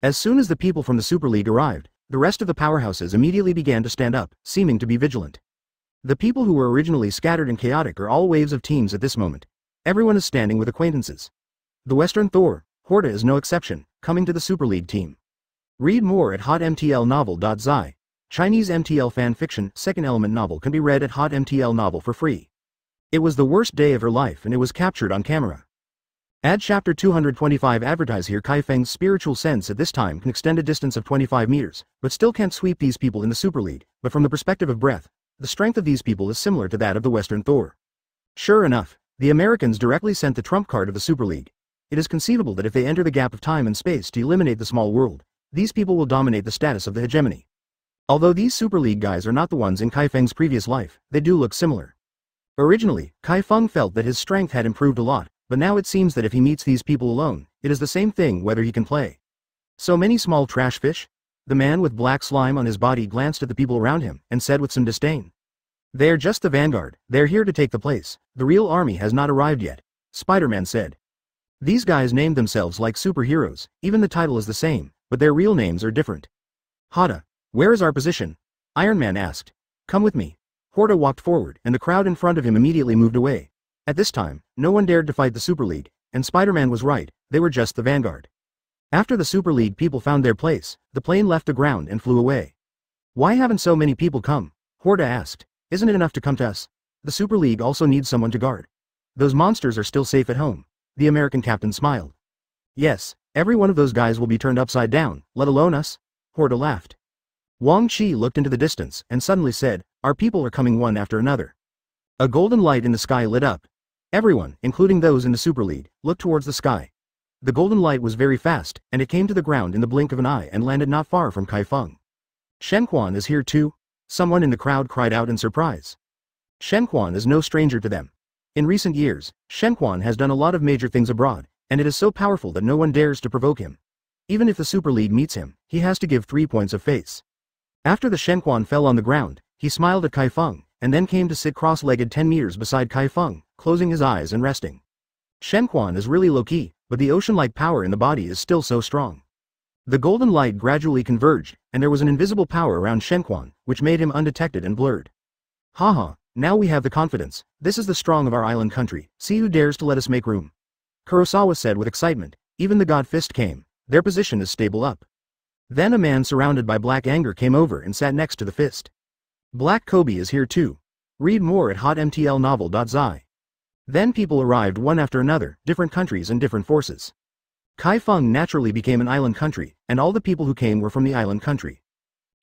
Speaker 1: As soon as the people from the Super League arrived, the rest of the powerhouses immediately began to stand up, seeming to be vigilant. The people who were originally scattered and chaotic are all waves of teams at this moment. Everyone is standing with acquaintances. The Western Thor, Horta is no exception, coming to the Super League team. Read more at hotmtlnovel.zi. Chinese MTL fan fiction, second element novel can be read at Hot MTL Novel for free. It was the worst day of her life and it was captured on camera. Add chapter 225 advertise here Kai Feng's spiritual sense at this time can extend a distance of 25 meters, but still can't sweep these people in the Super League, but from the perspective of breath, the strength of these people is similar to that of the Western Thor. Sure enough, the Americans directly sent the trump card of the Super League. It is conceivable that if they enter the gap of time and space to eliminate the small world, these people will dominate the status of the hegemony. Although these Super League guys are not the ones in Kai Feng's previous life, they do look similar. Originally, Kai Feng felt that his strength had improved a lot, but now it seems that if he meets these people alone, it is the same thing whether he can play. So many small trash fish? The man with black slime on his body glanced at the people around him and said with some disdain. They are just the vanguard, they're here to take the place, the real army has not arrived yet, Spider-Man said. These guys named themselves like superheroes, even the title is the same, but their real names are different. Hada, where is our position? Iron Man asked. Come with me. Horta walked forward, and the crowd in front of him immediately moved away. At this time, no one dared to fight the Super League, and Spider-Man was right, they were just the vanguard. After the Super League people found their place, the plane left the ground and flew away. Why haven't so many people come? Horta asked. Isn't it enough to come to us? The Super League also needs someone to guard. Those monsters are still safe at home. The American captain smiled. Yes, every one of those guys will be turned upside down, let alone us. Horta laughed. Wang Qi looked into the distance and suddenly said, Our people are coming one after another. A golden light in the sky lit up. Everyone, including those in the Super League, looked towards the sky. The golden light was very fast, and it came to the ground in the blink of an eye and landed not far from Kai Feng. Shen Quan is here too? Someone in the crowd cried out in surprise. Shen Quan is no stranger to them. In recent years, Shen Quan has done a lot of major things abroad, and it is so powerful that no one dares to provoke him. Even if the Super League meets him, he has to give three points of face. After the Shenquan fell on the ground, he smiled at Kai Feng, and then came to sit cross-legged 10 meters beside Kai Feng, closing his eyes and resting. Shenquan is really low-key, but the ocean-like power in the body is still so strong. The golden light gradually converged, and there was an invisible power around Shenquan, which made him undetected and blurred. Haha, Now we have the confidence. This is the strong of our island country. See who dares to let us make room. Kurosawa said with excitement. Even the god fist came. Their position is stable up. Then a man surrounded by black anger came over and sat next to the fist. Black Kobe is here too. Read more at hotmtlnovel.zi. Then people arrived one after another, different countries and different forces. Kaifeng naturally became an island country, and all the people who came were from the island country.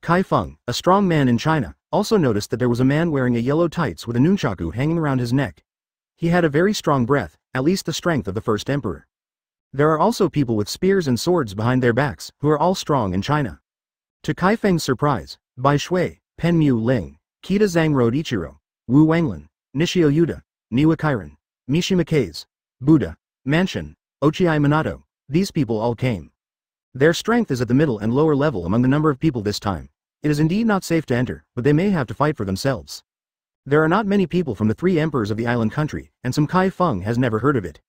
Speaker 1: Kaifeng, a strong man in China, also noticed that there was a man wearing a yellow tights with a nunchaku hanging around his neck. He had a very strong breath, at least the strength of the first emperor. There are also people with spears and swords behind their backs, who are all strong in China. To Kaifeng's surprise, Bai Shui, Pen Mu Ling, Kita Zhang Road Ichiro, Wu Wanglin, Nishio Yuda, Niwa Kirin, Mishima Kaze, Buddha, Mansion, Ochiai Minato, these people all came. Their strength is at the middle and lower level among the number of people this time. It is indeed not safe to enter, but they may have to fight for themselves. There are not many people from the three emperors of the island country, and some Kai Feng has never heard of it.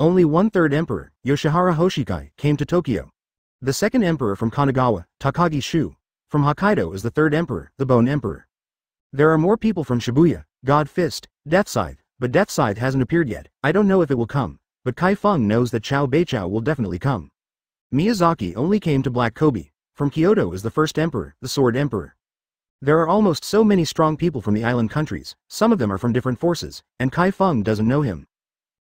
Speaker 1: Only one-third emperor, Yoshihara Hoshikai, came to Tokyo. The second emperor from Kanagawa, Takagi Shu, from Hokkaido is the third emperor, the Bone Emperor. There are more people from Shibuya, God Fist, Death Scythe, but Death Scythe hasn't appeared yet, I don't know if it will come, but Kai Feng knows that Chao Beichao will definitely come. Miyazaki only came to Black Kobe, from Kyoto as the first emperor, the Sword Emperor. There are almost so many strong people from the island countries, some of them are from different forces, and Kai Feng doesn't know him.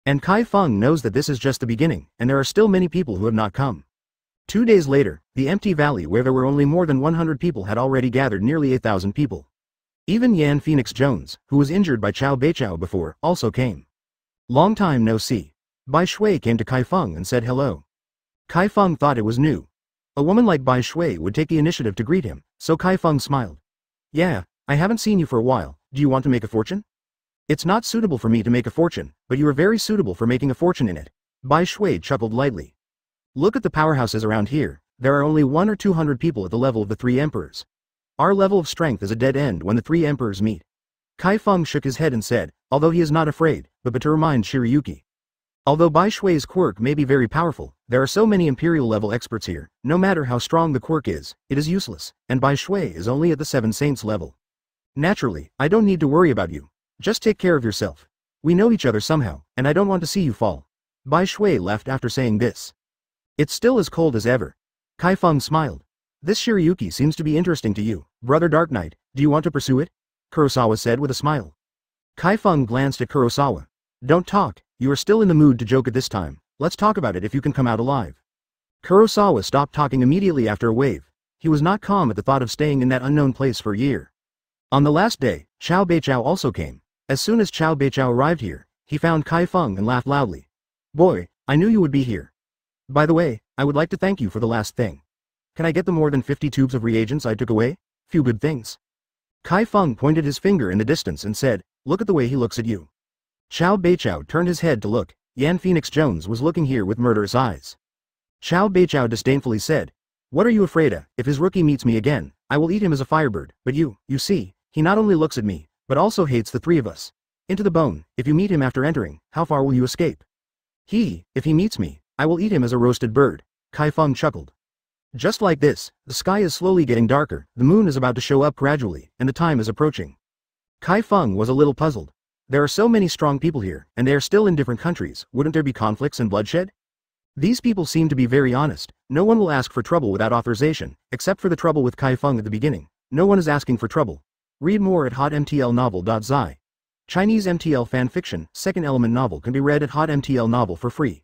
Speaker 1: And Kai Feng knows that this is just the beginning, and there are still many people who have not come. Two days later, the empty valley where there were only more than 100 people had already gathered nearly 8,000 people. Even Yan Phoenix Jones, who was injured by Chao Beichao before, also came. Long time no see. Bai Shui came to Kai Feng and said hello. Kai Feng thought it was new, a woman like Bai Shui would take the initiative to greet him, so Kai Feng smiled. Yeah, I haven't seen you for a while, do you want to make a fortune? It's not suitable for me to make a fortune, but you are very suitable for making a fortune in it. Bai Shui chuckled lightly. Look at the powerhouses around here, there are only one or two hundred people at the level of the three emperors. Our level of strength is a dead end when the three emperors meet. Kai Feng shook his head and said, although he is not afraid, but but to remind Shiryuki, Although Bai Shui's quirk may be very powerful, there are so many imperial level experts here, no matter how strong the quirk is, it is useless, and Bai Shui is only at the Seven Saints level. Naturally, I don't need to worry about you. Just take care of yourself. We know each other somehow, and I don't want to see you fall. Bai Shui left after saying this. It's still as cold as ever. Kai Feng smiled. This Shiryuki seems to be interesting to you, brother Dark Knight, do you want to pursue it? Kurosawa said with a smile. Kai Feng glanced at Kurosawa. Don't talk, you are still in the mood to joke at this time, let's talk about it if you can come out alive. Kurosawa stopped talking immediately after a wave. He was not calm at the thought of staying in that unknown place for a year. On the last day, Chao Beichao also came. As soon as Chao Beichao arrived here, he found Kai Feng and laughed loudly. Boy, I knew you would be here. By the way, I would like to thank you for the last thing. Can I get the more than 50 tubes of reagents I took away? Few good things. Kai Feng pointed his finger in the distance and said, look at the way he looks at you. Chao Beichao turned his head to look, Yan Phoenix Jones was looking here with murderous eyes. Chao Beichao disdainfully said, What are you afraid of, if his rookie meets me again, I will eat him as a firebird, but you, you see, he not only looks at me, but also hates the three of us. Into the bone, if you meet him after entering, how far will you escape? He, if he meets me, I will eat him as a roasted bird, Kai Feng chuckled. Just like this, the sky is slowly getting darker, the moon is about to show up gradually, and the time is approaching. Kai Feng was a little puzzled, there are so many strong people here, and they are still in different countries, wouldn't there be conflicts and bloodshed? These people seem to be very honest, no one will ask for trouble without authorization, except for the trouble with Kai Feng at the beginning, no one is asking for trouble. Read more at hotmtlnovel.zi. Chinese MTL fanfiction, second element novel can be read at hotmtl novel for free.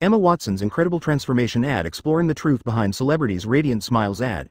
Speaker 1: Emma Watson's incredible transformation ad exploring the truth behind celebrities' radiant smiles ad.